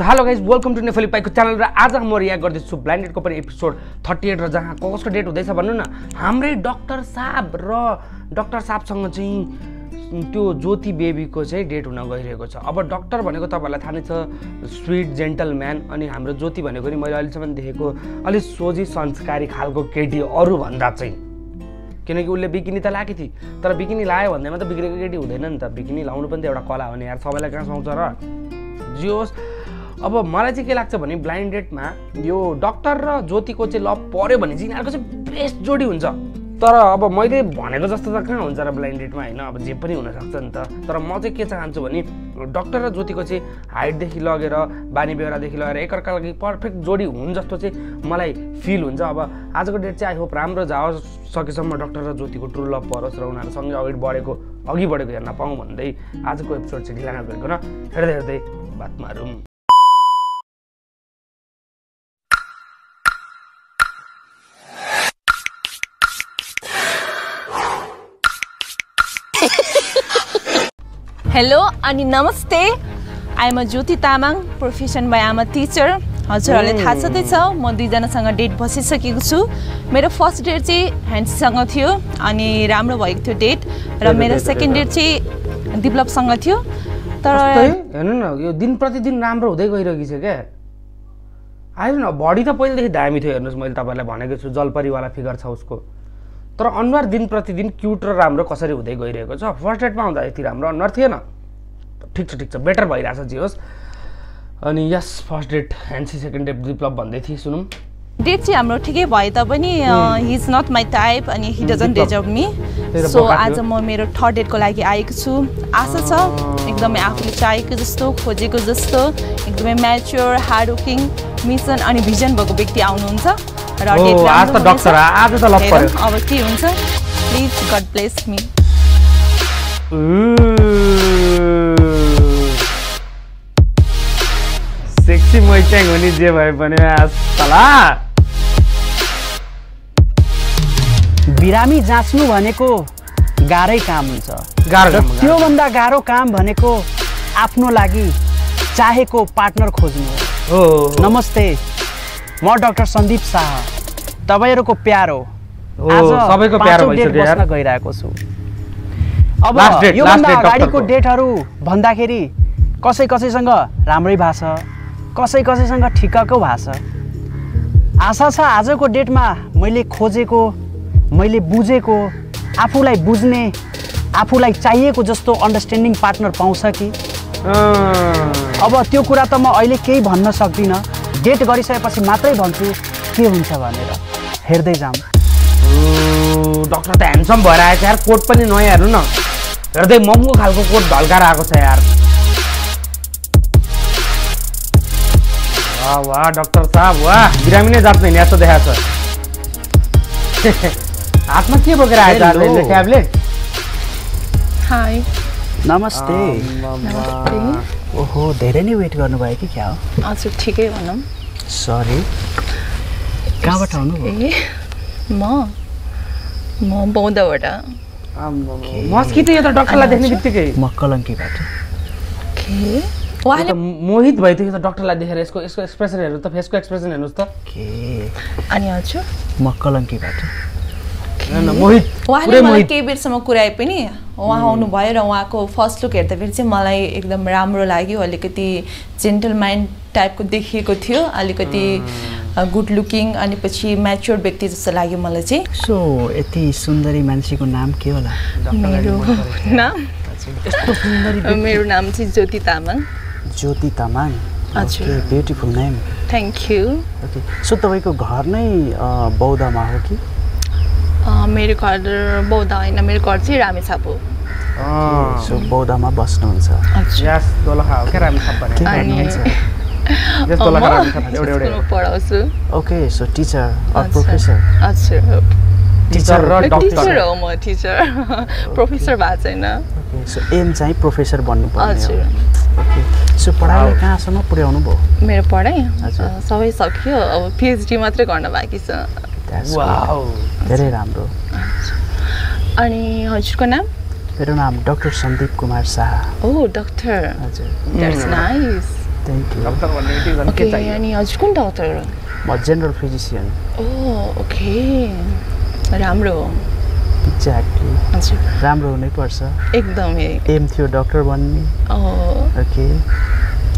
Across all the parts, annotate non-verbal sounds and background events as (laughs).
So hello guys welcome to नेफली पाइको channel र आज म रियाक्ट गर्दैछु ब्लाइन्डेडको पनि एपिसोड थर्टी एट र जहाँ कसको डेट हुँदैछ भन्नु न? हाम्रै डक्टर साहब र डक्टर साहबसँग चाहिँ त्यो ज्योति बेबीको चाहिँ डेट हुन गइरहेको छ। अब डक्टर भनेको तपाईँहरूलाई थाहा नै छ स्विट जेन्टलम्यान अनि हाम्रो ज्योति भनेको नि मैले अहिलेसम्म देखेको अलिक सोझी संस्कारी खालको केटी अरूभन्दा चाहिँ। किनकि उसले बिकिनी त लगाएकी थिए तर बिकिनी लगायो भन्दैमा त बिग्रेको केटी हुँदैन नि त। बिकिनी लाउनु पनि त एउटा कला हो नि यार सबैलाई कहाँ सुहाउँछ र? जे अब मलाई चाहिँ के लाग्छ भने ब्लाइन्डेडमा यो डक्टर र ज्योतिको चाहिँ लभ पऱ्यो भने चाहिँ यिनीहरूको चाहिँ बेस्ट जोडी हुन्छ। तर अब मैले भनेको जस्तो त कहाँ हुन्छ र ब्लाइन्डेडमा होइन? अब जे पनि हुनसक्छ नि त। तर म चाहिँ के चाहन्छु भने डक्टर र ज्योतिको चाहिँ हाइटदेखि लगेर बानी बेहोरादेखि लगेर एकअर्का लागि पर्फेक्ट जोडी हुन् जस्तो चाहिँ मलाई फिल हुन्छ। अब आजको डेट चाहिँ आई होप राम्रो जाओस् सकेसम्म डक्टर र ज्योतिको ट्रु लभ परोस् र उनीहरू सँगै अगाडि बढेको अघि बढेको हेर्न पाऊँ भन्दै आजको एपिसोड चाहिँ ढिला न हेर्दै हेर्दै बात मारौँ हेलो अनि नमस्ते। I'm Jyoti Tamang profession by I'm teacher हजुरहरूले थाहा छँदैछ म दुईजनासँग डेट बसिसकेको छु। मेरो फर्स्ट डेट चाहिँ ह्यान्डसँग थियो अनि राम्रो भएको थियो डेट र मेरो सेकेन्ड डेट चाहिँ दिप्लवसँग थियो। तर? हेर्नु न यो दिन प्रतिदिन राम्रो हुँदै गइरहेको छ क्या। आयो न बडी त पहिलेदेखि दामी थियो। हेर्नुहोस् मैले तपाईँलाई भनेको छु जलपरीवाला फिगर छ उसको। तर अनुहार दिन प्रतिदिन क्युट र राम्रो कसरी हुँदै गइरहेको छ? फर्स्ट डेटमा आउँदा यति राम्रो अनुहार थिएन। ठिक छ ठिक छ बेटर भइरहेछ जे होस्। अनि यस फर्स्ट डेट एनसी सेकेन्ड डेट डिप्लप भन्दै थिएँ सुनौँ। डेट चाहिँ हाम्रो ठिकै भए तापनि he is not my type अनि he doesn't. Deserve me so आज। म मेरो थर्ड डेटको लागि आएको छु आशा छ एकदमै आफूले चाहेको जस्तो खोजेको जस्तो एकदमै म्याच्योर हार्ड वर्किङ मिसन अनि भिजन भएको व्यक्ति आउनुहुन्छ। र अब के हुन्छ please God bless me sexy मैच्याङ हो नि जे भए पनि सला बिरामी जाँच्नु भनेको गाह्रै काम हुन्छ गाह्रो। त्योभन्दा गाह्रो काम भनेको आफ्नो लागि चाहेको पार्टनर खोज्नु हो नमस्ते म डाक्टर सन्दीप शाह तपाईँहरूको प्यारो सबैको प्यारो। बस्न गइरहेको छु अब योभन्दा अगाडिको। डेटहरू भन्दाखेरि कसै कसैसँग राम्रै भएको छ कसै कसैसँग ठिक्कको भएको छ आशा छ आजको डेटमा मैले खोजेको मैले बुझेको आफूलाई बुझ्ने आफूलाई चाहिएको जस्तो अन्डरस्ट्यान्डिङ पार्टनर पाउँछ कि? अब त्यो कुरा त म अहिले केही भन्न सक्दिनँ। डेट गरिसकेपछि मात्रै भन्छु के हुन्छ भनेर। हेर्दै जाऊँ। डक्टर त ह्यान्डसम भएर आएछ यार कोट पनि नयाँ हेर्नु न। हेर्दै महँगो खालको कोट ढल्काएर आएको छ यार। वाह वाह डक्टर साहब वाह। बिरामी नै जात नै यस्तो देखाएको छ। (laughs) हातमा के बोकेर आएछ आज Hello. यसले ट्याब्लेट हाई नमस्ते. ओहो धेरै नै वेट गर्नुभयो कि क्या हो? हजुर ठिकै भनौँ। सरी कहाँबाट आउनुभयो ए म म बौद्धबाट। मस्की त यो त डक्टरलाई देख्ने बित्तिकै। म कलङ्कीबाट। के यो उहाँले त मोहित भइदियो यो त डक्टरलाई देखेर यसको यसको एक्सप्रेसन हेर्नु त फेसको एक्सप्रेसन हेर्नुहोस् त। के अनि हजुर म कलङ्कीबाट। उहाँले पुरै मलाई केही बेरसम्म कुराए पनि उहाँ आउनुभयो र उहाँको फर्स्ट लुक हेर्दाखेरि चाहिँ मलाई एकदम राम्रो लाग्यो अलिकति जेन्टल माइन्ड टाइपको देखिएको थियो अलिकति गुड लुकिङ अनि पछि म्याच्योर व्यक्ति जस्तो लाग्यो मलाई चाहिँ। सो यति सुन्दरी मान्छेको नाम के होला? मेरो (laughs) नाम? मेरो नाम चाहिँ Jyoti Tamang. Jyoti Tamang? Beautiful name thank you okay so तपाईँको घर नै बौद्धमा हो कि? मेरो घर बौद्ध होइन मेरो घर चाहिँ रामेछाप हो। अँ, सो बौद्धमा बस्नुहुन्छ। पढाउँछु। Okay so teacher. प्रोफेसर? हजुर टिचर र टिचर डक्टर हो म टिचर प्रोफेसर भएको छैन। ओके सो एम चाहिँ प्रोफेसर बन्नुपर्ने हजुर सो पढाइले कहाँसम्म पुर्याउनु भयो मेरो पढाइ सबै सक्यो। अब पिएचडी मात्रै गर्न बाँकी छ. धेरै राम्रो. अनि हजुरको नाम? मेरो नाम डाक्टर सन्दीप कुमार शाह। ओ डक्टर। हजुर। अनि हजुर कुन डक्टर म जेनरल फिजिसियन। ओ ओके राम्रो हो। एक्ज्याक्टली हजुर। राम्रो हुनैपर्छ एकदमै। एम थियो डक्टर बन्ने। ओके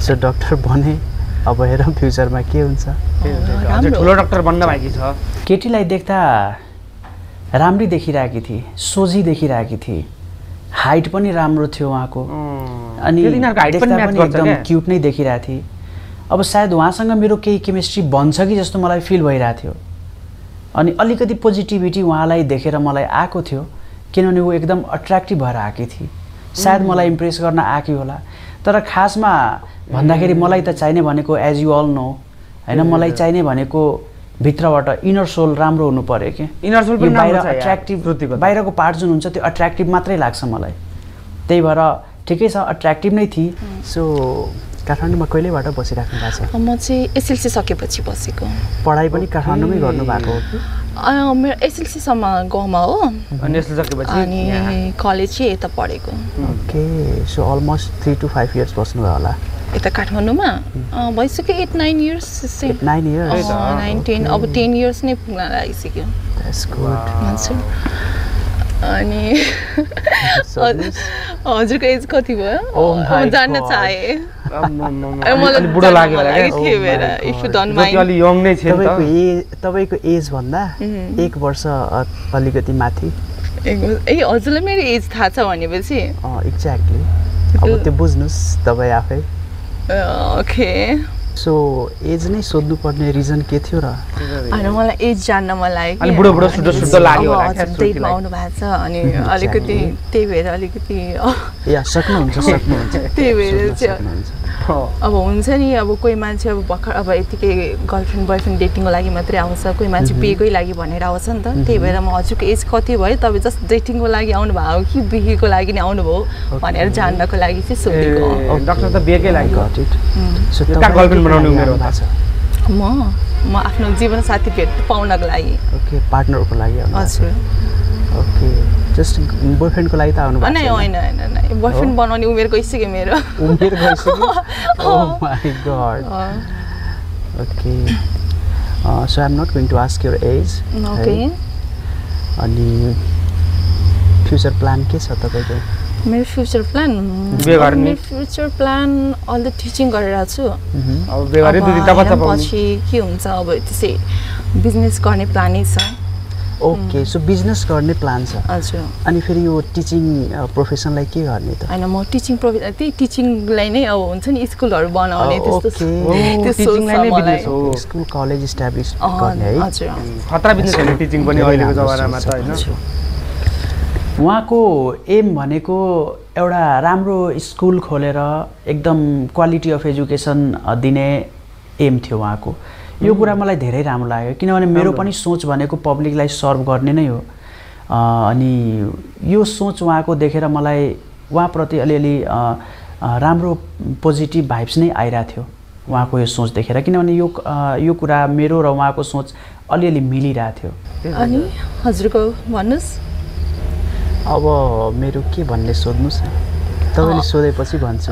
सो डक्टर बने। अब हेरौँ फ्युचरमा के हुन्छ? ठुलो डक्टर बन्न बाँकी छ। केटीलाई देख्दा राम्री देखिरहेकी थिए सोझी देखिरहेकी थिए। हाइट पनि राम्रो थियो उहाँको। अनि एकदम क्या। क्युट नै देखिरहेको थिएँ। अब सायद उहाँसँग मेरो केही केमिस्ट्री बन्छ कि जस्तो मलाई फिल भइरहेको थियो। अनि अलिकति पोजिटिभिटी उहाँलाई देखेर मलाई आएको थियो किनभने ऊ एकदम अट्र्याक्टिभ भएर आएकी थिए। सायद मलाई इम्प्रेस गर्न आएकी होला। तर खासमा भन्दाखेरि मलाई त चाहिने भनेको एज यु अल नो होइन मलाई चाहिने भनेको भित्रबाट इनर सोल राम्रो हुनु पऱ्यो कि? Soul यो पनि बाहिर त। बाहिरको पार्ट जुन हुन्छ त्यो अट्र्याक्टिभ मात्रै लाग्छ मलाई। त्यही भएर ठिकै छ अट्र्याक्टिभ नै थिए। सो काठमाडौँमा कहिलेबाट बसिराख्नु भएको छ? म चाहिँ एसएलसी सकेपछि बसेको। पढाइ पनि काठमाडौँमै गर्नुभएको हो मेरो एसएलसीसम्म गाउँमा हो। अनि। अनि कलेज चाहिँ यता पढेको। Okay so almost three two five years बस्नुभयो होला। यता काठमाडौँमा? भइसक्यो eight nine years nine years nine ten अब टेन इयर्स नै पुग्न लागिसक्यो। अनि हजुर- हजुरको एज कति भयो? Oh जान्न. चाहेँ। Oh तपाईँको एज एजभन्दा एक वर्ष अलिकति माथि। ए हजुरलाई मेरो एज थाहा छ भनेपछि? एक्ज्याक्टली अब त्यो बुझ्नुहोस् तपाईँ आफै। ओके। सो एज नै सोध्नुपर्ने रिजन के थियो र होइन मलाई एज जान्न श्रुतिलाई। आउनु भएको छ अनि (laughs) अलिकति त्यही भएर अलिकति या सक्नुहुन्छ सक्नुहुन्छ (laughs) त्यही भएर चाहिँ। अब हुन्छ नि अब कोही मान्छे अब भर्खर अब यतिकै गर्लफ्रेन्ड बोयफ्रेन्ड डेटिङको लागि मात्रै आउँछ कोही मान्छे बिहेकै लागि भनेर आउँछ नि त। त्यही भएर म हजुरको एज कति भयो तपाईँ जस्ट डेटिङको लागि आउनु भएको हो कि बिहेको लागि नै आउनुभयो भनेर जान्नको लागि चाहिँ सोधेको। डक्टर त लागि? म म आफ्नो जीवनसाथी भेट पाउनको लागि। ओके पार्टनरको लागि आउनु भएको हजुर। ओके। जस्ट बोयफ्रेन्डको लागि त आउनु नै भएको होइन होइन। होइन बोयफ्रेन्ड बनाउने उमेर गइसक्यो मेरो? छैन? उमेर गइसक्यो my god. Uh, okay so I am not going to ask your age okay अनि फ्युचर प्लान के छ तपाईँको? मेरो फ्युचर प्लान? मेरो फ्युचर प्लान अहिले टिचिङ गरिरहेको छु। मह्म. अब बेवारी अब दुई दिन हेरौँ तपाईँ पछि के हुन्छ अब त्यसै बिजनेस गर्ने प्लानै छ। ओके सो बिजनेस गर्ने प्लान छ। हजुर। अनि फेरि यो टिचिङ प्रोफेसनलाई के गर्ने त? होइन म टिचिङ प्रोफे त्यही टिचिङलाई नै अब हुन्छ नि स्कुलहरू बनाउने त्यस्तो हो। स्कुल कलेज इस्टाब्लिस गर्ने है? खतरा बिजनेस होइन टिचिङ पनि अहिलेको जमानामा त। होइन? उहाँको एम भनेको एउटा राम्रो स्कुल खोलेर एकदम क्वालिटी अफ एजुकेसन दिने एम थियो उहाँको। यो कुरा मलाई धेरै राम्रो लाग्यो किनभने मेरो पनि सोच भनेको पब्लिकलाई सर्भ गर्ने नै हो। अ, अनि यो सोच उहाँको देखेर मलाई उहाँप्रति अलिअलि राम्रो पोजिटिभ भाइब्स नै आइरहेको थियो उहाँको यो सोच देखेर। किनभने यो यो कुरा मेरो र उहाँको सोच अलिअलि मिलिरहेको थियो। अनि हजुरको भन्नुहोस्। अब मेरो के भन्ने सोध्नुहोस् न? तपाईँले सोधेपछि भन्छु।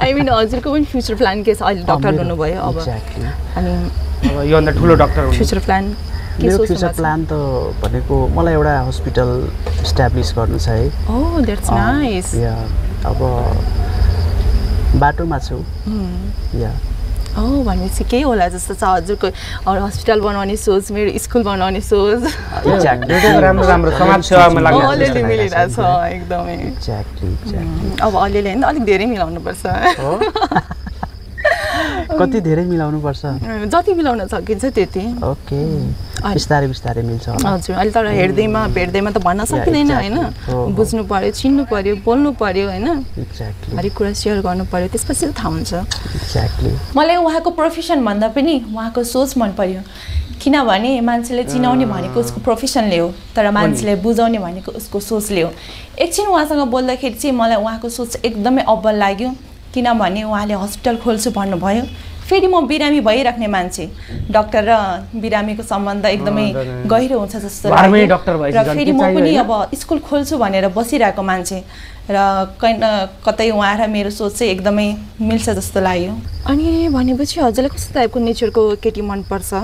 आई मिन हजुरको पनि फ्युचर प्लान के छ? अहिले डक्टर हुनुभयो अब. अनि अब योभन्दा ठुलो डक्टर हुनु। फ्युचर प्लान के मेरो फ्युचर? प्लान त भनेको मलाई एउटा हस्पिटल इस्टाब्लिस गर्नु छ है। Oh, अब बाटोमा छु। या Oh, भनेपछि केही होला जस्तो छ। हजुरको हस्पिटल बनाउने सोच मेरो स्कुल बनाउने सोच। राम्रो राम्रो समाज सेवामा लाग्ने लाग्छ अलिअलि मिलिरहेछ। एकदमै। अब अलिअलि होइन अलिक धेरै मिलाउनु पर्छ (laughs) कति धेरै मिलाउनु पर्छ जति मिलाउन सकिन्छ त्यति। ओके। बिस्तारै बिस्तारै मिल्छ होला। हजुर अहिले तर हेर्दैमा भेट्दैमा त भन्न सकिँदैन होइन। बुझ्नु पर्यो चिन्नु पर्यो बोल्नु पर्यो होइन? हरेक कुरा सेयर गर्नु पर्यो त्यसपछि त थाहा हुन्छ। एक्ज्याक्टली मलाई उहाँको प्रोफेसन भन्दा पनि उहाँको सोच मन पर्यो। किनभने मान्छेले चिनाउने भनेको उसको प्रोफेसनले हो तर मान्छेले बुझाउने भनेको उसको सोचले हो। एकछिन उहाँसँग बोल्दाखेरि चाहिँ मलाई उहाँको सोच एकदमै अब्बल लाग्यो। किनभने उहाँले हस्पिटल खोल्छु भन्नुभयो। फेरि म बिरामी भइराख्ने मान्छे। डक्टर र बिरामीको सम्बन्ध एकदमै गहिरो हुन्छ जस्तो र फेरि म पनि? अब स्कुल खोल्छु भनेर बसिरहेको मान्छे। र कै न- कतै उहाँ र मेरो सोच चाहिँ एकदमै मिल्छ जस्तो लाग्यो। अनि भनेपछि हजुरलाई कस्तो टाइपको नेचरको केटी मनपर्छ?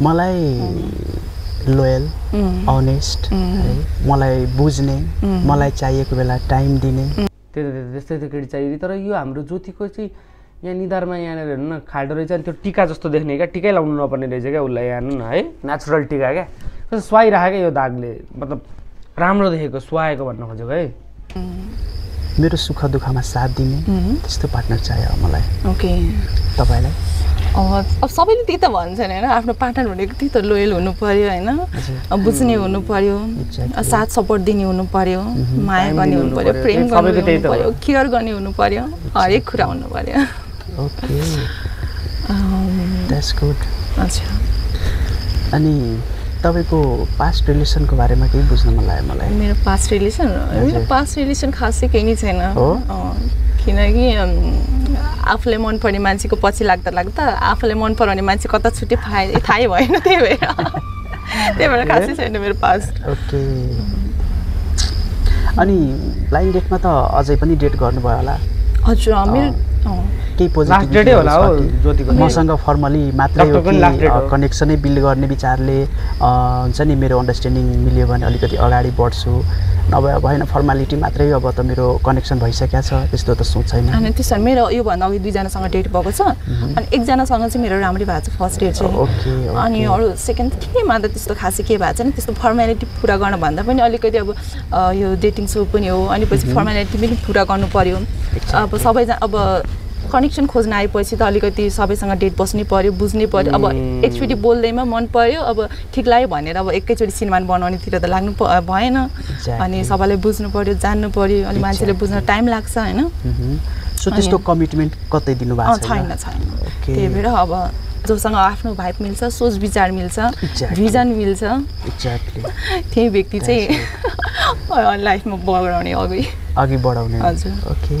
मलाई लोयल अनेस्ट मलाई बुझ्ने मलाई चाहिएको बेला टाइम दिने। त्यो त- त्यो- त्यस्तै त्यो केटी चाहियो। तर यो हाम्रो ज्योतिको चाहिँ यहाँ निधारमा यहाँनिर हेर्नु न खाल्डो रहेछ अनि त्यो टिका जस्तो देख्ने क्या टिकै लाउनु नपर्ने रहेछ क्या उसलाई यहाँ न है? नेचुरल टिका क्या? कस्तो सुहाइरहेको क्या यो दागले? मतलब राम्रो देखेको सुहाएको भन्न खोजेको है? मेरो सुख दुःखमा साथ दिने त्यस्तो पार्टनर चाहियो मलाई। ओके तपाईँलाई? अब सबैले त्यही त भन्छन् होइन आफ्नो पार्टनर भनेको त्यही त लोयल हुनु पर्यो होइन बुझ्ने हुनु पर्यो. साथ सपोर्ट दिने हुनु पर्यो माया गर्ने हुनु पर्यो। प्रेम गर्ने। पर्यो केयर गर्ने हुनु पर्यो हरेक कुरा हुनु पर्यो ओके अनि तपाईँको पास्ट रिलेसनको बारेमा केही बुझ्न मन लाग्यो मलाई? मेरो पास्ट रिलेसन मेरो पास्ट रिलेसन खासै केही नै छैन। हो? किनकि अम्, आफूले मनपर्ने मान्छेको पछि लाग्दा लाग्दा आफूले मन पराउने मान्छे कता छुट्यो थाहै थाहै भएन त्यही भएर। त्यही भएर खासै छैन मेरो पास्ट ओके। अनि ब्लाइन्ड डेटमा त अझै पनि डेट गर्नुभयो होला? हजुर मेरो केही नै होला हो पोजिटिभ ज्योतिको मसँग फर्मली मात्रै हो कि। कनेक्सनै बिल्ड गर्ने विचारले अ, हुन्छ नि मेरो अन्डरस्ट्यान्डिङ मिल्यो भने अलिकति अगाडि बढ्छु। नभए भएन फर्मालिटी मात्रै अब त मेरो कनेक्सन भइसकेको छ त्यस्तो त सोच छैन। अनि त्यसो भने मेरो योभन्दा अघि दुईजनासँग डेट भएको छ। अनि एकजनासँग चाहिँ मेरो राम्रै भएको छ फर्स्ट डेट चाहिँ। ओके अनि अरू सेकेन्ड ठिकैमा त त्यस्तो खासै के भएको छैन त्यस्तो फर्मेलिटी पुरा गर्न भन्दा पनि अलिकति अब यो डेटिङ सो पनि हो। अनि पछि फर्मेलिटी पनि पुरा गर्नु पर्यो। अब सबैजना अब कनेक्सन खोज्न आएपछि त अलिकति सबैसँग डेट बस्नै पर्यो बुझ्नै पर्यो अब. एकचोटि बोल्दैमा मन पर्यो अब ठिक लाग्यो भनेर अब एकैचोटि सिनेमान बनाउनेतिर त लाग्नु भएन अनि. सबैलाई बुझ्नु पर्यो जान्नु पर्यो अनि मान्छेले बुझ्न. टाइम लाग्छ होइन। सो त्यस्तो कमिटमेन्ट कतै दिनु अँ, भएको छैन त्यही भएर अब जोसँग आफ्नो भाइब मिल्छ सोच विचार मिल्छ. भिजन मिल्छ त्यही व्यक्ति चाहिँ लाइफमा (laughs) बढाउने अघि अघि बढाउने हजुर। ओके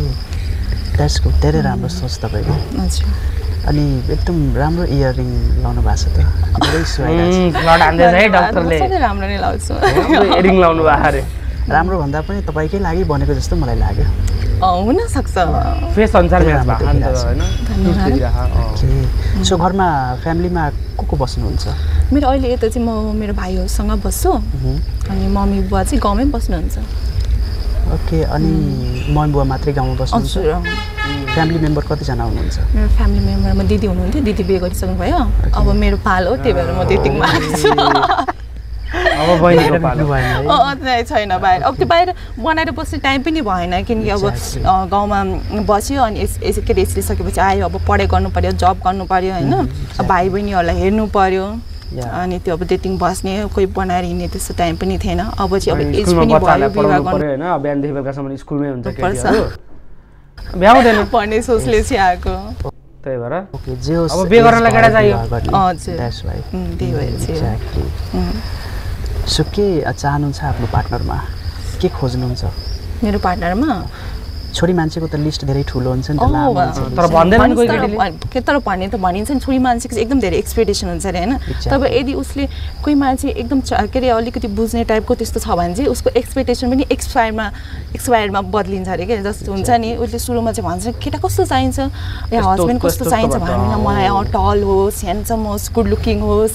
द्याट्स गुड धेरै राम्रो सोच तपाईँको। हजुर अनि एकदम राम्रो इयरिङ लाउनु भएको छ त। राम्रो नै लाउँछु। एरिङ लाउनु भएको अरे। राम्रो भन्दा पनि तपाईँकै लागि भनेको जस्तो मलाई लाग्यो। अँ, हुनसक्छ। सो घरमा फ्यामिलीमा को को बस्नुहुन्छ? मेरो अहिले यता चाहिँ म मेरो भाइहरूसँग बस्छु। अनि मम्मी बुवा चाहिँ गाउँमै बस्नुहुन्छ। ओके अनि मम्मी बुवा मात्रै गाउँमा बस्नुहुन्छ। फ्यामिली मेम्बर कतिजना हुनुहुन्छ? मेरो फ्यामिली मेम्बरमा दिदी हुनुहुन्थ्यो दिदी बिहे गरिसक्नु भयो अब मेरो पालो हो त्यही भएर म त्यतिमा छैन बाहिर। अब त्यो बाहिर बनाएर बस्ने टाइम पनि भएन किनकि अब गाउँमा बस्यो अनि यस के अरे यसले सकेपछि आयो अब पढाइ गर्नु पऱ्यो जब गर्नु पऱ्यो होइन। भाइ बहिनीहरूलाई हेर्नु पऱ्यो. अनि त्यो अब डेटिङ बस्ने कोही बनाएर हिँड्ने त्यस्तो टाइम पनि थिएन। अब चाहिँ अब एज पनि भयो बिहानदेखि बेलुकासम्म स्कुलमै हुन्छ भ्याउँदैन। (laughs) पर्ने सोचले चाहिँ आएको। त्यही भएर। ओके जे होस् अब एज गर्नलाई केटा चाहियो। त्यही भएर सो के चाहनुहुन्छ आफ्नो पार्टनरमा के खोज्नुहुन्छ? मेरो पार्टनरमा छोरी मान्छेको त लिस्ट धेरै ठुलो हुन्छ नि त नि। तर भन्ने त भनिन्छ नि छोरी मान्छेको एकदम धेरै एक्सपेक्टेसन हुन्छ अरे होइन. तब यदि उसले कोही मान्छे एकदम के अरे अलिकति बुझ्ने टाइपको त्यस्तो छ भने चाहिँ उसको एक्सपेक्टेसन पनि एक्सपायरमा एक्सपायरमा बदलिन्छ अरे क्या जस्तो हुन्छ नि। उसले सुरुमा चाहिँ भन्छ केटा कस्तो चाहिन्छ? ए हस्बेन्ड कस्तो चाहिन्छ भन्छ, मलाई टल होस् ह्यान्डसम होस् गुड लुकिङ होस्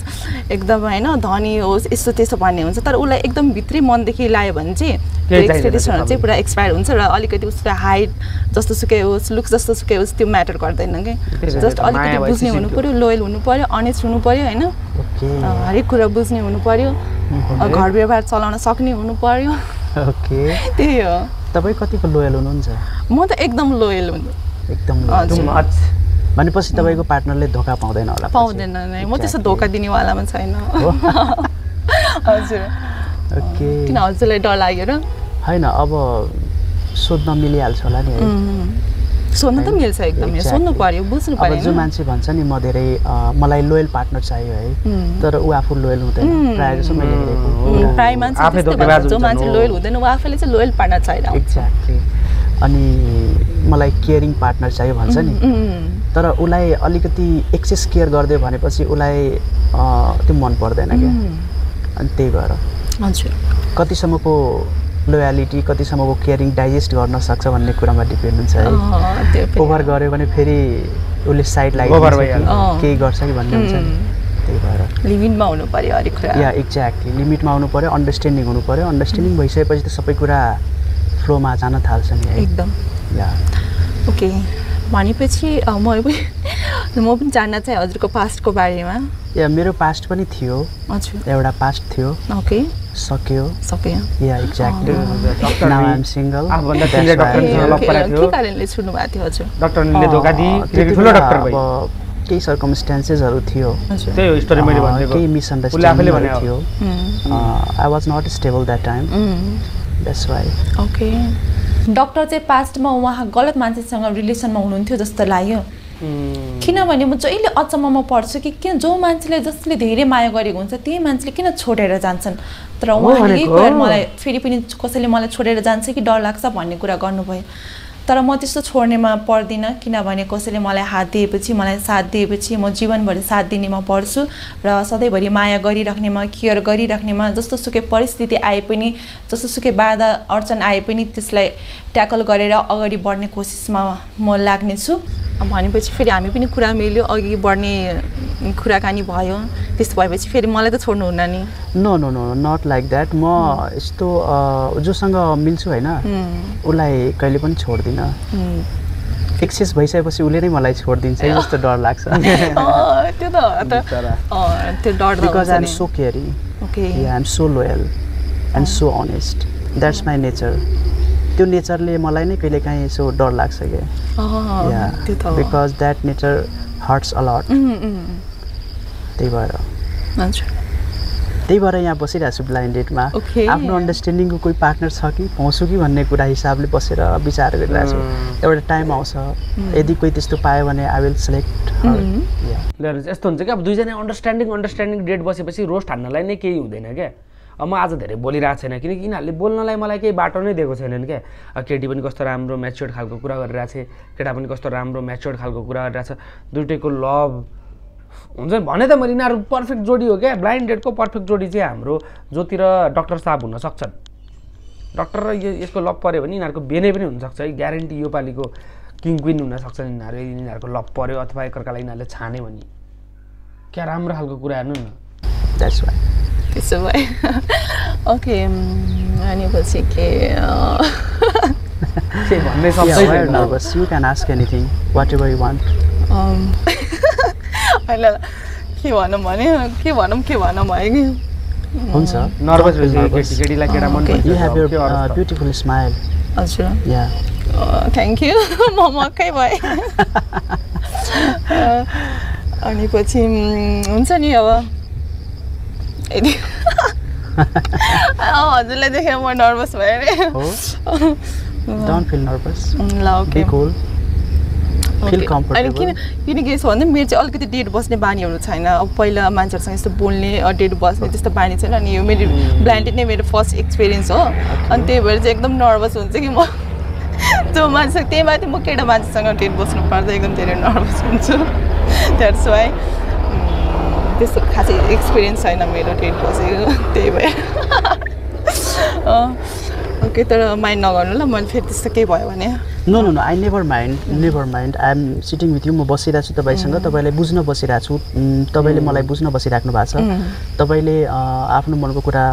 एकदम होइन धनी होस् यस्तो त्यस्तो भन्ने हुन्छ। तर उसलाई एकदम भित्री मनदेखि लायो भने चाहिँ एक्सपेक्टेसनहरू चाहिँ पुरा एक्सपायर हुन्छ र अलिकति उसको हाइट जस्तो सुकै होस् लुक्स जस्तो सुकै होस् त्यो म्याटर गर्दैन कि। जस्ट अलिकति बुझ्ने हुनु। पऱ्यो लोयल हुनु पऱ्यो अनेस्ट हुनु पऱ्यो होइन हरेक कुरा बुझ्ने हुनु पऱ्यो घर व्यवहार चलाउन सक्ने हुनु पऱ्यो (laughs) त्यही हो। तपाईँ कतिको लोयल हुनुहुन्छ? म त एकदम लोयल हुनु एकदम. भनेपछि तपाईँको पार्टनरले धोका पाउँदैन होला। पाउँदैन नै। म त्यस्तो. धोका दिनेवालामा छैन। (laughs) हो? हजुर। ओके। किन हजुरलाई डर लाग्यो र? होइन अब सोध्न मिलिहाल्छ होला नि सोध्नु त मिल्छ एकदमै. सोध्नु पऱ्यो बुझ्नु अब पऱ्यो जो? मान्छे भन्छ नि म धेरै मलाई लोयल पार्टनर चाहियो है। तर ऊ आफू लोयल हुँदैन। प्रायः जसो मैले प्राय मान्छे। जो मान्छे। लोयल हुँदैन ऊ आफैले चाहिँ लोयल चाहिरहेको हुन्छ। एक्ज्याक्टली अनि मलाई केयरिङ पार्टनर चाहियो भन्छ नि। तर उसलाई अलिकति एक्सेस केयर गरिदियो भनेपछि उसलाई त्यो मन पर्दैन क्या। अनि त्यही भएर। हजुर। कतिसम्मको लोयालिटी कतिसम्मको केयरिङ डाइजेस्ट गर्न सक्छ भन्ने कुरामा डिपेन्ड हुन्छ है। अँ, त्यो पनि ओभर गऱ्यो भने फेरि उसले साइड Over लागि भइहाल्छ। अँ। केही गर्छ कि भन्ने हुन्छ। नि त्यही भएर। लिमिटमा हुनु पर्यो हरेक कुरा। या एक्ज्याक्टली लिमिटमा आउनु पऱ्यो अन्डरस्ट्यान्डिङ हुनु पऱ्यो अन्डरस्ट्यान्डिङ भइसकेपछि त सबै कुरा फ्लोमा जान थाल्छ नि है। एकदम। या ओके भनेपछि म पनि (laughs) म पनि जान्न चाहिँ हजुरको पास्टको बारेमा। या मेरो पास्ट पनि थियो। हजुर। एउटा पास्ट थियो। ओके सक्यो। सकेँ yeah exactly doctor now I'm single आफूभन्दा ठुलो डक्टरसँग लप परेको थियो के कारणले छुट्नु भएको थियो हजुर? डक्टरले धोका दिए ठुलो डक्टर भयो केही सर्कमस्टेन्सेसहरू थियो। त्यही हो स्टोरी मैले अँ, भनिदिएको केही मिसअन्डरस्ट्यान्डिङहरू थियो। I was not stable that time that's why okay doctor चाहिँ पास्टमा उहाँ गलत मान्छेसँग रिलेसनमा हुनुहुन्थ्यो जस्तो लाग्यो। किनभने म जहिले अचम्ममा पर्छु कि किन जो मान्छेले जसले धेरै माया गरेको हुन्छ त्यही मान्छेले किन छोडेर जान्छन्? तर उहाँले यही भनेको। कुरा मलाई फेरि पनि कसैले मलाई छोडेर जान्छ कि डर लाग्छ भन्ने कुरा गर्नुभयो। तर म त्यस्तो छोड्नेमा पर्दिनँ किनभने कसैले मलाई हात दिएपछि मलाई साथ दिएपछि म जीवनभरि साथ दिनेमा पर्छु र सधैँभरि माया गरिराख्नेमा केयर गरिराख्नेमा जस्तो सुकै परिस्थिति आए पनि जस्तो सुकै बाधा अडचन आए पनि त्यसलाई ट्याकल गरेर अगाडि बढ्ने कोसिसमा म लाग्नेछु भनेपछि फेरि हामी पनि कुरा मिल्यो अघि बढ्ने कुराकानी भयो त्यस्तो भएपछि फेरि मलाई त छोड्नुहुन्न नि। No no no not like that म यस्तो जोसँग मिल्छु होइन। उसलाई कहिले पनि छोड्दिनँ। एक्सेस भइसकेपछि उसले नै मलाई छोडिदिन्छ। है (laughs) जस्तो डर लाग्छ। अँ, त्यो त सो केयरिङ नि। Okay I am so loyal and so honest that's my nature त्यो नेचरले मलाई नै कहिलेकाहीँ यसो डर लाग्छ क्या अँ, या त्यो त हो। Because that nature hurts a lot त्यही भएर। त्यही भएर यहाँ बसिरहेको छु ब्लाइन्ड डेटमा Okay. आफ्नो अन्डरस्ट्यान्डिङको कोही पार्टनर छ कि पाउँछु कि भन्ने कुरा हिसाबले बसेर विचार गरिरहेको छु। एउटा टाइम आउँछ। यदि कोही त्यस्तो पायो भने आई विल सेलेक्ट यस्तो हुन्छ कि अब दुईजना अन्डरस्ट्यान्डिङ अन्डरस्ट्यान्डिङ डेट बसेपछि रोस्ट हान्नलाई नै केही हुँदैन क्या म आज धेरै बोलिरहेको छैन किनकि यिनीहरूले बोल्नलाई मलाई केही बाटो नै दिएको छैनन् क्या। केटी पनि कस्तो राम्रो म्याच्योर्ड खालको कुरा गरिरहेको छ केटा पनि कस्तो राम्रो म्याच्योर्ड खालको कुरा गरिरहेको छ दुइटैको लभ हुन्छ नि भने त मैले यिनीहरू पर्फेक्ट जोडी हो क्या। ब्लाइन्ड डेटको पर्फेक्ट जोडी चाहिँ हाम्रो जोतिर डक्टर साहब हुन सक्छन्। डक्टर र यो यसको लभ पऱ्यो भने यिनीहरूको बेनै पनि हुनसक्छ है। ग्यारेन्टी योपालिको किङ क्विन हुन सक्छन् यिनीहरू। यिनीहरूको लभ पऱ्यो अथवा एकअर्कालाई यिनीहरूले छाने भने। क्या राम्रो खालको कुरा हेर्नु न। द्याट्स वाइ त्यसो भए ओके अनि पछि के भन्ने। Nervous you can ask anything whatever you want um, होइन के भनौँ भने के भनौँ के भनौँ भयो कि हुन्छ नर्भस. केटी केटीलाई केटा मन Okay. पर्छ (laughs) (laughs) You have your के अवस्था? uh, beautiful smile. हजुर Yeah. थ्याङ्क यू म मकै भएँ अनि पछि हुन्छ नि अब यदि हजुरलाई देखेर म नर्भस भएँ अरे. किन किनकि यसो भन्दा मेरो चाहिँ अलिकति डेट बस्ने बानीहरू छैन। अब पहिला मान्छेहरूसँग यस्तो बोल्ने डेट बस्ने त्यस्तो बानी छैन। अनि यो मेरो ब्लाइन्डेड नै मेरो फर्स्ट एक्सपिरियन्स हो। अनि त्यही भएर चाहिँ एकदम नर्भस हुन्छ कि म। (laughs) जो मान्छे त्यही माथि म केटा मान्छेसँग डेट बस्नु पर्दा एकदम धेरै नर्भस हुन्छु। (laughs) द्याट्स वाइ त्यस्तो खासै एक्सपिरियन्स छैन मेरो डेट बसेको (laughs) त्यही भएर। ओके तर माइन्ड नगर्नु ल मैले फेरि त्यस्तो केही भयो भने। No no no I never mind never mind I am sitting with you म बसिरहेको छु तपाईँसँग तपाईँलाई बुझ्न बसिरहेको छु तपाईँले मलाई बुझ्न बसिराख्नु भएको छ। तपाईँले अँ, आफ्नो मनको कुरा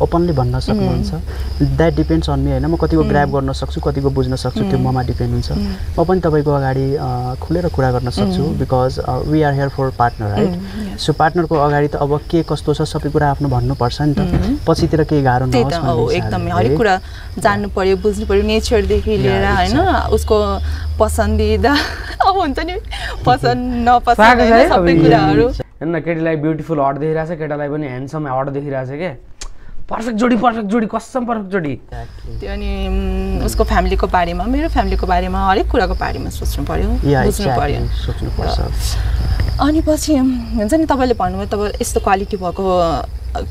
ओपनली भन्न सक्नुहुन्छ। द्याट डिपेन्ड्स अन मी होइन? म कतिको ग्राप गर्न सक्छु कतिको बुझ्न सक्छु त्यो ममा डिपेन्ड हुन्छ। म पनि तपाईँको अगाडि खुलेर कुरा गर्न सक्छु because we are here for partner right so पार्टनरको अगाडि त अब के कस्तो छ सबै कुरा आफ्नो भन्नुपर्छ नि त। पछितिर केही गाह्रो नहोस् एकदमै। हरेक कुरा जान्नु पर्यो बुझ्नु पर्यो नेचरदेखि लिएर होइन? उसको पसन्दिदा (laughs) अब हुन्छ नि पसन्द नपसन्द होइन सबै कुराहरू। हेर्न न केटीलाई ब्युटिफुल हट देखिरहेछ केटालाई पनि ह्यान्डसम हट देखिरहेछ के? पर्फेक्ट जोडी पर्फेक्ट जोडी कसम पर्फेक्ट जोडी. त्यो अनि उसको फ्यामिलीको बारेमा मेरो फ्यामिलीको बारेमा हरेक कुराको बारेमा सोच्नु पर्यो Yeah, बुझ्नु सोच्नुपर्छ। अनि पछि हुन्छ नि तपाईँले भन्नुभयो तपाईँ यस्तो क्वालिटी भएको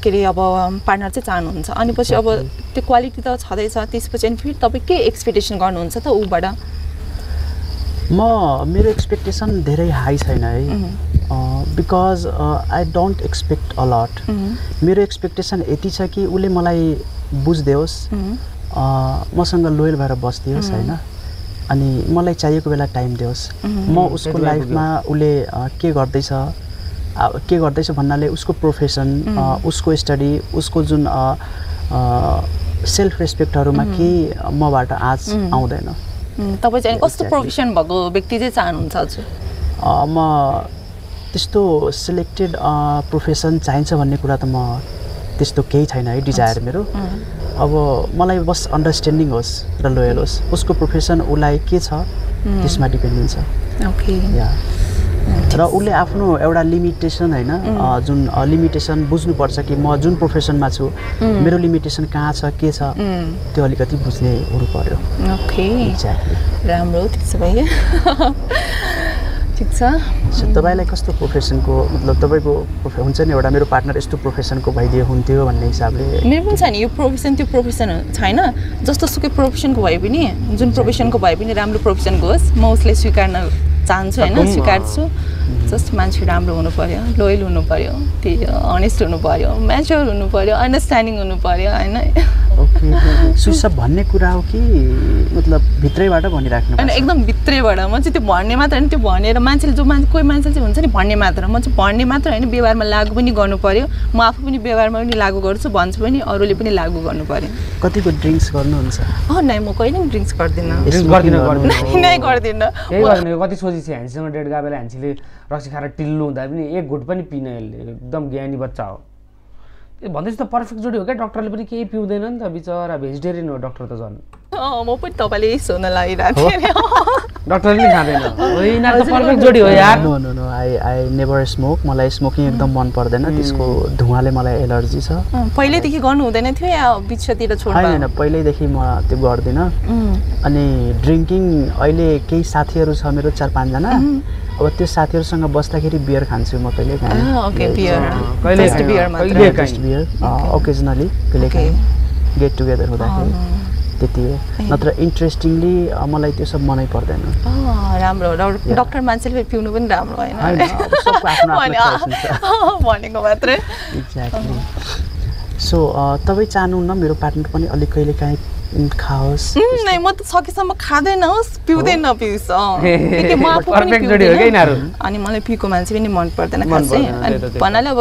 के अरे अब पार्टनर चाहिँ चाहनुहुन्छ। अनि पछि अब त्यो क्वालिटी त छँदैछ त्यसपछि अनि फेरि तपाईँ के एक्सपेक्टेसन गर्नुहुन्छ त ऊबाट? म मेरो एक्सपेक्टेसन धेरै हाई छैन है। Because I don't expect a lot मेरो एक्सपेक्टेसन यति छ कि उसले मलाई बुझिदियोस् अ, मसँग लोयल भएर बसिदियोस् होइन? अनि मलाई चाहिएको बेला टाइम दियोस् म उसको लाइफमा उसले के गर्दैछ के गर्दैछ भन्नाले उसको प्रोफेसन उसको स्टडी उसको जुन सेल्फ रेस्पेक्टहरूमा केही मबाट आँच आउँदैन। तपाईँ चाहिँ कस्तो. प्रोफेसन भएको व्यक्ति चाहिँ चाहनुहुन्छ म त्यस्तो सिलेक्टेड प्रोफेसन चाहिन्छ भन्ने कुरा त म त्यस्तो केही छैन है डिजायर मेरो। अब मलाई बस अन्डरस्ट्यान्डिङ होस् र लोयल होस्। उसको प्रोफेसन उसलाई के छ त्यसमा डिपेन्ड हुन्छ। Okay yeah. र उसले आफ्नो एउटा लिमिटेसन होइन जुन लिमिटेसन बुझ्नुपर्छ कि म जुन प्रोफेसनमा छु मेरो लिमिटेसन कहाँ छ के छ त्यो अलिकति बुझ्ने हुनु पर्यो ओके राम्रो त्यसो भए। (laughs) ठिक छ? तपाईँलाई कस्तो प्रोफेसनको मतलब तपाईँको हुन्छ नि एउटा मेरो पार्टनर यस्तो प्रोफेसनको भइदियो हुन्थ्यो भन्ने हिसाबले? मेरो पनि छ नि यो प्रोफेसन त्यो प्रोफेसन छैन। जस्तो सुकै प्रोफेसनको भए पनि जुन प्रोफेसनको भए पनि राम्रो प्रोफेसनको होस् म उसलाई स्वीकार्न चाहन्छु होइन स्वीकार्छु जस्ट मान्छे राम्रो हुनु पऱ्यो लोयल हुनु पऱ्यो त्यही अनेस्ट हुनु पऱ्यो म्याच्योर हुनु पऱ्यो अन्डरस्ट्यान्डिङ हुनु पऱ्यो होइन ओके। सो (laughs) सब भन्ने कुरा हो कि मतलब भित्रैबाट भनिराख्नु होइन? एकदम भित्रैबाट। म चाहिँ त्यो भन्ने मात्र होइन त्यो भनेर मान्छेले जो मान्छे कोही मान्छे चाहिँ हुन्छ नि भन्ने मात्र। म चाहिँ भन्ने मात्र होइन व्यवहारमा लागु पनि गर्नु पऱ्यो म आफू पनि व्यवहारमा पनि लागु गर्छु भन्छु पनि अरूले पनि लागु गर्नु पऱ्यो कतिको ड्रिङ्क्स गर्नुहुन्छ? अँ नै म कहिले पनि ड्रिङ्क्स गर्दिनँ। गर्दिनँ (laughs) गर्दिनँ नै गर्दिनँ यही गर्नु कति सोची छ ह्यान्डीसँग डेट गए बेला ह्यान्सीले रक्सी खाएर टिल्नु हुँदा पनि एक घुट पनि पिन यसले एकदम ज्ञानी बच्चा हो। भन्दैछ त पर्फेक्ट जोडी हो क्या डक्टरले पनि केही पिउँदैन नि त बिचरा भेजिटेरियन हो डक्टर त झन्। म पनि तपाईँले यही सोध्न लागिरहेको थिएँ डक्टरले खाँदैन हो यिनीहरू त पर्फेक्ट जोडी हो यार no no no I I never smoke मलाई स्मोकिङ एकदम मन पर्दैन त्यसको धुवाले मलाई एलर्जी छ पहिल्यैदेखि गर्नु हुँदैन थियो या बिचतिर होइन छोड्नु होइन पहिल्यैदेखि म त्यो गर्दिनँ अनि ड्रिङ्किङ अहिले केही साथीहरू छ मेरो चार पाँचजना अब त्यो साथीहरूसँग बस्दाखेरि बियर खान्छु म कहिले काहीँ ओकेजनली कहिले काहीँ गेट टुगेदर हुँदाखेरि त्यति हो। नत्र इन्ट्रेस्टिङली मलाई त्यो सब मनै पर्दैन। अँ, राम्रो। डक्टर मान्छेले फेरि पिउनु पनि राम्रो होइन। (laughs) भनेको मात्रै। एक्ज्याक्टली सो तपाईँ चाहनुहुन्न मेरो पार्टनर पनि अलिक कहिले काहीँ खाओस्? नै म त सकेसम्म खाँदैन होस् पिउँदैन। पिउस। (laughs) अनि मलाई पिएको मान्छे पनि मन पर्दैन खासै। भन्नाले अब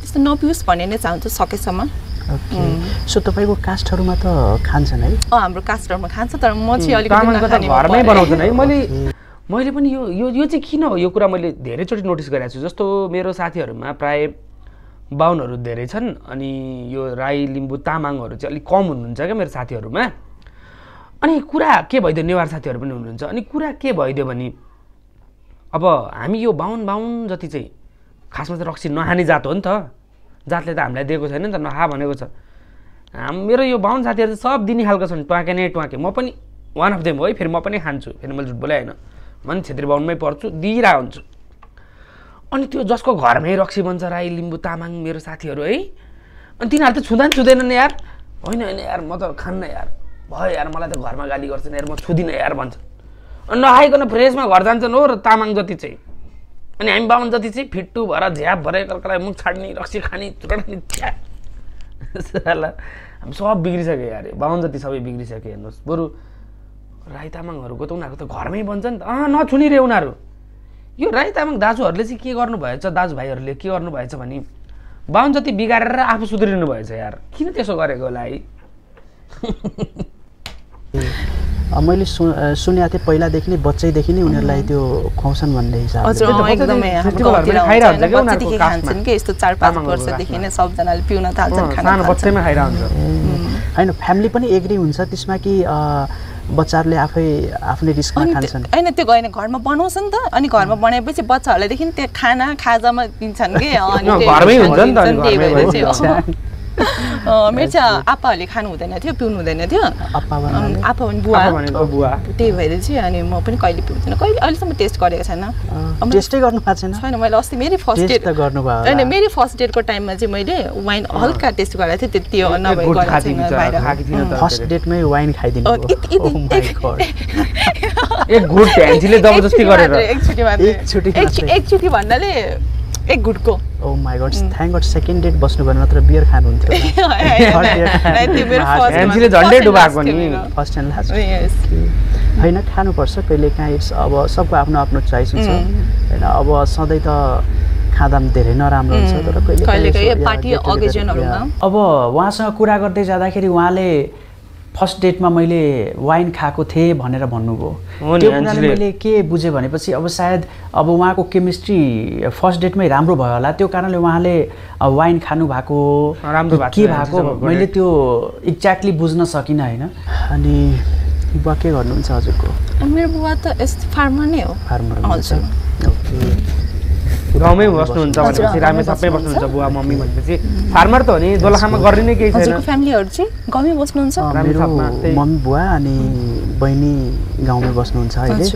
त्यस्तो नपिउस् भन्ने नै चाहन्छु सकेसम्म। ओके। सो तपाईँको कास्टहरूमा त खान्छन् है? अँ हाम्रो कास्टरमा खान्छ तर म चाहिँ अलिकति त घरमै। बनाउँछन् है। मैले मैले पनि यो यो यो चाहिँ किन हो? यो कुरा मैले धेरैचोटि नोटिस गरेको छु। जस्तो मेरो साथीहरूमा प्राय बाहुनहरू धेरै छन् अनि यो राई लिम्बू तामाङहरू चाहिँ अलिक कम हुनुहुन्छ क्या मेरो साथीहरूमा। अनि कुरा के भइदियो? नेवार साथीहरू पनि हुनुहुन्छ। अनि कुरा के भइदियो भने अब हामी यो बाहुन बाहुन जति चाहिँ खासमा चाहिँ रक्सी नखाने जात हो नि त। जातले त हामीलाई दिएको छैन नि त नखा भनेको छ। मेरो यो बाहुन साथीहरू चाहिँ सब दिने खालको छन् ट्वाके नै ट्वाके। म पनि वान अफ देम हो है फेरि म पनि खान्छु फेरि मैले झुट बोले होइन म पनि छेत्री बाहुनमै पर्छु दिइरहेको हुन्छु। अनि त्यो जसको घरमै रक्सी बन्छ राई लिम्बू तामाङ मेरो साथीहरू है अनि तिनीहरू त छुँदा पनि छुँदैनन् यार। होइन होइन यार म त खान्न यार। भयो यार मलाई त घरमा गाली गर्छन् यार म छुदिनँ यार भन्छ अनि नखाइकन फ्रेसमा घर जान्छन् हो र तामाङ जति चाहिँ। अनि हामी बाहुन जति चाहिँ फिट्टु भएर झ्याप भएर एकअर्कालाई मुख छाड्ने रक्सी खाने चुराउने छ्या हामी सब बिग्रिसक्यो यार बाहुन जति सबै बिग्रिसक्यो हेर्नुहोस्। बरु राई तामाङहरूको त उनीहरूको त घरमै बन्छ नि त। अँ नछुनी रे उनीहरू। यो राई तामाङ दाजुहरूले चाहिँ के गर्नुभएछ दाजुभाइहरूले के गर्नुभएछ भने बाहुन जति बिगारेर आफू सुध्रिनु भएछ यार। किन त्यसो गरेको होला है? (laughs) मैले सु सुनेको थिएँ पहिलादेखि नै बच्चैदेखि नै उनीहरूलाई त्यो खुवाउँछन् भन्ने हिसाबले। होइन, फ्यामिली पनि एग्री हुन्छ त्यसमा कि बच्चाहरूले आफै आफ्नै रिस्कमा अनि खान्छन्? त्यो- होइन त्यो गएन घरमा बनाउँछ नि त अनि घरमा बनाएपछि बच्चाहरूलाई देखि त्यो खाना खाजामा दिन्छन् कि अनि अँ, त्यो घरमै हुन्छ नि त, दिन्छन्, अनि त्यही घरमै भएर हुन्छ। चाहिँ, अँ। अँ, मेरो चाहिँ आप्पाहरूले खानु हुँदैन थियो पिउनु हुँदैन थियो आप्पा पनि बुवा बुवा त्यही भएर चाहिँ अनि म पनि कहिले पिउँदिनँ कहिले अहिलेसम्म टेस्ट गरेको छैन टेस्टै गर्नु भएको छैन छैन मैले अस्ति मेरै फर्स्ट टेस्ट डेट गर्नुभयो होइन। मेरै फर्स्ट डेटको टाइममा चाहिँ मैले वाइन हल्का टेस्ट गरेको थिएँ त्यति। फर्स्ट डेटमै वाइन खाइदिनु Oh। एकचोटि भन्नाले एक घुटको ओ my god thank god second date बस्नु भयो नत्र beer खानुहुन्थ्यो। First and last Yes. होइन खानुपर्छ कहिले काहीँ इट्स अब सबको आफ्नो आफ्नो चोइस हुन्छ। होइन अब सधैँ त खाँदा पनि धेरै नराम्रो हुन्छ तर कहिले। अब उहाँसँग कुरा गर्दै जाँदाखेरि उहाँले फर्स्ट डेटमा मैले वाइन खाएको थिएँ भनेर भन्नुभयो। त्यो कुराले मैले के बुझेँ भनेपछि अब सायद अब उहाँको केमिस्ट्री फर्स्ट डेटमै राम्रो भयो होला। त्यो कारणले उहाँले वाइन खानु भएको राम्रो के भएको मैले। त्यो एक्ज्याक्टली बुझ्न सकिनँ होइन? अनि बुवा के गर्नुहुन्छ हजुरको? मेरो बुवा त यस्तो फार्मर नै हो। फार्मर हजुर। गाउँमै बस्नुहुन्छ भनेपछि रामे गाउँमै सबै बस्नुहुन्छ। बुवा मम्मी भनेपछि। फार्मर त हो नि दोलखामा गर्ने नै केही छैन। हजुरको फ्यामिलीहरू चाहिँ गाउँमै बस्नुहुन्छ। मम्मी बुवा अनि बहिनी गाउँमै बस्नुहुन्छ अहिले।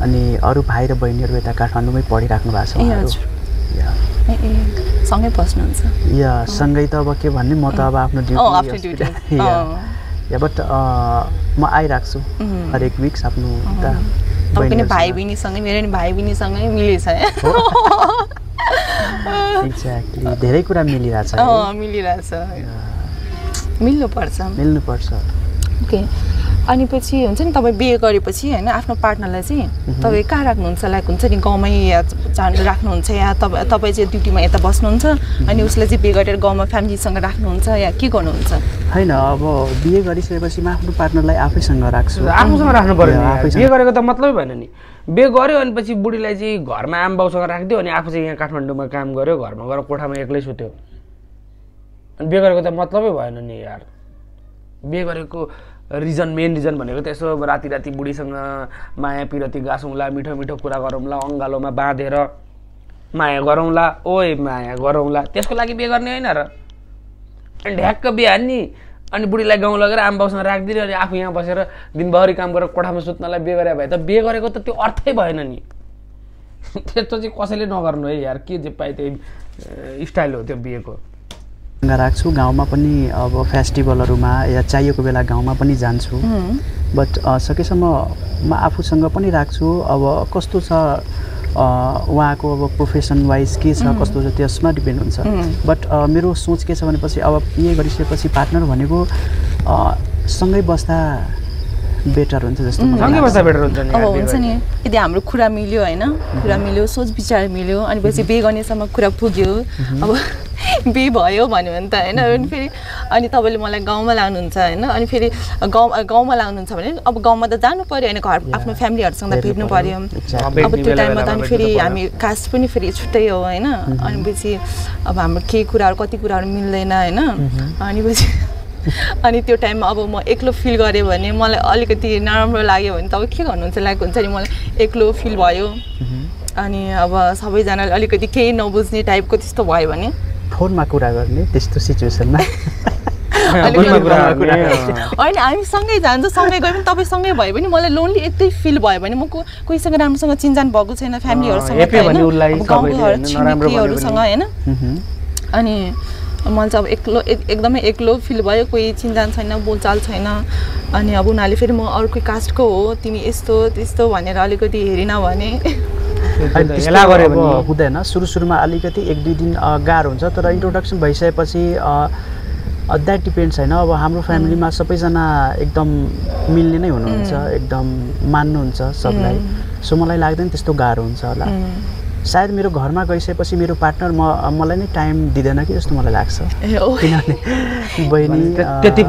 अनि अरू भाइ र बहिनीहरू यता काठमाडौँमै पढिराख्नु भएको छ ए, उहाँहरू। हजुर। या। ए ए सँगै बस्नुहुन्छ? या सँगै त अब के भन्ने म त अब आफ्नो ड्युटी (laughs) या। बट म आइरहेको छु हरेक विक्स आफ्नो उता पनि। भाइ बहिनीसँगै मेरो नि भाइ बहिनीसँगै मिलेछ एक्ज्याक्टली (laughs) धेरै कुरा मिलिरहेछ मिलिरहेछ। मिल्नुपर्छ। मिल्नुपर्छ। ओके अनि पछि हुन्छ नि तपाईँ बिहे गरेपछि होइन आफ्नो पार्टनरलाई चाहिँ तपाईँ कहाँ राख्नुहुन्छ? लाइक हुन्छ नि गाउँमै या राख्नुहुन्छ या तपाईँ तपाईँ चाहिँ ड्युटीमा यता बस्नुहुन्छ अनि उसलाई चाहिँ बिहे गरेर गाउँमा फ्यामिलीसँग राख्नुहुन्छ या के गर्नुहुन्छ? होइन अब बिहे गरिसकेपछि म आफ्नो पार्टनरलाई आफैसँग राख्छु। आफूसँग राख्नु पऱ्यो। बिहे गरेको त मतलबै भएन नि। बिहे गर्यो अनि पछि बुढीलाई चाहिँ घरमा आमा बाउसँग राखिदियो अनि आफू चाहिँ यहाँ काठमाडौँमा काम गर्यो घरमा गएर कोठामा एक्लै सुत्यो। अनि बिहे गरेको त मतलबै भएन नि यार। बिहे गरेको रिजन मेन रिजन भनेको त यसो अब राति राति बुढीसँग माया पिरती गाँसौँला मिठो मिठो कुरा गरौँला अङ्गालोमा बाँधेर माया गरौँला ओए माया गरौँला। त्यसको लागि बिहे गर्ने होइन र। अनि ढ्याक्क बिहे हान्ने अनि बुढीलाई गाउँ लगेर आमा बाउसँग राखिदिने अनि आफू यहाँ बसेर दिनभरि काम गरेर कोठामा सुत्नलाई बिहे गरे भए त बिहे गरेको त त्यो अर्थै भएन नि। (laughs) त्यस्तो चाहिँ कसैले नगर्नु है यार के जे पाए त्यही स्टाइल हो त्यो बिहेको। राख्छु। गाउँमा पनि अब फेस्टिभलहरूमा या चाहिएको बेला गाउँमा पनि जान्छु। बट सकेसम्म म आफूसँग पनि राख्छु। अब कस्तो छ उहाँको अब प्रोफेसन वाइज के छ कस्तो छ त्यसमा डिपेन्ड हुन्छ। बट मेरो सोच के छ भनेपछि अब बिहे गरिसकेपछि पार्टनर भनेको सँगै बस्दा बेटर हुन्छ जस्तो मलाई सँगै लाग्छ। बस्दा बेटर हुन्छ नि अब हुन्छ नि। यदि हाम्रो कुरा मिल्यो होइन कुरा मिल्यो सोच विचार मिल्यो अनि पछि बिहे गर्नेसम्म कुरा पुग्यो अब (laughs) बिहे भयो भन्यो भने त होइन अनि फेरि अनि तपाईँले मलाई गाउँमा लानुहुन्छ होइन अनि फेरि गाउँ गाउँमा लानुहुन्छ भने अब गाउँमा त जानु पऱ्यो होइन घर आफ्नो फ्यामिलीहरूसँग त भेट्नु पऱ्यो. अब त्यो टाइममा त अनि फेरि। हामी कास्ट पनि फेरि छुट्टै हो होइन अनि पछि अब हाम्रो केही कुराहरू कति कुराहरू मिल्दैन होइन अनि पछि (laughs) अनि त्यो टाइममा अब म एक्लो फिल गरेँ भने मलाई अलिकति नराम्रो लाग्यो भने तपाईँ के गर्नुहुन्छ लाइक हुन्छ नि मलाई एक्लो फिल भयो अनि अब सबैजनाले अलिकति केही नबुझ्ने टाइपको त्यस्तो भयो भने फोनमा कुरा गर्ने त्यस्तो सिचुएसनमा। (laughs) होइन हामी सँगै जान्छ सँगै गयो भने तपाईँ सँगै भयो भने मलाई लोन्ली यतै फिल भयो भने म को कोहीसँग राम्रोसँग चिनजान भएको छैन फ्यामिलीहरूसँग होइन अब। छिमेकीहरूसँग। अनि मलाई चाहिँ अब एक्लो एक- एकदमै एक्लो फिल भयो कोही चिनजान छैन बोलचाल छैन। अनि अब उनीहरूले फेरि म अर्कै कास्टको हो तिमी यस्तो त्यस्तो भनेर अलिकति हेरेन भने। हेला गऱ्यो भने हुँदैन। सुरु सुरुमा अलिकति एक दुई दिन गाह्रो हुन्छ तर इन्ट्रोडक्सन भइसकेपछि द्याट डिपेन्ड्स होइन अब हाम्रो फ्यामिलीमा सबैजना एकदम मिल्ने नै हुनुहुन्छ एकदम मान्नुहुन्छ सबलाई। सो मलाई लाग्दैन त्यस्तो गाह्रो हुन्छ होला। सायद मेरो घरमा गइसकेपछि मेरो पार्टनर म मलाई नै टाइम दिँदैन कि जस्तो मलाई लाग्छ। किनभने (laughs) बहिनी त्यति-?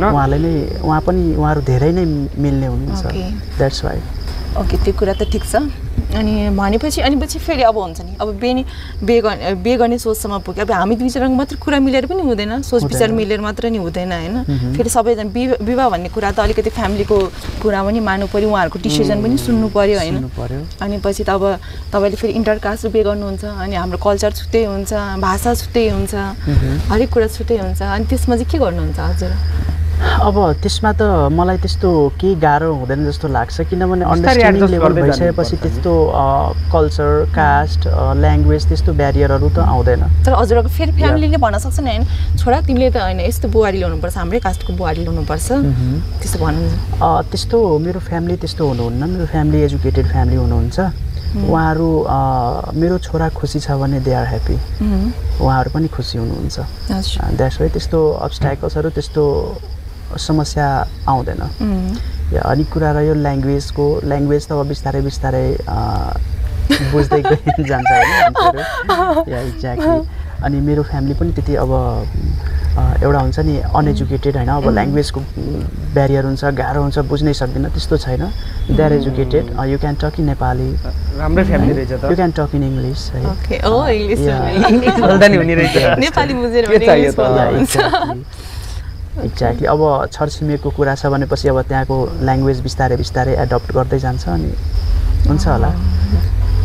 उहाँलाई नै उहाँ पनि उहाँहरू धेरै नै मिल्ने हुनुहुन्छ. द्याट्स वाइ ओके त्यो कुरा त ठिक छ। अनि भनेपछि अनि पछि फेरि अब हुन्छ नि। अब बे बे गर्ने बे गर्ने सोचसम्म पुग्यो। अब हामी दुईजनाको मात्र कुरा मिलेर पनि हुँदैन। सोच विचार। मिलेर मात्र नि हुँदैन होइन? फेरि सबैजना विवाह भन्ने कुरा त अलिकति फ्यामिलीको कुरा पनि मान्नु पऱ्यो उहाँहरूको डिसिजन पनि सुन्नु पऱ्यो होइन? अनि पछि त अब तपाईँले फेरि इन्टरकास्ट बे गर्नुहुन्छ अनि हाम्रो कल्चर छुट्टै हुन्छ भाषा छुट्टै हुन्छ हरेक कुरा छुट्टै हुन्छ। अनि त्यसमा चाहिँ के गर्नुहुन्छ हजुर? अब त्यसमा त मलाई त्यस्तो केही गाह्रो हुँदैन जस्तो लाग्छ किनभने अन्डरस्ट्यान्डिङ लेभल भइसकेपछि। त्यस्तो कल्चर कास्ट ल्याङ्ग्वेज त्यस्तो ब्यारियरहरू त आउँदैन। तर हजुरहरूको फेरि फ्यामिलीले भन्न सक्छ नि होइन? छोरा तिमीले त होइन यस्तो बुहारी ल्याउनुपर्छ हाम्रै कास्टको बुहारी ल्याउनुपर्छ। त्यस्तो अ, त्यस्तो मेरो फ्यामिली त्यस्तो हुनुहुन्न। मेरो फ्यामिली एजुकेटेड फ्यामिली हुनुहुन्छ। उहाँहरू मेरो छोरा खुसी छ भने दे आर ह्याप्पी उहाँहरू पनि खुसी हुनुहुन्छ। हजुर। द्याट्स वाइ त्यस्तो अब्सट्याकल्सहरू त्यस्तो समस्या आउँदैन। अनि कुरा रह्यो ल्याङ्ग्वेजको ल्याङ्ग्वेज त अब बिस्तारै बिस्तारै बुझ्दै गइ (laughs) जान्छ होइन एक्ज्याक्टली (laughs) अनि मेरो फ्यामिली पनि त्यति अब एउटा हुन्छ नि अनएजुकेटेड होइन। अब ल्याङ्ग्वेजको ब्यारियर हुन्छ गाह्रो हुन्छ बुझ्नै सक्दैन त्यस्तो छैन। They are educated you can talk in Nepali राम्रै फ्यामिली रहेछ यु त क्यान टक इन इङ्ग्लिस है। (laughs) रहेछ। नेपाली बुझेर एक्ज्याक्टली अब छरछिमेकको कुरा छ भनेपछि अब त्यहाँको ल्याङ्ग्वेज बिस्तारै बिस्तारै एडप्ट गर्दै जान्छ अनि हुन्छ होला।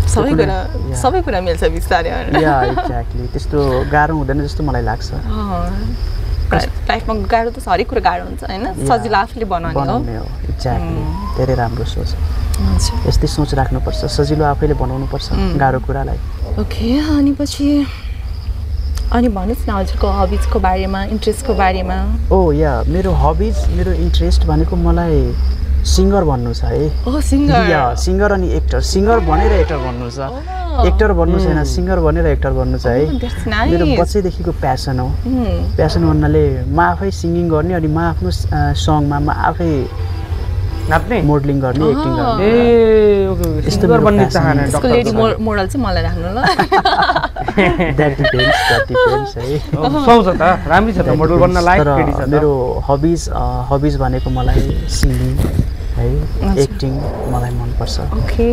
सबै कुरा. सबै कुरा मिल्छ बिस्तारै या एक्ज्याक्टली त्यस्तो गाह्रो हुँदैन जस्तो मलाई लाग्छ। लाइफमा गाह्रो त हरेक कुरा गाह्रो हुन्छ होइन? सजिलो आफूले बनाउने हो। एक्ज्याक्टली धेरै राम्रो सोच। यस्तै सोच राख्नुपर्छ। सजिलो आफैले बनाउनुपर्छ गाह्रो कुरालाई। ओके अनि पछि अनि भन्नुहोस् न हजुरको हबिजको बारेमा इन्ट्रेस्टको बारेमा। ओ या मेरो हबिज मेरो इन्ट्रेस्ट भनेको मलाई सिङ्गर भन्नु छ है। ओ सिङ्गर या सिङ्गर अनि एक्टर। सिङ्गर भनेर एक्टर भन्नु छ। एक्टर भन्नु छैन सिङ्गर भनेर एक्टर भन्नु छ Oh, है nice. मेरो बच्चैदेखिको प्यासन हो। प्यासन भन्नाले म आफै सिङ्गिङ गर्ने अनि म आफ्नो सङमा म आफै नाच्ने मोडलिङ गर्ने एक्टिङ. गर्ने। ए (laughs) ओके ओके। यस्तो बन्ने चाहना डक्टर लेडी। मोडल चाहिँ मलाई राख्नु ल। द्याट डिपेन्ड्स द्याट डिपेन्ड्स है। (laughs) सुहाउँछ त राम्रै छ त मोडल बन्न लायक केटी छ। मेरो हबिज हबिज भनेको मलाई सिङ्गिङ है। एक्टिङ मलाई मनपर्छ। ओके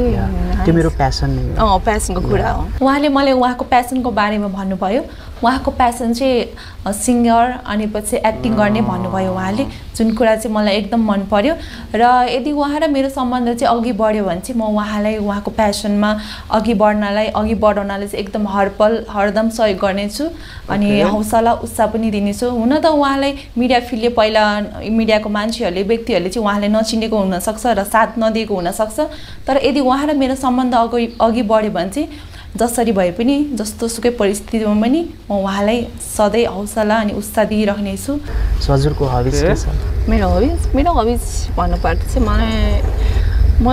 त्यो मेरो प्यासन नै हो। अँ प्यासनको कुरा हो। उहाँले मलाई उहाँको प्यासनको बारेमा भन्नुभयो। उहाँको प्यासन चाहिँ सिङ्गर अनि पछि एक्टिङ गर्ने भन्नुभयो उहाँले जुन कुरा चाहिँ मलाई एकदम मन पर्यो। र यदि उहाँ र मेरो सम्बन्ध चाहिँ अघि बढ्यो भने चाहिँ म उहाँलाई उहाँको प्यासनमा अघि बढ्नलाई अघि बढाउनलाई चाहिँ एकदम हरपल हरदम सहयोग गर्नेछु अनि. हौसला उत्साह पनि दिनेछु। हुन त उहाँलाई मिडिया फिल्डले पहिला मिडियाको मान्छेहरूले व्यक्तिहरूले चाहिँ उहाँलाई नचिनेको हुनसक्छ र साथ नदिएको हुनसक्छ। तर यदि उहाँ र मेरो सम्बन्ध अघि अघि बढ्यो भने चाहिँ जसरी भए पनि जस्तो सुकै परिस्थितिमा पनि म उहाँलाई सधैँ हौसला अनि उत्साह दिइराख्नेछु हजुरको हबिज छ? मेरो हबिज? मेरो हबिज भन्नुपर्दा चाहिँ मलाई म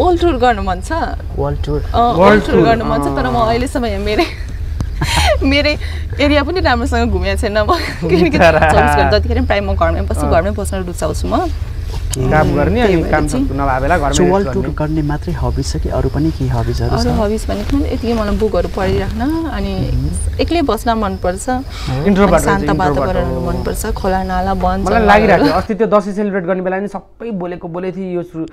वर्ल्ड टुर गर्नु मन छ। World tour? वर्ल्ड टुर गर्नु मन छ तर म। अहिलेसम्म यहाँ मेरै (laughs) मेरै एरिया पनि राम्रोसँग घुमेको छैन म। (laughs) किनकि जतिखेर पनि प्रायः म घरमै बस्छु घरमै बस्न रुचाउँछु म। काम गर्ने अनि काम नभए बेला घरमा वर्ल्ड rest टुर गर्ने। मात्रै हबिज छ कि अरू पनि केही हबिजहरू अरू हबिज भनेको यतिकै मलाई बुकहरू पढिराख्न अनि एक्लै बस्न मनपर्छ। शान्त वातावरण। मनपर्छ खोला नाला वन मलाई। लागिरहेको थियो अस्ति त्यो दसैँ सेलिब्रेट गर्ने बेला नि सबै बोलेको बोले थिएँ यो श्रु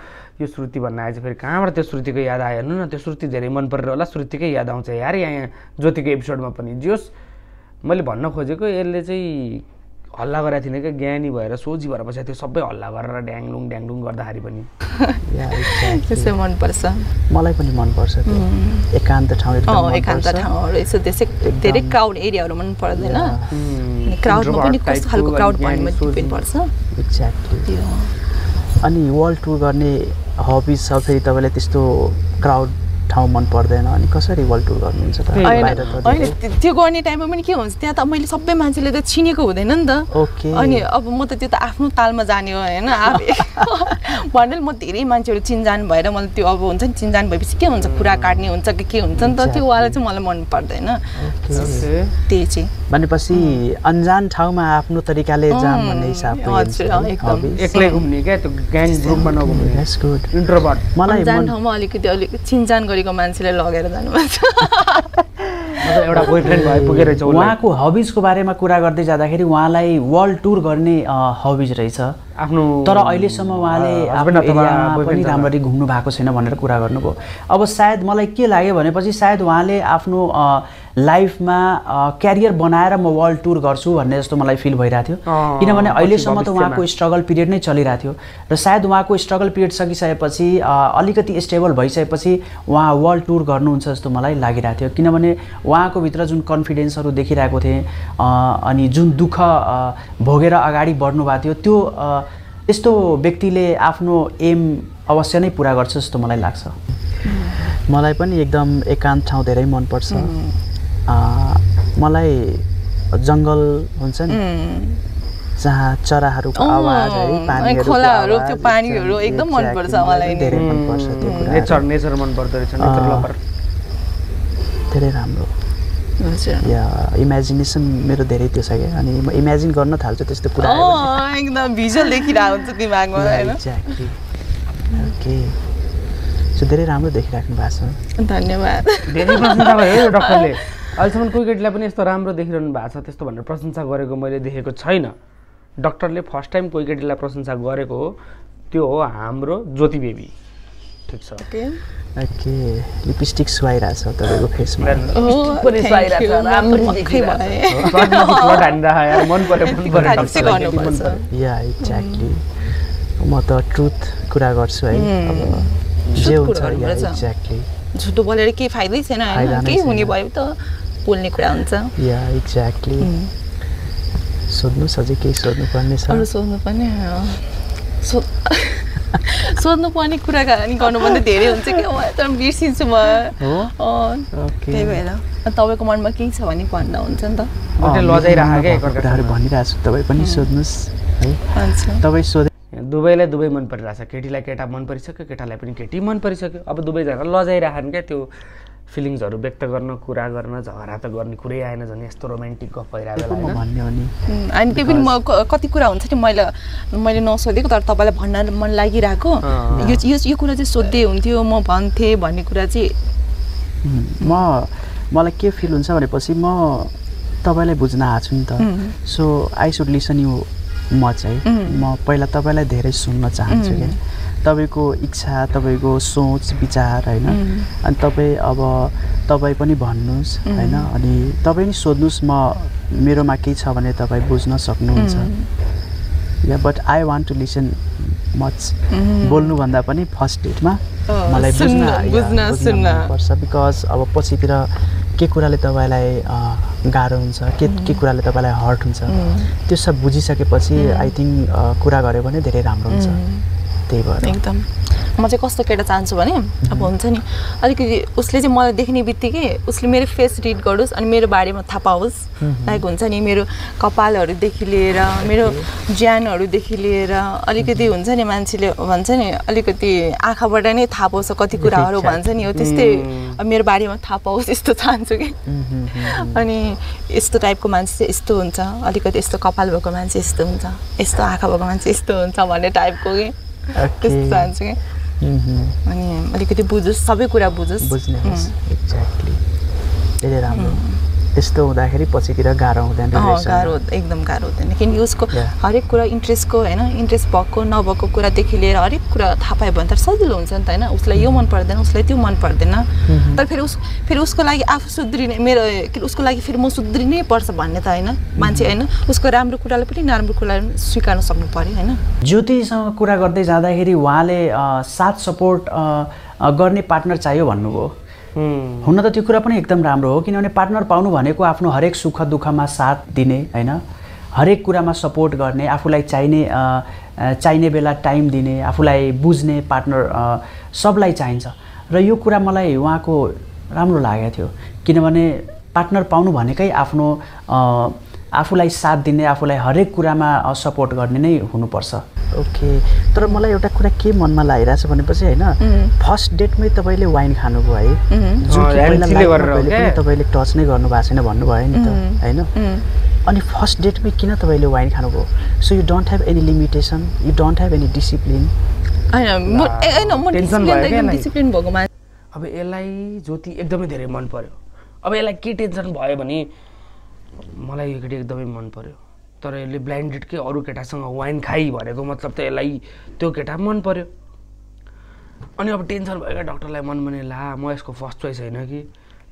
यो श्रुति भन्न आएछ। फेरि कहाँबाट त्यो श्रुतिको याद आयो? हेर्नु न त्यो श्रुति धेरै मन परेर होला श्रुतिकै याद आउँछ। यार यहाँ ज्योतिको एपिसोडमा पनि। जोस् मैले भन्न खोजेको यसले चाहिँ हल्ला गरेको थिइनँ क्या ज्ञानी भएर सोझी भएर बसेको थियो सबै हल्ला गरेर ड्याङडुङ ड्याङडुङ गर्दाखेरि पनि. (laughs) त्यसै मनपर्छ। मलाई पनि मनपर्छ त्यो। एकान्त ठाउँ एकान्त। ठाउँहरू यसो त्यसै धेरै क्राउड एरियाहरू मन पर्दैन। क्राउडमा पनि कस्तो खालको क्राउड ज्ञानी डिपेन्ड। पर्छ. त्यो अनि वर्ल्ड टुर गर्ने हबिज छ फेरि तपाईँलाई त्यस्तो क्राउड ठाउँ मन पर्दैन अनि कसरी वर्ल्ड टुर गर्नुहुन्छ त? होइन। त्यो- गर्ने टाइममा पनि के हुन्छ? त्यहाँ त मैले सबै मान्छेले त चिनेको हुँदैन नि त। ओके। अनि अब म त त्यो त आफ्नो तालमा जाने हो होइन? अब (laughs) भन्नाले म धेरै मान्छेहरू चिनजान भएर मलाई त्यो अब हुन्छ नि चिनजान भएपछि के हुन्छ? कुरा काट्ने हुन्छ कि के हुन्छ नि त? त्यो वाला चाहिँ मलाई मन पर्दैन. त्यही चाहिँ। भनेपछि अन्जान ठाउँमा आफ्नो तरिकाले जाम भन्ने एकदम। एक्लै घुम्ने क्या? त्यो ग्याङ ग्रुपमा नघुम्ने। द्याट्स गुड इन्ट्रोभर्ट मलाई ठाउँमा अलिकति अलिक चिनजान गरेको मान्छेले लगेर जानुपर्छ मतलब एउटा बोय फ्रेन्ड भए पुगेर। उहाँको हबिजको बारेमा कुरा गर्दै जाँदाखेरि उहाँलाई वर्ल्ड टुर गर्ने हबिज रहेछ। आफ्नो तर अहिलेसम्म उहाँले आफ्नो एरियामा पनि। राम्ररी घुम्नु भएको छैन भनेर कुरा गर्नुभयो अब सायद मलाई के लाग्यो भनेपछि सायद उहाँले आफ्नो लाइफमा क्यारियर बनाएर म वर्ल्ड टुर गर्छु भन्ने जस्तो मलाई फिल भइरहेको थियो किनभने अहिलेसम्म त। उहाँको स्ट्रगल पिरियड नै चलिरहेको थियो र सायद उहाँको स्ट्रगल पिरियड सकिसकेपछि अलिकति स्टेबल भइसकेपछि उहाँ वर्ल्ड टुर गर्नुहुन्छ जस्तो मलाई लागिरहेको थियो किनभने उहाँको भित्र जुन कन्फिडेन्सहरू देखिरहेको थिएँ अनि जुन दुःख भोगेर अगाडि बढ्नु भएको थियो त्यो यस्तो व्यक्तिले आफ्नो एम अवश्य नै पुरा गर्छ जस्तो मलाई लाग्छ। मलाई पनि एकदम एकान्त ठाउँ धेरै मनपर्छ। मलाई जङ्गल हुन्छ नि जहाँ चराहरूको आवाज है अनि पानीहरूको खोलाहरू, त्यो पानीहरू एकदम मनपर्छ मलाई। धेरै मनपर्छ त्यो कुरा। नेचर नेचर मन पर्दो रहेछ नेचर अँ। लभर धेरै राम्रो। या इमेजिनेसन मेरो धेरै त्यो छ क्या अनि म इमेजिन गर्न थाल्छु त्यस्तो कुरा एकदम भिजुअल देखिरहेको हुन्छ दिमागमा ओके सो धेरै राम्रो देखिराख्नु भएको छ। धन्यवाद। धेरै प्रशंसा भयो डक्टरले। अहिलेसम्म कोही केटीलाई पनि यस्तो राम्रो देखिरहनु भएको छ त्यस्तो भनेर प्रशंसा गरेको मैले देखेको छैन। डक्टरले फर्स्ट टाइम कोही केटीलाई प्रशंसा गरेको हो। त्यो हो हाम्रो ज्योति बेबी। ठिक छ। ओके ओके लिपस्टिक सुहाइरहेछ तपाईँको फेसमा। या एक्ज्याक्टली (laughs) (laughs) (laughs) म त ट्रुथ कुरा गर्छु है। अब जे Truth हुन्छ। एक्ज्याक्टली झुटो बोलेर केही फाइदै छैन केही छैन। हुने भयो त बोल्ने कुरा हुन्छ। या एक्ज्याक्टली सोध्नुहोस् अझै केही सोध्नुपर्ने छ। सोध्नु अँ, सो सोध्नु पर्ने कुराकानी गर्नुपर्ने धेरै हुन्छ कि म तर बिर्सिन्छु म हो अँ, ओके त्यही भएर तपाईँको मनमा केही छ भने भन्दा हुन्छ नि त कुराहरू। भनिरहेको छु तपाईँ पनि सोध्नुहोस् है हुन्छ तपाईँ सोधे दुवैलाई दुवै मन परिरहेछ केटीलाई केटा मन परिसक्यो केटालाई पनि केटी मन परिसक्यो अब दुवैजना लजाइराखन् क्या त्यो फिलिङ्सहरू व्यक्त गर्न कुरा गर्न झगडा त गर्ने कुरै आएन झन् यस्तो रोमान्टिक गफ भइरहेको अनि त्यो पनि म क- कति कुरा हुन्छ नि मैले मैले नसोधेको तर तपाईँलाई भन्न मन लागिरहेको। यो यो यो कुरा चाहिँ सोध्दै हुन्थ्यो म भन्थेँ भन्ने कुरा चाहिँ। म मलाई के फिल हुन्छ भनेपछि म तपाईँलाई बुझ्न आएको छु नि त। So I should listen you much है। म पहिला तपाईँलाई धेरै सुन्न चाहन्छु क्या। तपाईँको इच्छा तपाईँको सोच विचार होइन? अनि तपाईँ अब तपाईँ पनि भन्नुहोस् होइन? अनि तपाईँ नि सोध्नुहोस् म मेरोमा केही छ भने तपाईँ बुझ्न सक्नुहुन्छ। Yeah but I want to listen much बोल्नुभन्दा पनि फर्स्ट डेटमा मलाई बुझ्न बुझ्न, सुन्न। पर्छ बिकज अब पछितिर के कुराले तपाईँलाई गाह्रो हुन्छ के के कुराले तपाईँलाई हर्ट हुन्छ त्यो सब बुझिसकेपछि आई थिङ्क कुरा गऱ्यो भने धेरै राम्रो हुन्छ। त्यही भएर। एकदम। म चाहिँ कस्तो केटा चाहन्छु भने अब हुन्छ नि अलिकति उसले चाहिँ मलाई देख्ने बित्तिकै उसले मेरो फेस रिड गरोस् अनि मेरो बारेमा थाहा पाओस्। लाइक हुन्छ नि मेरो कपालहरूदेखि लिएर मेरो ज्यानहरूदेखि लिएर अलिकति हुन्छ नि मान्छेले भन्छ नि अलिकति आँखाबाट नै थाहा पाउँछ कति (laughs) कुराहरू भन्छ नि हो त्यस्तै मेरो बारेमा थाहा पाओस् यस्तो चाहन्छु कि। अनि यस्तो टाइपको मान्छे चाहिँ यस्तो हुन्छ अलिकति यस्तो कपाल भएको मान्छे यस्तो हुन्छ यस्तो आँखा भएको मान्छे यस्तो हुन्छ भन्ने टाइपको कि। त्यस्तो चाहन्छु कि। अनि अलिकति बुझोस् सबै कुरा बुझोस्। बुझ्ने एक्ज्याक्टली धेरै राम्रो। त्यस्तो हुँदाखेरि पछितिर गाह्रो हुँदैन। गाह्रो एकदम गाह्रो हुँदैन। किनकि उसको. हरेक कुरा इन्ट्रेस्टको होइन इन्ट्रेस्ट भएको नभएको कुरादेखि लिएर हरेक कुरा थाहा पायो भने त सजिलो हुन्छ नि त होइन। उसलाई यो मन पर्दैन उसलाई त्यो मन पर्दैन। तर फेरि उस फेरि उसको लागि आफू सुध्रिने मेरो उसको लागि फेरि म सुध्रिनै पर्छ भन्ने त होइन। मान्छे होइन उसको राम्रो कुरालाई पनि नराम्रो कुरालाई पनि स्वीकार्न सक्नु पऱ्यो होइन। ज्योतिसँग कुरा गर्दै जाँदाखेरि उहाँले साथ सपोर्ट गर्ने पार्टनर चाहियो भन्नुभयो। हुन त त्यो कुरा पनि एकदम राम्रो हो किनभने पार्टनर पाउनु भनेको आफ्नो हरेक सुख दुःखमा साथ दिने होइन? हरेक कुरामा सपोर्ट गर्ने आफूलाई चाहिने चाहिने बेला टाइम दिने आफूलाई बुझ्ने पार्टनर सबलाई चाहिन्छ। र यो कुरा मलाई उहाँको राम्रो लागेको थियो किनभने पार्टनर पाउनु भनेकै आफ्नो आफूलाई साथ दिने आफूलाई हरेक कुरामा सपोर्ट गर्ने नै हुनुपर्छ। ओके। तर मलाई एउटा कुरा के मनमा लागिरहेछ भनेपछि होइन फर्स्ट डेटमै तपाईँले वाइन खानुभयो है। जुन तपाईँले टच नै गर्नुभएको छैन भन्नुभयो नि त होइन? अनि फर्स्ट डेटमै किन तपाईँले wine खानुभयो? So you don't have any limitation you don't have any discipline अब यसलाई ज्योति एकदमै धेरै मन पर्यो। अब यसलाई के टेन्सन भयो भने मलाई यो केटी एकदमै मन पर्यो। तर यसले ब्लाइन्ड डेटकै अरू केटासँग वाइन खाइ भनेको मतलब त यसलाई त्यो केटा मन पर्यो। अनि अब टेन्सन भयो क्या डक्टरलाई मन भने ला म यसको फर्स्ट चोइस होइन कि।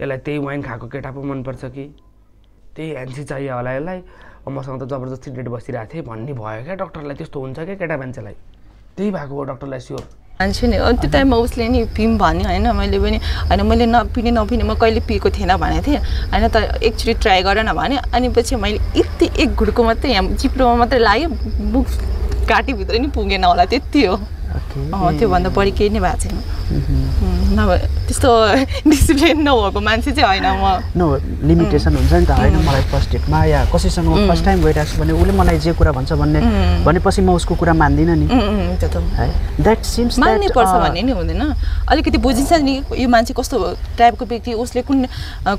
यसलाई त्यही वाइन खाएको केटा पो मनपर्छ कि। त्यही ह्यान्सी चाहियो होला यसलाई। मसँग त जबरजस्ती डेट बसिरहेको थिएँ भन्ने भयो क्या डक्टरलाई। त्यस्तो हुन्छ क्या केटा मान्छेलाई। त्यही भएको हो डक्टरलाई स्योर। मान्छे नि अनि त्यो टाइममा उसले नि पिम भन्यो होइन मैले पनि होइन मैले नपिने नपिने म कहिले पिएको थिएन भनेको थिएँ। होइन त एकचोटि ट्राई गर न भने अनि पछि मैले यति एक घुडको मात्रै यहाँ जिप्रोमा मात्रै लाग्यो बुक घाँटीभित्र नि पुगेन होला त्यति हो। त्योभन्दा बढी केही नै भएको छैन। नभए त्यस्तो (laughs) डिसिप्लिन नभएको मान्छे चाहिँ होइन म। नो लिमिटेसन हुन्छ नि त होइन मलाई फर्स्ट डेटमा या कसैसँग फर्स्ट टाइम गइरहेको छु भने उसले मलाई जे कुरा भन्छ भन्ने भनेपछि म उसको कुरा मान्दिनँ नि। त्यो त द्याट सिम्स मान्नै पर्छ भन्ने नि हुँदैन। अलिकति बुझिन्छ नि यो मान्छे कस्तो टाइपको व्यक्ति उसले कुन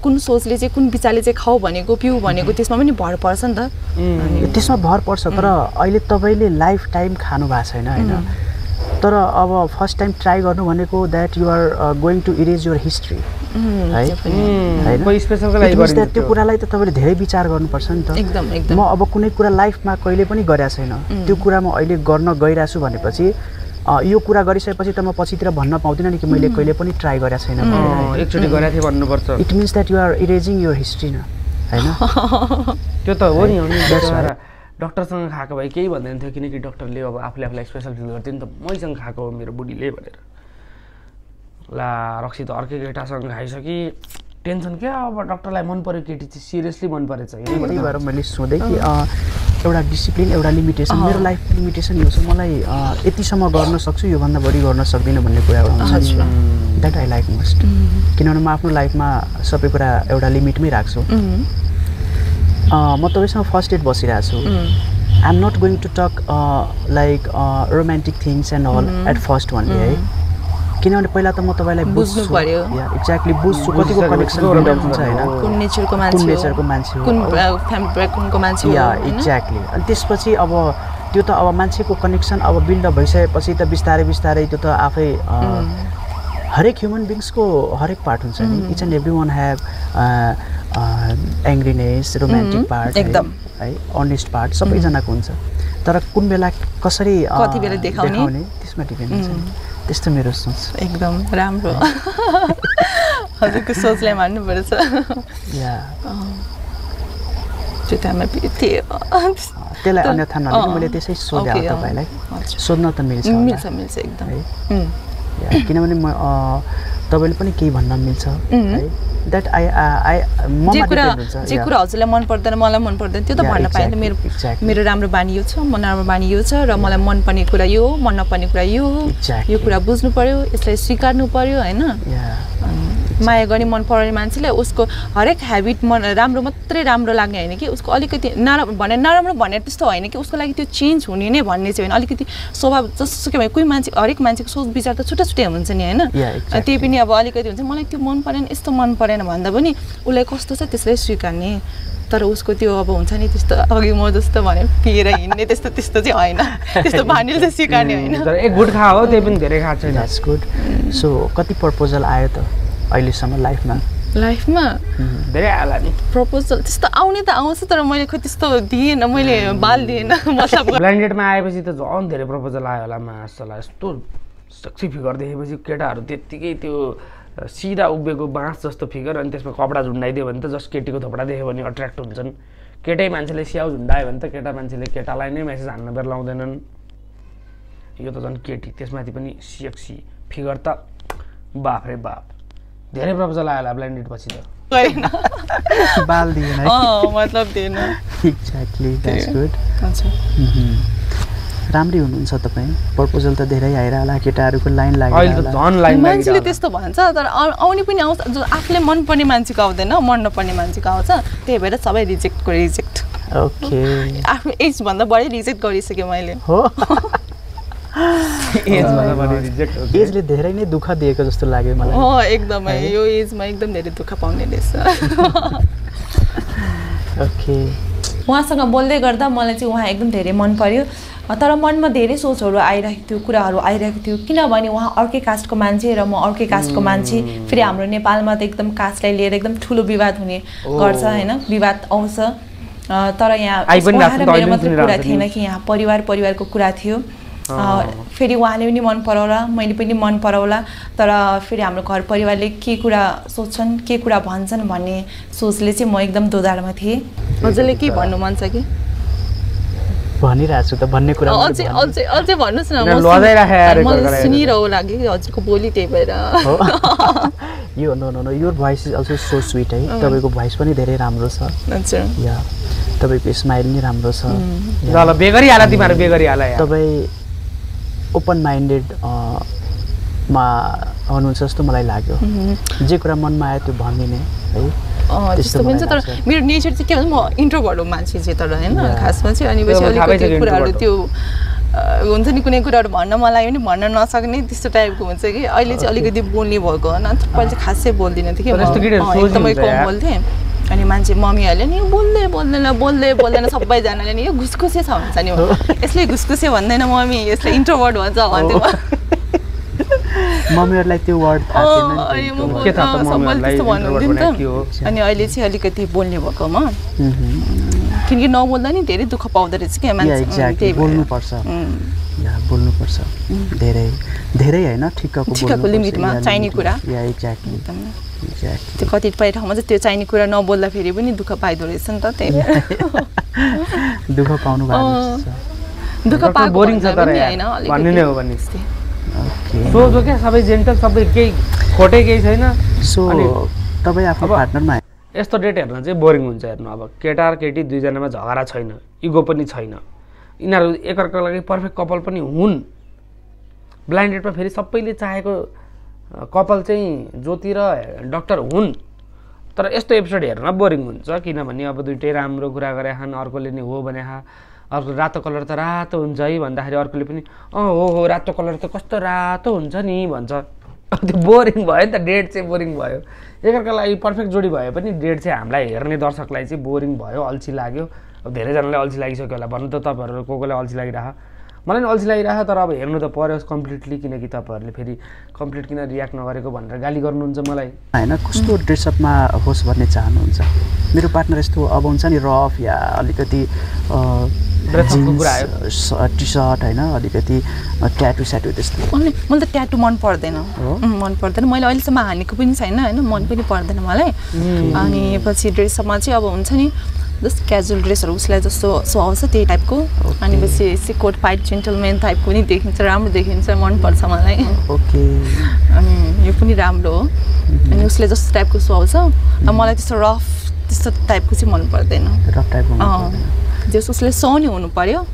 कुन सोचले चाहिँ कुन विचारले चाहिँ खाऊ भनेको पिउ भनेको त्यसमा पनि भर पर्छ नि त। त्यसमा भर पर्छ तर अहिले तपाईँले लाइफ टाइम खानु भएको छैन होइन। तर अब फर्स्ट टाइम ट्राई गर्नु भनेको that you're going to erase your history है? त्यो। कुरालाई त तपाईँले धेरै विचार गर्नुपर्छ नि त। एकदम एकदम। म अब कुनै कुरा लाइफमा कहिले पनि गरेको छैन। त्यो कुरा म अहिले गर्न गइरहेको छु भनेपछि यो कुरा गरिसकेपछि त म पछितिर भन्न पाउँदिनँ नि कि मैले कहिले पनि ट्राई गरेको छैन अँ, एकचोटि गरेको थिएँ भन्नुपर्छ। It means that you're erasing your history न होइन? (laughs) त्यो त हो नि डक्टरसँग खाएको भए केही भन्दैन थियो किनकि डक्टरले अब आफूले आफूलाई स्पेसल फिल गर्थ्यो नि त। मैसँग खाएको हो मेरो बुढीले भनेर। ला रक्सी त अर्कै केटासँग खाइसकि टेन्सन क्या अब डक्टरलाई मन पऱ्यो केटी चाहिँ सिरियसली मन परेछ। त्यही भएर मैले सोधेँ कि एउटा डिसिप्लिन एउटा लिमिटेसन मेरो लाइफ लिमिटेसन यो छ मलाई यतिसम्म गर्न सक्छु योभन्दा बढी गर्न सक्दिनँ भन्ने कुरा एउटा हुन्छ द्याट आई लाइक मोस्ट किनभने म आफ्नो लाइफमा सबै कुरा एउटा लिमिटमै राख्छु। म तपाईँसँग फर्स्ट डेट बसिरहेको छु। I am not going to talk like romantic things and all at first भन्ने है किनभने पहिला त म तपाईँलाई बुझ्नु बुझ्छु। पर्यो। एक्ज्याक्टली बुझ्छु। कतिको कनेक्सन बिल्डअप हुन्छ होइन। कुन नेचरको मान्छे नेचरको मान्छे हो? कुन फ्यामिली ब्याकग्राउन्डको मान्छे हो? या? एक्ज्याक्टली अनि त्यसपछि अब त्यो त अब मान्छेको कनेक्सन अब बिल्डअप भइसकेपछि त बिस्तारै बिस्तारै त्यो त आफै अ, हरेक ह्युमन बिङ्सको हरेक पार्ट हुन्छ नि। Each and every one have angriness romantic part एकदम। है अनेस्ट पार्ट सबैजनाको हुन्छ। तर कुन बेला कसरी कति बेला देखाउने? त्यसमा डिपेन्ड हुन्छ। नि त्यस्तो मेरो सोच। एकदम राम्रो। (laughs) हजुरको सोचलाई मान्नुपर्छ। या। त्यो त्यसलाई अन्यथा नलिनु अँ, मैले त्यसै सोधेँ तपाईँलाई। सोध्न त मिल्छ। मिल्छ मिल्छ एकदम। है। किनभने म तपाईँले पनि केही भन्न मिल्छ है? द्याट आई आई जे कुरा जे। कुरा हजुरलाई मन पर्दैन मलाई मन पर्दैन त्यो त भन्न पाइँदैन exactly, मेरो. मेरो राम्रो बानी यो छ म राम्रो बानी यो छ र मलाई मनपर्ने कुरा यो हो मन नपर्ने कुरा यो। हो. यो कुरा बुझ्नु पर्यो यसलाई स्वीकार्नु पर्यो होइन? माया गर्ने मन पराउने मान्छेलाई उसको हरेक हेबिट मन राम्रो मात्रै राम्रो लाग्ने होइन कि उसको अलिकति नराम्रो भने नराम्रो भनेर त्यस्तो होइन कि उसको लागि त्यो चेन्ज हुने नै भन्ने चाहिँ होइन। अलिकति स्वभाव जसुकै भए कोही मान्छे हरेक मान्छेको सोच विचार त छुट्टा छुट्टै हुन्छ नि होइन. त्यही पनि अब अलिकति हुन्छ। मलाई त्यो मन परेन यस्तो मन परेन भन्दा पनि उसलाई कस्तो छ त्यसलाई स्वीकार्ने। तर उसको त्यो अब हुन्छ नि त्यस्तो अघि म जस्तो भने पिएर हिँड्ने त्यस्तो त्यस्तो चाहिँ होइन। त्यस्तो बानीले चाहिँ स्वीकार्ने (laughs) होइन। तर एक गुट खा हो त्यही पनि धेरै खाएको छैन। गुड सो कति प्रपोजल आयो त? अहिलेसम्म लाइफमा? लाइफमा? धेरै आला नि। प्रपोजल त्यस्तो आउने त आउँछ तर मैले खोइ त्यस्तो दिएन मैले बाल दिएन मतलब आएपछि त झन् धेरै प्रपोजल आयो होला मासला यस्तो सेक्सी फिगर देखेपछि केटाहरू त्यत्तिकै त्यो सिधा उभिएको बाँस जस्तो फिगर अनि त्यसमा कपडा झुन्डाइदियो भने त जस्ट केटीको थोपडा देख्यो भने अट्र्याक्ट हुन्छन्। केटै मान्छेले स्याउ झुन्डायो भने त केटा मान्छेले केटालाई नै मेसेज हान्न बेर लाउँदैनन्। यो त झन् केटी त्यसमाथि पनि सेक्सी फिगर त। बाफ रे बाप। धेरै प्रपोजल आयो होला ब्लाइन्ड डेट पछि त। गरेन बाल दिएन है। अँ मतलब दिएन। एक्ज्याक्टली द्याट्स गुड अच्छा राम्रै हुनुहुन्छ तपाईँ। प्रपोजल त धेरै आइरह होला केटाहरूको लाइन लाइन मान्छेले त्यस्तो भन्छ तर आउ- आउने पनि आउँछ। जो आफूले मनपर्ने मान्छेको आउँदैन मन नपर्ने मान्छेको आउँछ। त्यही भएर सबै रिजेक्टको रिजेक्ट ओके आफ्नो एजभन्दा बढी रिजेक्ट गरिसकेँ मैले। हो। (laughs) (laughs) एजले धेरै नै दुःख दिएको जस्तो लाग्यो मलाई। हो एकदमै। यो एजमा एकदम धेरै दुःख पाउने रहेछ ओके (laughs) उहाँसँग बोल्दै गर्दा मलाई चाहिँ उहाँ एकदम धेरै मन पर्यो। तर मनमा धेरै सोचहरू आइरहेको थियो कुराहरू आइरहेको थियो। किनभने उहाँ अर्कै कास्टको मान्छे र म अर्कै कास्टको मान्छे। फेरि हाम्रो नेपालमा त एकदम कास्टलाई लिएर एकदम ठुलो विवाद हुने गर्छ होइन? विवाद आउँछ। तर यहाँ मात्रै कुरा थिएन। कि यहाँ परिवार परिवारको कुरा थियो। फेरि उहाँले पनि मन पराउला मैले पनि मन पराउला। तर फेरि हाम्रो घर परिवारले के कुरा सोच्छन् के कुरा भन्छन् भन्ने सोचले चाहिँ म एकदम दोधारमा थिएँ। हजुरले के भन्नु मन छ कि? भनिरहेको छु त भन्ने कुरा अझै। अझै अझै भन्नुहोस् न मलाई गरगराएर। सुनिरहु लाग्यो कि हजुरको बोली त्यही भएर। (laughs) यो नो नो नो यो voice is also so sweet है। तपाईँको भोइस पनि धेरै राम्रो छ। या तपाईँको स्माइल नि राम्रो छ। ल ल बेगरी हाल तिमीहरू बेगरी हाल यार तपाईँ ओपन माइन्डेड मा हुनुहुन्छ जस्तो मलाई लाग्यो। जे कुरा मनमा आयो त्यो भनिदिने है। त्यस्तो पनि छ तर। मेरो नेचर चाहिँ के भन्छ म इन्ट्रोभर्ट हो मान्छे चाहिँ तर होइन. खासमा चाहिँ। अनि पछि अलिकति कुराहरू त्यो हुन्छ नि कुनै कुराहरू भन्न मलाई पनि भन्न नसक्ने त्यस्तो टाइपको हुन्छ कि। अहिले चाहिँ अलिकति बोल्ने भएको हो न पहिला चाहिँ खासै बोल्दिनँ थिएँ कि एकदमै कम। बोल्थेँ। अनि मान्छे मम्मीहरूले नि बोल्दै बोल्दैन बोल्दै बोल्दैन सबैजनाले नि यो घुसखुसे छ भन्छ नि यसले घुसखुसे भन्दैन मम्मी यसले इन्ट्रोभर्ट भन्छ भन्थ्यो मम्मीहरूलाई त्यो वर्ड अनि अहिले चाहिँ अलिकति बोल्ने भएको म। मह्म। किनकि नबोल्दा नि धेरै दुःख पाउँदो रहेछ क्या मान्छे। बोल्नुपर्छ। बोल्नुपर्छ। धेरै। धेरै होइन ठिक्कको ठिक्कको लिमिटमा, चाहिने। कुरा। या एक्ज्याक्टली त्यो कतिपय ठाउँमा चाहिँ त्यो चाहिने कुरा नबोल्दा फेरि पनि दुःख पाइदो रहेछ नि त त्यही (laughs) दुःख पाउनु भएको। दुःख पाएको बोरिङ छ तर होइन, भन्ने नै हो भने। सोझो क्या सबै जेन्टल सबै केही खोटै केही छैन। सो तपाईँ आफ्नो पार्टनरमा यस्तो डेट हेर्न चाहिँ बोरिङ हुन्छ हेर्नु। अब केटा र केटी दुईजनामा झगडा छैन इगो पनि छैन। यिनीहरू एकअर्काको लागि पर्फेक्ट कपाल पनि हुन्। ब्लाइन्ड डेटमा फेरि सबैले चाहेको कपाल चाहिँ ज्योति र डक्टर हुन्। तर यस्तो एपिसोड हेर्न बोरिङ हुन्छ किनभने अब दुइटै राम्रो कुरा गरे खान् अर्कोले नि हो भने अर्को रातो कलर त रातो हुन्छ है भन्दाखेरि अर्कोले पनि अँ हो हो रातो कलर त कस्तो रातो हुन्छ नि भन्छ। त्यो बोरिङ भयो नि त डेट चाहिँ बोरिङ भयो। एकअर्काको लागि पर्फेक्ट जोडी भए पनि डेट चाहिँ हामीलाई हेर्ने दर्शकलाई चाहिँ बोरिङ भयो अल्छी लाग्यो। अब धेरैजनालाई अल्छी लागिसक्यो होला भन्नु त तपाईँहरू को कोलाई अल्छी लागिरह मलाई पनि अल्छी लागिरह तर अब हेर्नु त पर्यो कम्प्लिटली किनकि तपाईँहरूले फेरि कम्प्लिट किन रियाक्ट नगरेको भनेर गाली गर्नुहुन्छ मलाई। होइन कस्तो ड्रेसअपमा होस् भन्ने चाहनुहुन्छ? मेरो पार्टनर यस्तो अब हुन्छ नि रफ या अलिकति। टी सर्ट होइन अलिकति ट्याटु स्याटु त्यस्तो। मलाई मलाई त ट्याटु मन पर्दैन। मन पर्दैन। मैले अहिलेसम्म हानेको पनि छैन होइन मन पनि पर्दैन मलाई। अनि पछि ड्रेसमा चाहिँ अब हुन्छ नि जस्तो क्याजुअल ड्रेसहरू उसलाई जस्तो सुहाउँछ त्यही टाइपको अनि पछि यसै कोट पाइट जेन्टलमेन टाइपको नि देखिन्छ राम्रो देखिन्छ मनपर्छ मलाई ओके अनि यो पनि राम्रो हो अनि उसले जस्तो टाइपको सुहाउँछ मलाई त्यस्तो रफ त्यस्तो टाइपको चाहिँ मन पर्दैन रफ टाइपको जस उसले सुहाउने हुनु पर्यो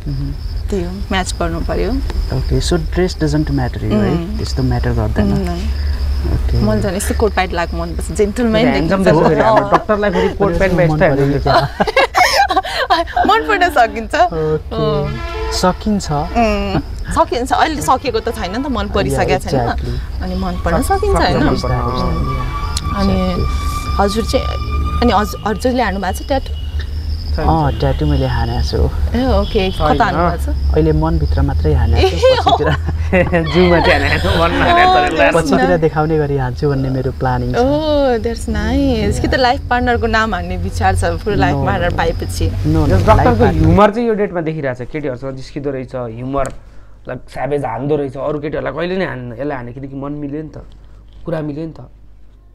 त्यही हो म्याच गर्नु पर्यो okay so dress doesn't matter है. त्यस्तो म्याटर गर्दैन मलाई झन् यस्तो कोट प्यान्ट लाग्नु मनपर्छ हाम्रो डक्टरलाई फेरि कोट प्यान्टमा यस्तो मन पर्न सकिन्छ सकिन्छ सकिन्छ अहिले सकिएको त छैन नि त मन परिसकेको छैन. अनि मन पर्न सकिन्छ होइन अनि. हजुर चाहिँ अनि हजुर हजुरले हान्नु भएको छ ट्याटु अँ ट्याटु मैले हानेको छु। अहिले मनभित्र मात्रै हानेको छु (laughs) (laughs) हाने हाने पछितिर देखाउने गरी हान्छु भन्ने मेरो प्लानिङ छ। द्याट्स नाइस कि त लाइफ पार्टनरको नाम हान्ने विचार छ पुरो लाइफ. पार्टनर पाएपछि। डक्टरको ह्युमर चाहिँ यो डेटमा देखिरहेको छ केटीहरूसँग जिस्किँदो रहेछ ह्युमर स्याबेज हान्दो रहेछ अरू केटीहरूलाई कहिले नै हान्न यसलाई हाने किनकि मन मिल्यो नि त। कुरा मिल्यो नि त।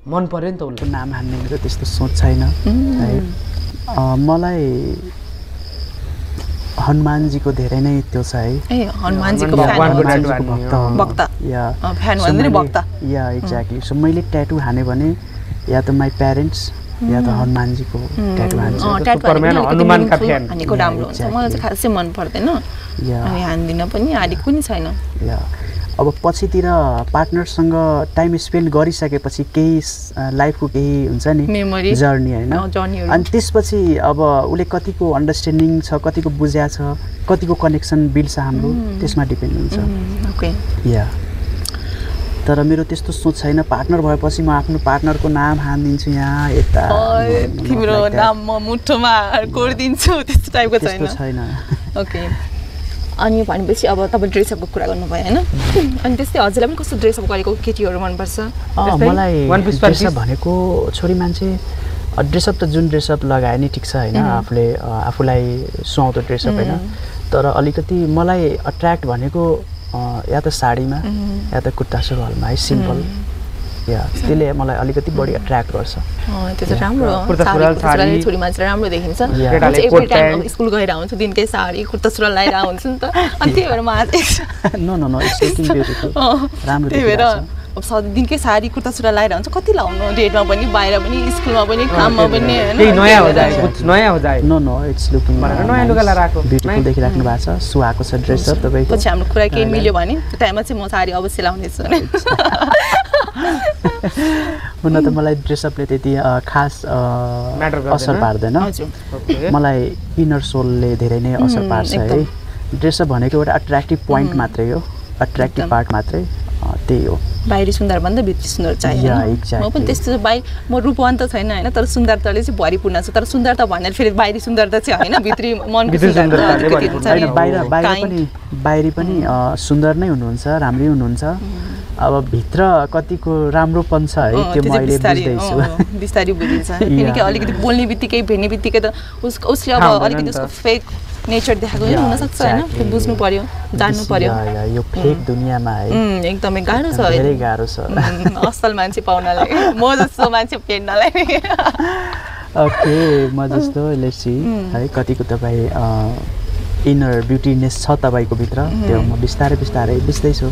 मन पऱ्यो नि त उसलाई नाम हान्ने मेरो त्यस्तो सोच छैन। है। अँ, मलाई हनुमानजीको धेरै नै त्यो छ है। हनुमानजीको भक्त। या एक्ज्याक्टली सो मैले ट्याटु हाने भने या त माई प्यारेन्ट्स या त हनुमानजीको ट्याटु हान्छु। या हान्दिनँ पनि हालेको छैन। या अब पछितिर पार्टनरसँग टाइम स्पेन्ड गरिसकेपछि केही लाइफको केही हुन्छ नि. जर्नी होइन। अनि त्यसपछि अब उसले कतिको अन्डरस्ट्यान्डिङ छ कतिको बुझ्या छ कतिको कनेक्सन बिल्ड छ हाम्रो त्यसमा डिपेन्ड हुन्छ। ओके या तर मेरो त्यस्तो सोच छैन। पार्टनर भएपछि म आफ्नो पार्टनरको नाम हानिदिन्छु यहाँ यता। तिम्रो. नाम म मुठोमा कोरिदिन्छु। त्यस्तो टाइपको छैन। ओके अनि भनेपछि अब तपाईँ ड्रेसअपको कुरा गर्नुभयो होइन? अनि त्यस्तै हजुरलाई पनि कस्तो ड्रेसअप गरेको केटीहरू मनपर्छ? मलाई ड्रेसअप? भनेको छोरी मान्छे ड्रेसअप त जुन ड्रेसअप लगाए नि ठिक छ होइन? आफूले आफूलाई सुहाउँदो ड्रेसअप होइन? तर अलिकति मलाई अट्र्याक्ट भनेको या त साडीमा या त कुर्ता सुरुवालमा है सिम्पल या। त्यसले मलाई अलिकति बढी अट्र्याक्ट गर्छ। अँ, त्यो त राम्रो। छोरी मान्छे राम्रो देखिन्छ। Yeah. म चाहिँ केटाले every कोट time अब प्यान्ट। स्कुल गएर आउँछु दिनकै साडी कुर्ता सुरुवाल लगाएर आउँछु नि त। अनि त्यही भएर म आज no no no it's looking beautiful uh, राम्रो त्यही भएर। अब सधैँ दिनकै साडी कुर्ता सुरुवाल लगाएर आउँछ। कति लाउनु डेटमा पनि बाहिर पनि स्कुलमा पनि काममा पनि नयाँ हो त्यही जाए भएर। कुछ नयाँ हो जाए नो नो इट्स लुकिङ भनेर नयाँ लुगा लगाएर आएको। ब्युटिफुल देखिराख्नु भएको छ। सुहाएको छ ड्रेसअप तपाईँको। पछि हाम्रो कुरा केही? मिल्यो भने त्यो टाइममा चाहिँ म साडी अवश्य लाउनेछु। (laughs) हुन त मलाई ड्रेसअपले त्यति खास? असर पार्दैन मलाई इनर सोलले धेरै नै असर पार्छ है। ड्रेसअप भनेको एउटा अट्र्याक्टिभ पोइन्ट मात्रै हो अट्र्याक्टिभ एकदम। पार्ट मात्रै त्यही हो बाहिरी सुन्दर भन्दा भित्री सुन्दर चाहियो. म पनि त्यस्तो बाहिर म रूपवान त छैन होइन तर सुन्दरताले चाहिँ भरिपूर्ण छ तर सुन्दरता भनेर फेरि बाहिरी सुन्दरता चाहिँ होइन भित्री मनको भित्री सुन्दरता सुन्दरताले अलिकति भरिपूर्ण। हुन्छ होइन नि। बाहिर बाहिर. पनि बाहिरी पनि सुन्दर नै हुनुहुन्छ राम्रै हुनुहुन्छ अब भित्र कतिको राम्रोपन छ है त्यो म अहिले बुझ्दैछु। बिस्तारै बुझिन्छ। (laughs) किनकि अलिकति बोल्ने बित्तिकै भेट्ने बित्तिकै त उसको उसले अब अलिकति। उसको फेक नेचर देखाएको पनि हुनसक्छ होइन? त्यो. बुझ्नु पर्यो जान्नु पर्यो। या, फेक दुनियाँमा है। एकदमै गाह्रो छ धेरै। गाह्रो छ। असल मान्छे पाउनलाई। म जस्तो मान्छे भेट्नलाई ओके (laughs) म जस्तो लेसी है कतिको तपाईँ इनर ब्युटिनेस छ तपाईँको भित्र त्यो म बिस्तारै बिस्तारै बुझ्दैछु।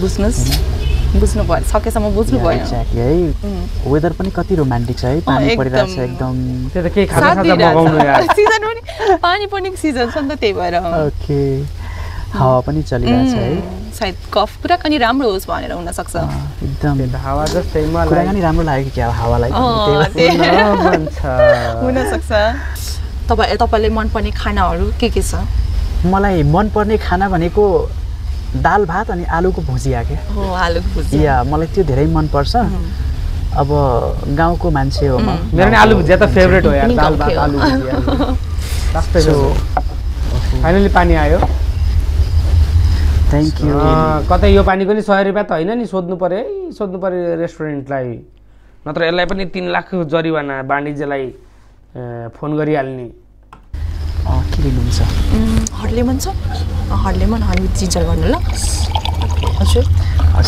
बुझ्नुहोस्। बुझ्नु पर्यो सकेसम्म बुझ्नु एक्ज्याक्टली है। वेदर पनि कति रोमान्टिक छ है? पानी। परिरहेको छ एकदम। त्यो त केही खाजा साथ साजा मगाउनु यार। दिइरहेछ। सिजन पनि पानी पर्नेको सिजन छ नि त त्यही भएर। ओके हावा पनि चलिरहेको छ है। सायद कफ कुराकानी राम्रो होस् भनेर हुनसक्छ। एकदम। हावा जस्तै मलाई कुराकानी राम्रो लाग्यो कि क्या हावालाई हुनसक्छ। तपाईँ तपाईँले मनपर्ने खानाहरू के के छ? मलाई मनपर्ने खाना भनेको दाल भात अनि आलुको भुजिया क्या हो आलुको भुजिया। या मलाई त्यो धेरै मनपर्छ। अब गाउँको मान्छे हो म। मेरो नि आलु भुजिया त फेभरेट हो यार। दाल भात। आलु फाइनली (laughs) पानी आयो। थ्याङ्क यू कतै यो पानीको नि सय रुपियाँ त होइन नि सोध्नु पऱ्यो। है सोध्नु पऱ्यो रेस्टुरेन्टलाई। नत्र यसलाई पनि तिन लाख जरिवाना वाणिज्यलाई फोन गरिहाल्ने। के लिनुहुन्छ हट लेमन छ हट लेमन हनी जिन्जर गर्नु ल हजुर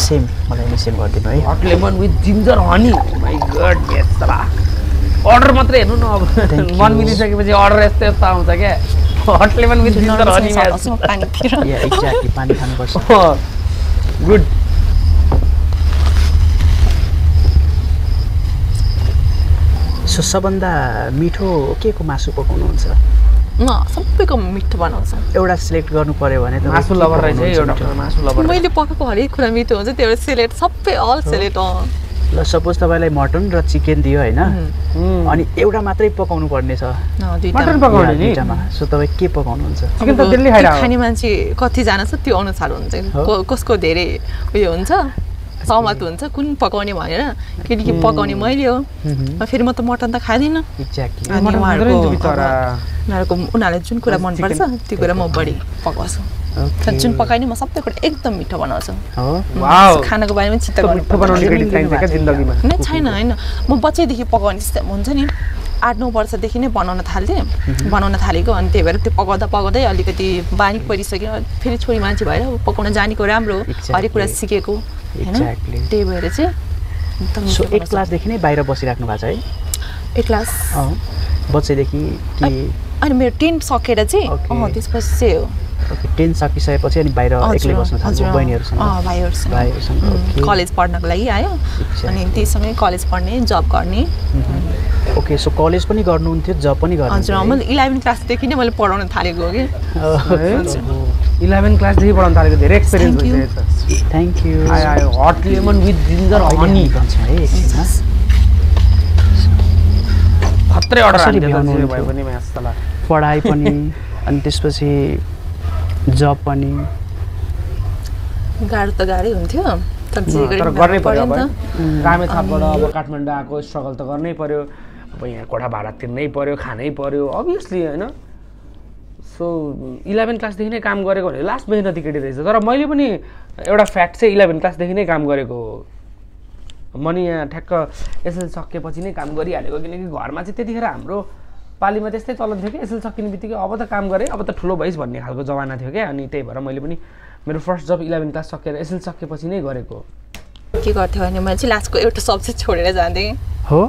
सेम मलाई नि सेम गरिदिनु है hot lemon with ginger honey my god Besra order मात्रै हेर्नु न अब. मन मिलिसकेपछि अर्डर यस्तो यस्तो आउँछ क्या hot lemon with ginger honey exactly पानी खानुपर्छ गुड सो सबभन्दा मिठो के को मासु पकाउनुहुन्छ सबैको मिठो बनाउँछ। एउटा सिलेक्ट गर्नु पर्यो भने तपाईँ मासु लभर रहेछ मासु लभर रहेछ। मैले पकाएको हरेक कुरा मिठो हुन्छ त्यो एउटा सेलेट सबै अल सेलेट ल सपोज तपाईँलाई मटन र चिकन दियो होइन अनि एउटा मात्रै पकाउनु पर्ने छ मटन पकाउने नि? सो तपाईँ के पकाउनुहुन्छ? चिकन त खाने मान्छे कतिजना छ त्यो अनुसार हुन्छ। कसको धेरै उयो हुन्छ। सहमत हुन्छ कुन पकाउने भनेर किनकि पकाउने मैले हो। फेरि म त मटन त खाँदिनँ उनीहरूको उनीहरूलाई जुन कुरा मनपर्छ त्यो कुरा म बढी पकाउँछु जुन पकाएँ नि म सबै कुरा एकदम मिठो बनाउँछु खानाको बारेमा चित्त नै छैन होइन म बच्चैदेखि पकाउने जस्तै हुन्छ नि आठ नौ वर्षदेखि नै बनाउन थाल्थेँ बनाउन थालेको अनि त्यही भएर त्यो पकाउँदा पकाउँदै अलिकति बानी परिसक्यो फेरि छोरी मान्छे भएर पकाउन जानेको राम्रो. हरेक कुरा सिकेको Exactly. त्यही भएर चाहिँ एकदम सो एक। क्लासदेखि नै बाहिर बसिराख्नु भएको छ है? एक क्लास। बच्चैदेखि कि अनि मेरो टेन सकेर चाहिँ. अँ त्यसपछि चाहिँ हो। टेन सकिसकेपछि अनि बाहिर एक्लै बस्न थाल्नु बहिनीहरूसँग? भाइहरूसँग। भाइहरूसँग कलेज पढ्नको लागि आयो। अनि त्यहीसँगै कलेज पढ्ने जब गर्ने। ओके सो कलेज पनि गर्नुहुन्थ्यो जब पनि हजुर गर्नुहुन्थ्यो मैले इलेभेन क्लासदेखि नै मैले पढाउन थालेको हो कि? इलेभेन क्लासदेखि पढाउनु थालेको धेरै एक्सपिरियन्स. भइसकेको छ। थ्याङ्क यू आयो hot lemon with ginger honey खत्रै अर्डर हुन्थ्यो? पनि मासला पढाइ (laughs) पनि अनि त्यसपछि जब पनि। गाह्रो त गाह्रै हुन्थ्यो। तर गर्नै पर्यो अब। थापबाट अब काठमाडौँ आएको स्ट्रगल त गर्नै पर्यो। अब यहाँ कोठा भाडा तिर्नै पर्यो खानै पर्यो अभियसली होइन? सो इलेभेन क्लासदेखि नै काम गरेको भने लास्ट मेहनती केटी रहेछ। तर मैले पनि एउटा फ्याक्ट चाहिँ इलेभेन क्लासदेखि नै काम गरेको हो। म नि यहाँ ठ्याक्क एसएल सकेपछि नै काम गरिहालेको किनकि घरमा चाहिँ त्यतिखेर हाम्रो पालिमा त्यस्तै चलन थियो कि एसएल सकिने बित्तिकै अब त काम गरेँ अब त ठुलो भइस् भन्ने खालको जमाना थियो क्या। अनि त्यही भएर मैले पनि मेरो फर्स्ट जब इलेभेन क्लास सकेर एसएल सकेपछि नै गरेको। के गर्थ्यो भने मैले चाहिँ लास्टको एउटा सब्जेक्ट छोडेर जाँथेँ हो?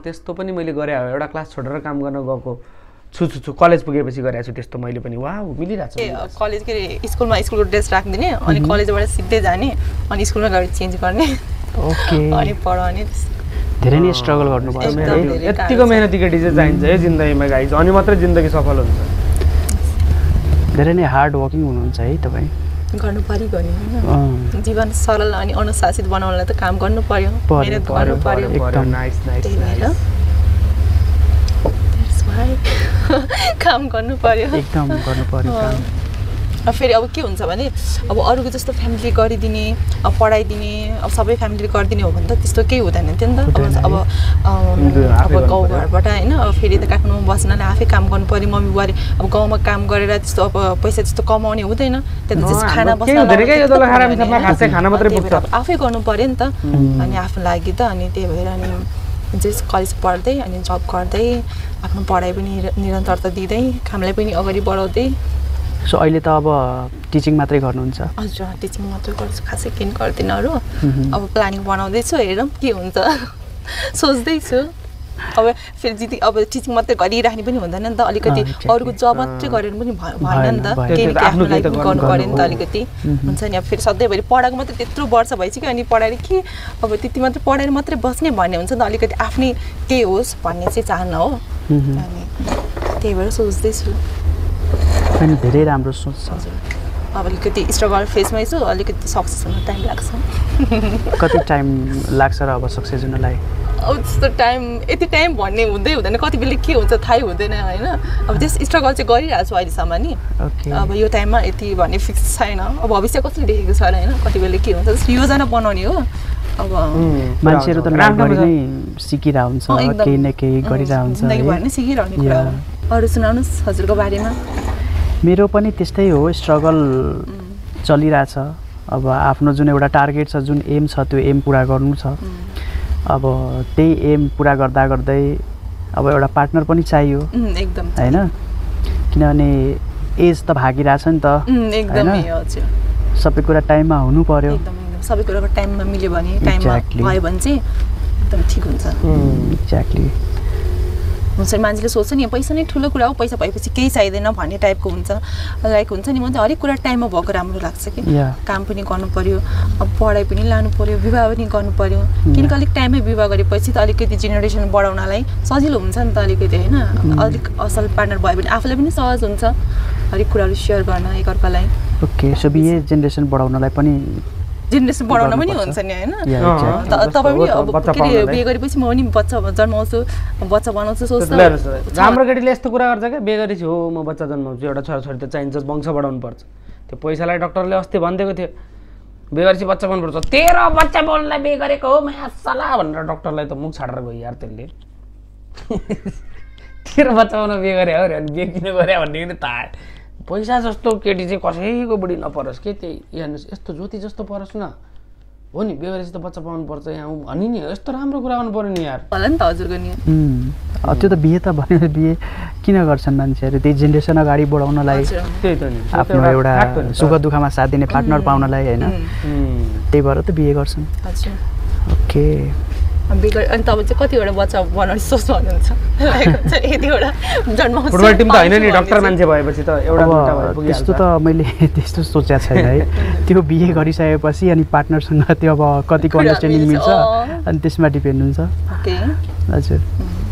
त्यस्तो पनि मैले गरेँ एउटा क्लास छोडेर काम गर्न गएको। छु छु छु कलेज पुगेपछि गरेको छु त्यस्तो मैले पनि। वा मिलिरहेको छ। कलेज के अरे स्कुलमा स्कुलको ड्रेस राखिदिने अनि कलेजबाट सिधै जाने अनि स्कुलमा गएर चेन्ज गर्ने। ओके। अनि पढाउने धेरै नै स्ट्रगल यत्तिको गाह्रो छ। मेहनती केटी चाहिँ चाहिन्छ है जिन्दगीमा गाइज अनि मात्रै जिन्दगी सफल हुन्छ। धेरै नै हार्ड वर्किङ हुनुहुन्छ है तपाईँ। गर्नु परि गर्ने होइन। जीवन सरल अनि अनुशासित बनाउनलाई त काम गर्नु पर्यो। मेहनत गर्नु पर्यो (laughs) काम गर्नु पर्यो। एकदम गर्नु पर्यो फेरि अब के हुन्छ भने अब अरूको जस्तो फ्यामिलीले गरिदिने अब पढाइदिने अब सबै फ्यामिलीले गरिदिने हो भने त त्यस्तो केही हुँदैन थियो नि त अब। अब। गाउँघरबाट होइन अब फेरि त काठमाडौँमा बस्नाले आफै काम गर्नु पऱ्यो मम्मी बुहारी अब गाउँमा काम गरेर त्यस्तो अब पैसा त्यस्तो कमाउने हुँदैन त्यहाँ आफै गर्नु पऱ्यो नि त. अनि आफ्नो लागि त अनि त्यही भएर अनि जस कलेज पढ्दै अनि जब गर्दै आफ्नो पढाइ पनि निर- निरन्तरता दिँदै कामलाई पनि अगाडि बढाउँदै सो अहिले त अब टिचिङ मात्रै गर्नुहुन्छ। हजुर टिचिङ मात्रै गर्छु खासै केही गर्दिनँ अरू। अब प्लानिङ बनाउँदैछु हेरौँ के हुन्छ। सोच्दैछु। अब फेरि जिति अब टिचिङ मात्रै गरिराख्ने पनि हुँदैन नि त अलिकति. अरूको जब मात्रै गरेर पनि भए- भएन नि त। केही आफ्नो लागि गर्नु पऱ्यो नि त। अलिकति। हुन्छ नि अब फेरि सधैँभरि पढाएको मात्रै त्यत्रो वर्ष भइसक्यो अनि पढाएर के? अब त्यति मात्रै पढाएर मात्रै बस्ने भन्ने हुन्छ नि त अलिकति आफ्नै केही होस् भन्ने चाहिँ चाहना हो। अनि त्यही भएर सोच्दैछु। पनि धेरै राम्रो सोच छ। अब अलिकति स्ट्रगल फेसमै छु अलिकति सक्सेस हुन टाइम लाग्छ। कति टाइम लाग्छ र अब सक्सेस हुनलाई? अब त्यस्तो टाइम यति टाइम भन्ने हुँदै हुँदैन कति बेला के हुन्छ थाहै हुँदैन होइन। अब त्यस स्ट्रगल चाहिँ गरिरहेको छु अहिलेसम्म नि। अब यो टाइममा यति भन्ने फिक्स छैन। अब भविष्य कसले देखेको छ र होइन कति बेला के हुन्छ जस्तो योजना बनाउने हो। अब मान्छेहरू त राम्रो सिकिरहेको हुन्छ। केही न केही गरिरहेको हुन्छ सिकिरहने अरू सुनाउनुहोस् हजुरको बारेमा। मेरो पनि त्यस्तै हो स्ट्रगल चलिरहेछ। अब आफ्नो जुन एउटा टार्गेट छ जुन एम छ त्यो एम पुरा गर्नु छ। अब त्यही एम पुरा गर्दा गर्दै अब एउटा पार्टनर पनि चाहियो। एकदम होइन? किनभने एज त भागिरहेछ नि त। होइन? सबै कुरा टाइममा हुनु पर्यो। सबै कुराको टाइममा मिल्यो भने टाइममा. भयो भने चाहिँ एकदम ठिक हुन्छ। एक्ज्याक्टली हुन्छ। नि मान्छेले सोच्छ नि पैसा नै ठुलो कुरा हो पैसा भएपछि केही चाहिँदैन भन्ने टाइपको हुन्छ। लाइक हुन्छ नि म चाहिँ हरेक कुरा टाइममा भएको राम्रो लाग्छ कि। काम पनि गर्नु अब पढाइ पनि लानु पर्यो विवाह पनि गर्नु पर्यो किनकि अलिक टाइममै विवाह गरेपछि त अलिकति जेनेरेसन बढाउनलाई सजिलो हुन्छ नि त अलिकति होइन? अलिक असल पार्टनर भयो भने आफूलाई पनि सहज हुन्छ हरेक कुराहरू सेयर गर्न एकअर्कालाई। ओके सो बिहे जेनेरेसन बढाउनलाई पनि जेनेरेसन बढाउन पनि। हुन्छ नि होइन तपाईँ पनि अब के अरे। बिहे गरेपछि म पनि बच्चा जन्माउँछु बच्चा बनाउँछु सोच्छ राम्रो केटीले यस्तो कुरा गर्छ क्या बिहे गरेपछि हो म बच्चा जन्माउँछु एउटा छोराछोरी त चाहिन्छ वंश बढाउनु पर्छ त्यो पैसालाई डक्टरले अस्ति भनिदिएको थियो बिहे गरेपछि बच्चा बनाउनु पर्छ तेह्र बच्चा बोल्नलाई बिहे गरेको हो मासला भनेर डक्टरलाई त मुख छाडेर गयो यार त्यसले तेह्र बच्चा बनाउन बिहे गरे हो अरे अनि बिहे किन गरे भन्ने पनि थाहा पैसा जस्तो केटी चाहिँ कसैको बुढी नपरोस् के त्यही हेर्नुहोस् यस्तो ज्योति जस्तो परोस् न। हो नि बिहे गरेपछि त बच्चा पाउनु पर्छ यहाँ भनि नि यस्तो राम्रो कुरा गर्नु पऱ्यो नि यार। होला नि त हजुरको नि त्यो त बिहे त भन्यो बिहे किन गर्छन् मान्छेहरू? त्यही जेनेरेसन अगाडि बढाउनलाई त्यही त नि। आफ्नो एउटा। सुख दुःखमा साथ दिने पार्टनर पाउनलाई होइन? त्यही भएर त बिहे गर्छन्। ओके। अनि तपाईँ चाहिँ कतिवटा बच्चा बनाउने सोच्नु हुनुहुन्छ Like हुन्छ यतिवटा। त्यस्तो त मैले (laughs) त्यस्तो सोचेको छैन है। त्यो बिहे गरिसकेपछि अनि पार्टनरसँग त्यो अब कतिको कुरा अन्डरस्ट्यान्डिङ मिल्छ। अनि त्यसमा डिपेन्ड हुन्छ। ओके। हजुर।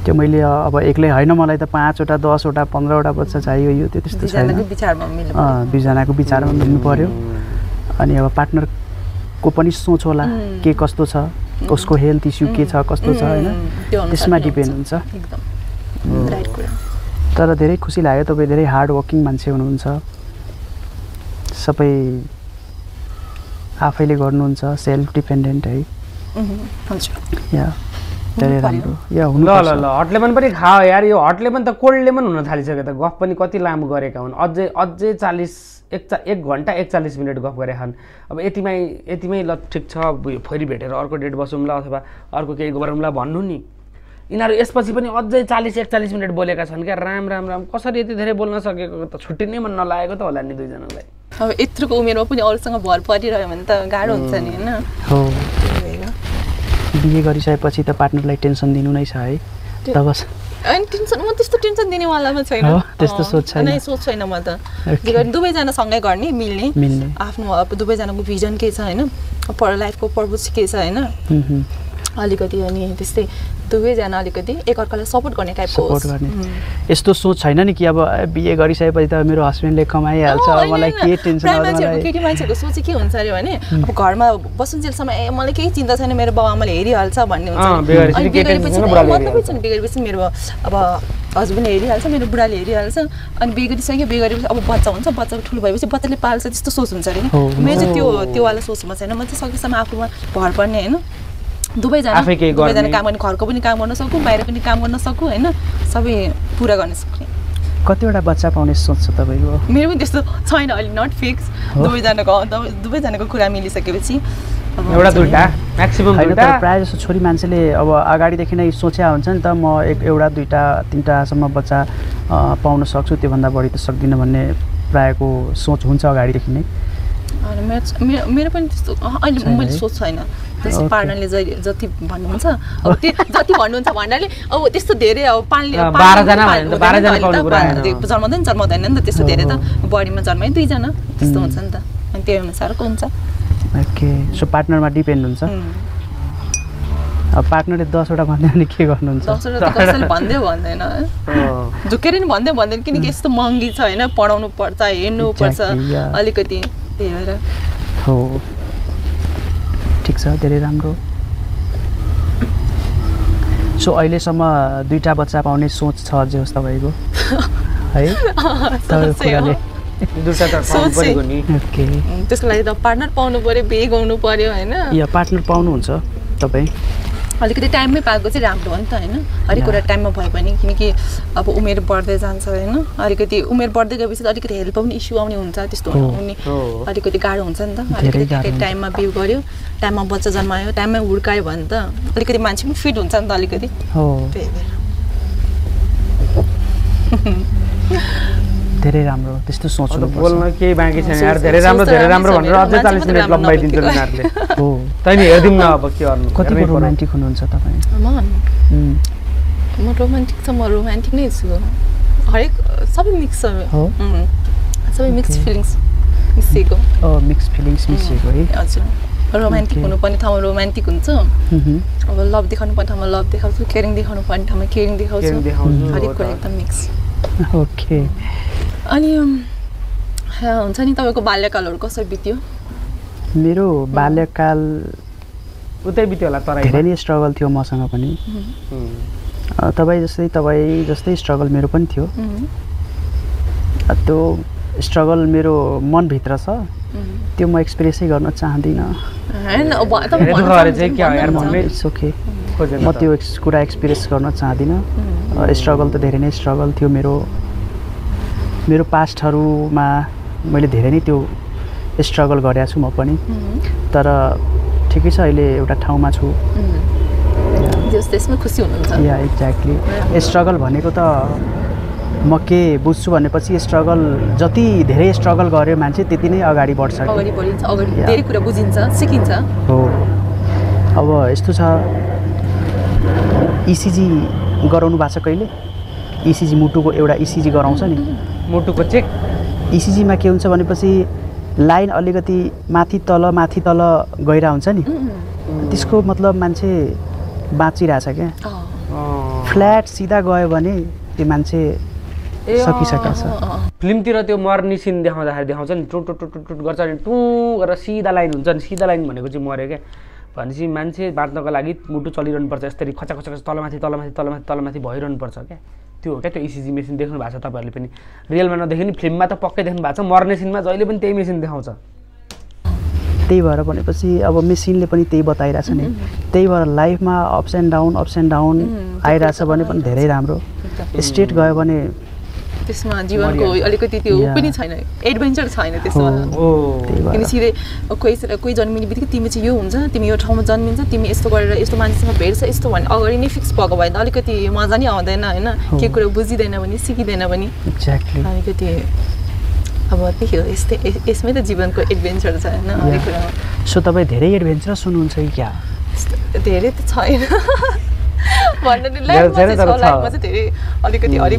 त्यो मैले अब एक्लै होइन मलाई त पाँचवटा दसवटा पन्ध्रवटा बच्चा चाहियो यो त्यो त्यस्तो छैन। दुईजनाको विचारमा मिल्नु पऱ्यो। अनि अब पार्टनरको पनि सोच होला. के कस्तो छ। उसको हेल्थ इस्यु के छ कस्तो छ होइन? त्यो अनुसार त्यसमा पनि डिपेन्ड हुन्छ। तर धेरै खुसी लाग्यो तपाईँ धेरै हार्ड वर्किङ मान्छे हुनुहुन्छ। सबै आफैले गर्नुहुन्छ सेल्फ डिपेन्डेन्ट है हजुर या धेरै राम्रो। या ल हुनु ल ल हट लेमन पनि खाओ यार यो हट लेमन त कोल्ड लेमन हुन थालिसक्यो त। गफ पनि कति लामो गरेका हुन्। अझै अझै चालिस एक चा एक घन्टा एकचालिस मिनट गफ गरेका छन् अब यतिमै यतिमै ल ठिक छ फेरि भेटेर अर्को डेट बसौँला अथवा अर्को केही गरौँला भन्नु नि। यिनीहरू यसपछि पनि अझै चालिस एकचालिस मिनट बोलेका छन् क्या। राम राम राम। कसरी यति धेरै बोल्न सकेको त छुट्टी नै मन नलागेको त होला नि दुईजनालाई। अब यत्रोको उमेरमा पनि अरूसँग भर परिरह्यो भने त गाह्रो हुन्छ नि होइन। बिहे गरिसकेपछि त पार्टनरलाई टेन्सन दिनु नै छ है। अनि टेन्सन म त्यस्तो टेन्सन दिनेवालामा छैन। त्यस्तो सोच छैन। सोच छैन म त। दुवैजना सँगै गर्ने मिल्ने। आफ्नो अब दुवैजनाको भिजन के छ होइन? लाइफको पर्पज के छ होइन। अलिकति अनि त्यस्तै। दुवैजना अलिकति एकअर्कालाई सपोर्ट गर्ने टाइपको सपोर्ट। गर्ने। यस्तो सोच छैन नि कि अब ए, बिहे गरिसकेपछि त मेरो हस्बेन्डले कमाइहाल्छ मलाई। के टेन्सन केटी मान्छेहरूको सोच के हुन्छ अरे भने अब घरमा बसुन्जेलसम्म ए मलाई केही चिन्ता छैन मेरो बाउ आमाले हेरिहाल्छ भन्ने हुन्छ अनि केही बिहे टेन्सन गरेपछि छैन, बुढाले मतलबै हेरिहाल्छ। छैन बिहे गरेपछि मेरो अब हस्बेन्डले हेरिहाल्छ मेरो बुढाले हेरिहाल्छ अनि बिहे गरिसक्यो बिहे गरेपछि अब बच्चा हुन्छ बच्चा ठुलो भएपछि बच्चाले पाल्छ त्यस्तो सोच हुन्छ अरे मेरो चाहिँ त्यो। त्योवाला सोचमा छैन म चाहिँ सकेसम्म आफूमा भर पर्ने होइन दुवैजना दुवैजना। काम गर्ने घरको पनि काम गर्न सकौँ बाहिर पनि काम गर्न सकौँ होइन सबै पुरा गर्न सक्ने कतिवटा बच्चा पाउने सोच छ तपाईँको मेरो पनि त्यस्तो छैन अहिले नट फिक्स? दुवैजनाको दुवैजनाको कुरा मिलिसकेपछि एउटा दुइटा। म्याक्सिमम् प्रायः जस्तो छोरी मान्छेले अब अगाडिदेखि नै सोच्या हुन्छ नि त म एक एउटा दुइटा तिनवटासम्म बच्चा पाउन सक्छु त्योभन्दा बढी त सक्दिनँ भन्ने प्रायःको सोच हुन्छ अगाडिदेखि नै मेरो मेरो पनि त्यस्तो अहँ, अहिले मैले? सोच छैन पार्टनरले जहिले जति भन्नुहुन्छ अब त्यो जति भन्नुहुन्छ भन्नाले अब त्यस्तो धेरै अब पाल्ने जन्माउँदैन जन्माउँदैन नि त त्यस्तो धेरै त बडीमा जन्मायो दुईजना त्यस्तो. हुन्छ नि त। अनि त्यही अनुसारको हुन्छ। ओके सो पार्टनरमा डिपेन्ड हुन्छ. अब पार्टनरले दसवटा भन्यो भने के गर्नुहुन्छ? (laughs) भन्दै भन्दैन। झुकेर नि भन्दै भन्दैन किनकि यस्तो महँगी छ होइन? पढाउनु पर्छ हेर्नु पर्छ. अलिकति त्यही भएर। हो। ठिक छ धेरै राम्रो। सो अहिलेसम्म दुईवटा बच्चा पाउने सोच छ अझै होस् तपाईँको। (laughs) है? तपाईँको सोच चाहिँ हो। कुराले दुइटा त सोच पाउनु परेको नि। ओके उम्, त्यसको लागि त पार्टनर पाउनु पऱ्यो बिहे गाउनु पऱ्यो होइन? या पार्टनर पाउनुहुन्छ तपाईँ? अलिकति टाइममै पाएको चाहिँ राम्रो हो नि त होइन? हरेक कुरा टाइममा भयो भने किनकि अब उमेर बढ्दै जान्छ होइन? अलिकति उमेर बढ्दै गएपछि त अलिकति हेल्थ पनि इस्यु आउने हुन्छ त्यस्तो। हुने हो। अलिकति गाह्रो हुन्छ नि त। अलिकति। टाइममा बिउ गर्यो टाइममा बच्चा जन्मायो टाइममै हुर्कायो भने त अलिकति मान्छे पनि फिट हुन्छ नि त अलिकति। हो। त्यही भएर। (laughs) धेरै राम्रो त्यस्तो सोच्नुपर्छ बोल्न केही बाँकी छैन यार धेरै राम्रो धेरै राम्रै भनेर अझै चालिस मिनट लम्बाइदिन्छ। उनीहरूले। हो। तैँले हेरिदिउँ न अब के गर्नु? कतिको पर्यो। रोमान्टिक हुनुहुन्छ तपाईँ? म रोमान्टिक त म रोमान्टिक नै छु। हरेक सबै मिक्स छ हो? सबै मिक्स. फिलिङ्स मिसिएको। मिक्स फिलिङ्स मिसिएको है। हजुर। रोमान्टिक. हुनुपर्ने ठाउँमा रोमान्टिक हुन्छ। अब लभ देखाउनु पर्ने ठाउँमा लभ देखाउँछु केयरिङ देखाउनु पर्ने ठाउँमा केयरिङ देखाउँछु। हरेक हो कुरा। एकदम मिक्स। ओके। अनि हुन्छ नि तपाईँको बाल्यकालहरू कसरी बित्यो मेरो बाल्यकाल उतै बित्यो होला धेरै तराई नै स्ट्रगल थियो मसँग पनि तपाईँ जस्तै तपाईँ जस्तै स्ट्रगल मेरो पनि थियो त्यो स्ट्रगल मेरो मनभित्र छ. त्यो म एक्सप्रेसै गर्न चाहदिनँ धेरै म। त्यो कुरा एक्सपिरियन्स गर्न चाहदिनँ स्ट्रगल त धेरै नै स्ट्रगल थियो मेरो मेरो पास्टहरूमा मैले धेरै नै त्यो स्ट्रगल गरेको छु म पनि। तर ठिकै छ अहिले एउटा ठाउँमा छु। त्यसमै खुसी हुनुहुन्छ। या एक्ज्याक्टली स्ट्रगल भनेको त म के बुझ्छु भनेपछि स्ट्रगल जति धेरै स्ट्रगल गर्यो मान्छे त्यति नै अगाडि बढ्छ। अगाडि बढिन्छ अगाडि. धेरै कुरा बुझिन्छ सिकिन्छ। हो। अब यस्तो छ इसिजी गराउनु भएको छ कहिले? इसिजी मुटुको एउटा इसिजी गराउँछ नि। मुटुको चेक। इसिजीमा के हुन्छ भनेपछि लाइन अलिकति माथि तल माथि तल गइरहेको हुन्छ नि। त्यसको मतलब मान्छे बाँचिरहेछ क्या। फ्ल्याट सिधा गयो भने त्यो मान्छे सकिसकेको छ फिल्मतिर त्यो मर्ने सिन देखाउँदाखेरि देखाउँछ नि टुट टुट टुट टुट गर्छ नि टु गरेर सिधा लाइन हुन्छ नि सिधा लाइन भनेको चाहिँ मऱ्यो क्या। भनेपछि मान्छे बाँच्नको लागि मुटु चलिरहनुपर्छ यसरी खचा खचा खचा तलमाथि तलमाथि तलमाथि तलमाथि भइरहनुपर्छ क्या। त्यो हो क्या? त्यो इसिजी मेसिन देख्नु भएको छ तपाईँहरूले पनि। रियलमा नदेखि नि फिल्ममा त पक्कै देख्नु भएको छ। मर्ने सिनमा जहिले पनि त्यही मेसिन देखाउँछ। त्यही भएर भनेपछि अब मेसिनले पनि त्यही बताइरहेछ नि। त्यही भएर लाइफमा ups and down ups and down आइरहेछ भने पनि धेरै राम्रो। स्टेट गयो भने त्यसमा जीवनको अलिकति त्यो. पनि छैन। एडभेन्चर छैन त्यसमा। भएर। सिधै कोही कोही जन्मिने बित्तिकै तिमी चाहिँ यो हुन्छ तिमी यो ठाउँमा जन्मिन्छ तिमी यस्तो गरेर यस्तो मान्छेसँग भेट्छ यस्तो भने अगाडि नै फिक्स भएको भए त अलिकति मजा नै आउँदैन होइन। के कुरा बुझिँदैन भने सिकिँदैन भने अलिकति अब त्यही हो यस्तै यस- यसमै त जीवनको एडभेन्चर छ होइन. कुरामा। सो तपाईँ धेरै एडभेन्चरस हुनुहुन्छ कि क्या? धेरै त छैन। (laughs) (laughs)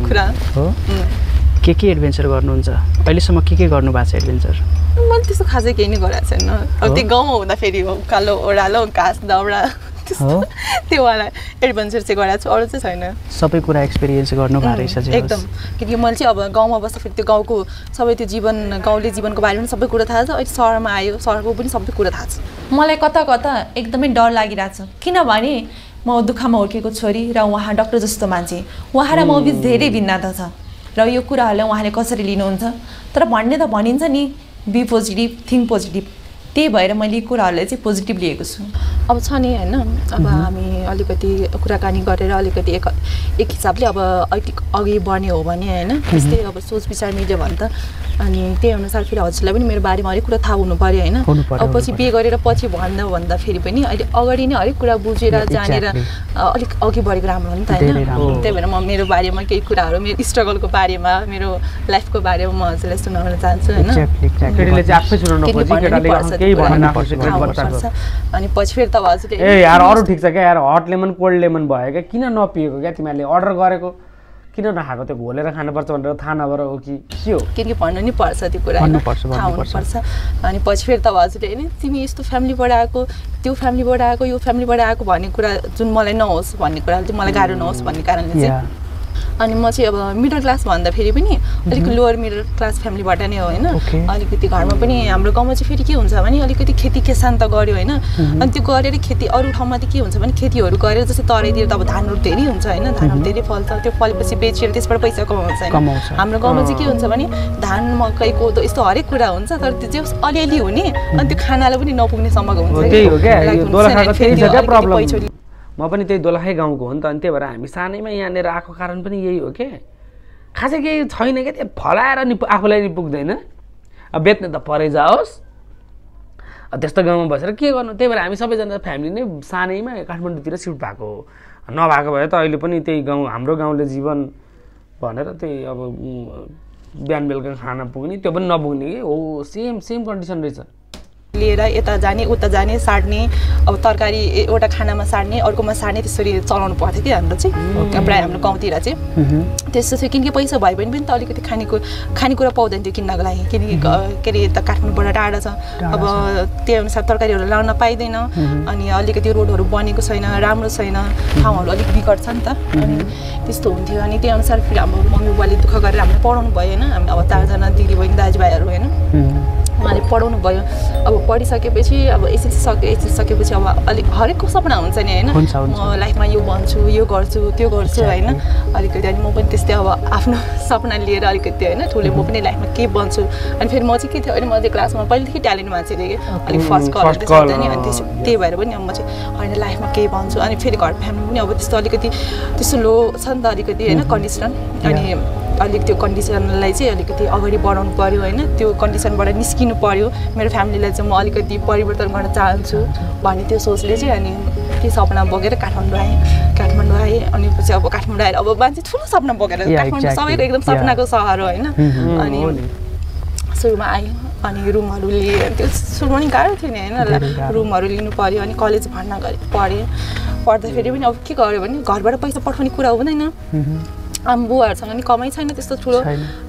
छ। छ। के के एडभेन्चर गर्नुहुन्छ? अहिलेसम्म के के गर्नु भएको छ एडभेन्चर? मैले त्यस्तो खासै केही नै गरेको छैन। अब? त्यो गाउँमा हुँदाखेरि हो उकालो ओह्रालो घाँस दाउरा (laughs) त्यस्तो। हो? त्यो वाला एडभेन्चर चाहिँ गरेको छु अरू चाहिँ छैन। सबै कुरा एक्सपिरियन्स गर्नु भएको रहेछ एकदम। किनकि मैले चाहिँ अब गाउँमा बस्दाखेरि त्यो गाउँको सबै त्यो जीवन गाउँले जीवनको बारेमा पनि सबै कुरा थाहा छ। अहिले सहरमा आयो सहरको पनि सबै कुरा थाहा छ। मलाई कता कता एकदमै डर लागिरहेछ किनभने म दुःखमा हुर्केको छोरी र उहाँ डक्टर जस्तो मान्छे। उहाँ र म बिच धेरै भिन्नता छ। र यो कुराहरूलाई उहाँले कसरी लिनुहुन्छ? तर भन्ने त भनिन्छ नि बी पोजिटिभ थिङ्क पोजिटिभ त्यही भएर मैले यी कुराहरूलाई चाहिँ पोजिटिभ लिएको छु। अब छ नि होइन अब हामी अलिकति कुराकानी गरेर अलिकति एक एक हिसाबले अब अलिक अघि बढ्ने हो भने होइन त्यस्तै अब सोच विचार मिल्यो भने त। अनि त्यही अनुसार फेरि हजुरलाई पनि मेरो बारेमा हरेक कुरा थाहा हुनु पऱ्यो होइन। अब पछि बिहे गरेर पछि भन्दा भन्दाखेरि पनि अहिले अगाडि नै हरेक कुरा बुझेर जानेर अलिक अघि बढेको राम्रो हो नि त होइन। त्यही भएर म मेरो बारेमा केही कुराहरू मेरो स्ट्रगलको बारेमा मेरो लाइफको बारेमा म हजुरलाई सुनाउन चाहन्छु होइन। केही भन्नु। अनि पछि फेरि त हजुरले ए यार अरू ठिक छ क्या? यार हट लेमन कोल्ड लेमन भयो क्या? किन नपिएको क्या तिमीहरूले? अर्डर गरेको। किन नखाएको? त्यो घोलेर खानुपर्छ भनेर थाहा नभएर हो कि? के हो? किनकि भन्नु नि पर्छ त्यो कुरा थाहा। हुनुपर्छ अनि पछि फेरि त हजुरले होइन तिमी यस्तो फ्यामिलीबाट आएको त्यो फ्यामिलीबाट आएको यो फ्यामिलीबाट आएको भन्ने कुरा जुन मलाई नहोस् भन्ने कुरा चाहिँ मलाई गाह्रो नहोस् भन्ने कारणले चाहिँ अनि म चाहिँ अब मिडल क्लास भन्दाखेरि पनि अलिक लोवर मिडल क्लास फ्यामिलीबाट नै हो होइन. अलिकति घरमा पनि हाम्रो गाउँमा चाहिँ फेरि के हुन्छ भने अलिकति खेती किसान त गऱ्यो होइन? अनि त्यो गरेर खेती अरू ठाउँमा चाहिँ के हुन्छ भने खेतीहरू गरेर जस्तै तराईतिर त अब धानहरू धेरै हुन्छ होइन? धानहरू धेरै फल्छ त्यो फलेपछि बेचेर त्यसबाट पैसा कमाउँछ होइन। हाम्रो गाउँमा चाहिँ के हुन्छ भने धान मकै कोदो यस्तो हरेक कुरा हुन्छ तर त्यो चाहिँ अलिअलि हुने अनि त्यो खानालाई पनि नपुग्ने सम्भव हुन्छ कि। म पनि त्यही दोलखाकै गाउँको हो नि त अनि त्यही भएर हामी सानैमा यहाँनिर आएको कारण पनि यही हो क्या खासै केही छैन क्या त्यो फलाएर नि आफूलाई नि पुग्दैन अब बेच्ने त परै जाओस्। त्यस्तो गाउँमा बसेर के गर्नु? त्यही भएर हामी सबैजना फ्यामिली नै सानैमा काठमाडौँतिर सिफ्ट भएको हो। नभएको भए त अहिले पनि त्यही गाउँ हाम्रो गाउँले जीवन भनेर त्यही अब बिहान बेलुका खाना पुग्ने त्यो पनि नपुग्ने कि? हो सेम सेम कन्डिसन रहेछ। लिएर यता जाने उता जाने साट्ने अब तरकारी एउटा खानामा साट्ने अर्कोमा साट्ने त्यसरी चलाउनु पर्थ्यो कि हाम्रो चाहिँ। प्रायः हाम्रो गाउँतिर चाहिँ। त्यस्तो थियो किनकि पैसा भयो भने पनि त अलिकति खानेकुरा खानेकुरा पाउँदैन थियो किन्नको लागि। किनकि के अरे यता काठमाडौँबाट टाढा छ। अब त्यही अनुसार तरकारीहरू लाउन पाइँदैन। अनि अलिकति रोडहरू बनेको छैन राम्रो छैन। ठाउँहरू अलिक बिकट छ नि त। अनि त्यस्तो हुन्थ्यो। अनि त्यही अनुसार फेरि हाम्रो मम्मी बुबाले दुःख गरेर हामीलाई पढाउनु भयो होइन। हामी अब चारजना दिदीबहिनी दाजुभाइहरू होइन। उहाँले पढाउनु भयो। अब पढिसकेपछि अब एसएससी सक्यो एसएससी सकेपछि अब अलिक हरेकको सपना हुन्छ नि होइन। म लाइफमा यो भन्छु यो गर्छु त्यो गर्छु होइन? अलिकति अनि म पनि त्यस्तै अब आफ्नो (laughs) सपना लिएर अलिकति होइन ठुलो म पनि लाइफमा के बन्छु? अनि फेरि म चाहिँ के थियो भने म चाहिँ क्लासमा पहिलेदेखि ट्यालेन्ट मान्छे थिएँ कि? अलिक फर्स्ट कल First call, नि अनि त्यही भएर पनि अब म चाहिँ होइन लाइफमा केही भन्छु अनि फेरि घर फ्यामिली पनि अब त्यस्तो अलिकति त्यस्तो लो छ नि त अलिकति होइन कन्डिसन। अनि अलिक त्यो कन्डिसनलाई चाहिँ अलिकति अगाडि बढाउनु पऱ्यो होइन? त्यो कन्डिसनबाट निस्किनु पऱ्यो मेरो फ्यामिलीलाई चाहिँ म अलिकति परिवर्तन गर्न चाहन्छु भन्ने त्यो सोचले चाहिँ अनि त्यो सपना बोकेर काठमाडौँ आएँ काठमाडौँ आएँ अनि पछि अब काठमाडौँ आएर अब मान्छे ठुलो सपना बोकेर काठमाडौँ. सबैको एकदम. सपनाको सहर हो होइन. अनि। सुरुमा आयो अनि रुमहरू लिएँ त्यो सुरुमा नि गाह्रो थियो नि होइन। रुमहरू लिनु पऱ्यो अनि कलेज भर्ना गरेँ पढेँ पढ्दाखेरि पनि अब के गर्यो भने घरबाट पैसा पठाउने कुरा हुँदैन मह्म। आमा बुवाहरूसँग नि कमाइ छैन त्यस्तो ठुलो।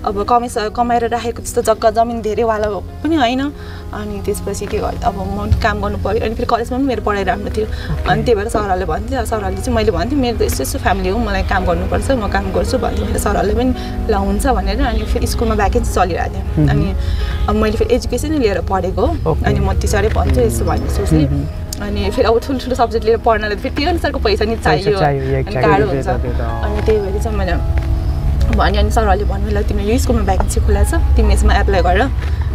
अब कमाइ कमाएर राखेको त्यस्तो जग्गा जमिन धेरैवाला पनि होइन। अनि त्यसपछि के गर्यो अब म काम गर्नु पऱ्यो। अनि फेरि कलेजमा पनि मेरो पढाइ राम्रो थियो। अनि त्यही भएर सरहरूले भन्थ्यो सरहरूले चाहिँ मैले भन्थेँ मेरो त यस्तो यस्तो फ्यामिली हो मलाई काम गर्नुपर्छ म काम गर्छु भन्थेँ मेरो सरहरूले पनि ल हुन्छ भनेर अनि फेरि स्कुलमा भ्याकेन्सी चलिरहेको थियो। अनि अब मैले फेरि एजुकेसनै लिएर पढेको। हो. अनि म टिचरै भन्छु यसो भन्ने सोचले अनि फेरि अब ठुल्ठुलो सब्जेक्ट लिएर पढ्नलाई फेरि त्यो अनुसारको पैसा नि चाहियो। अनि गाह्रो हुन्छ। अनि त्यही भएर चाहिँ मैले भने अनि सरहरूले भन्नु ल तिम्रो यो स्कुलमा भ्याकेन्सी खुला छ तिमी यसमा एप्लाई गर।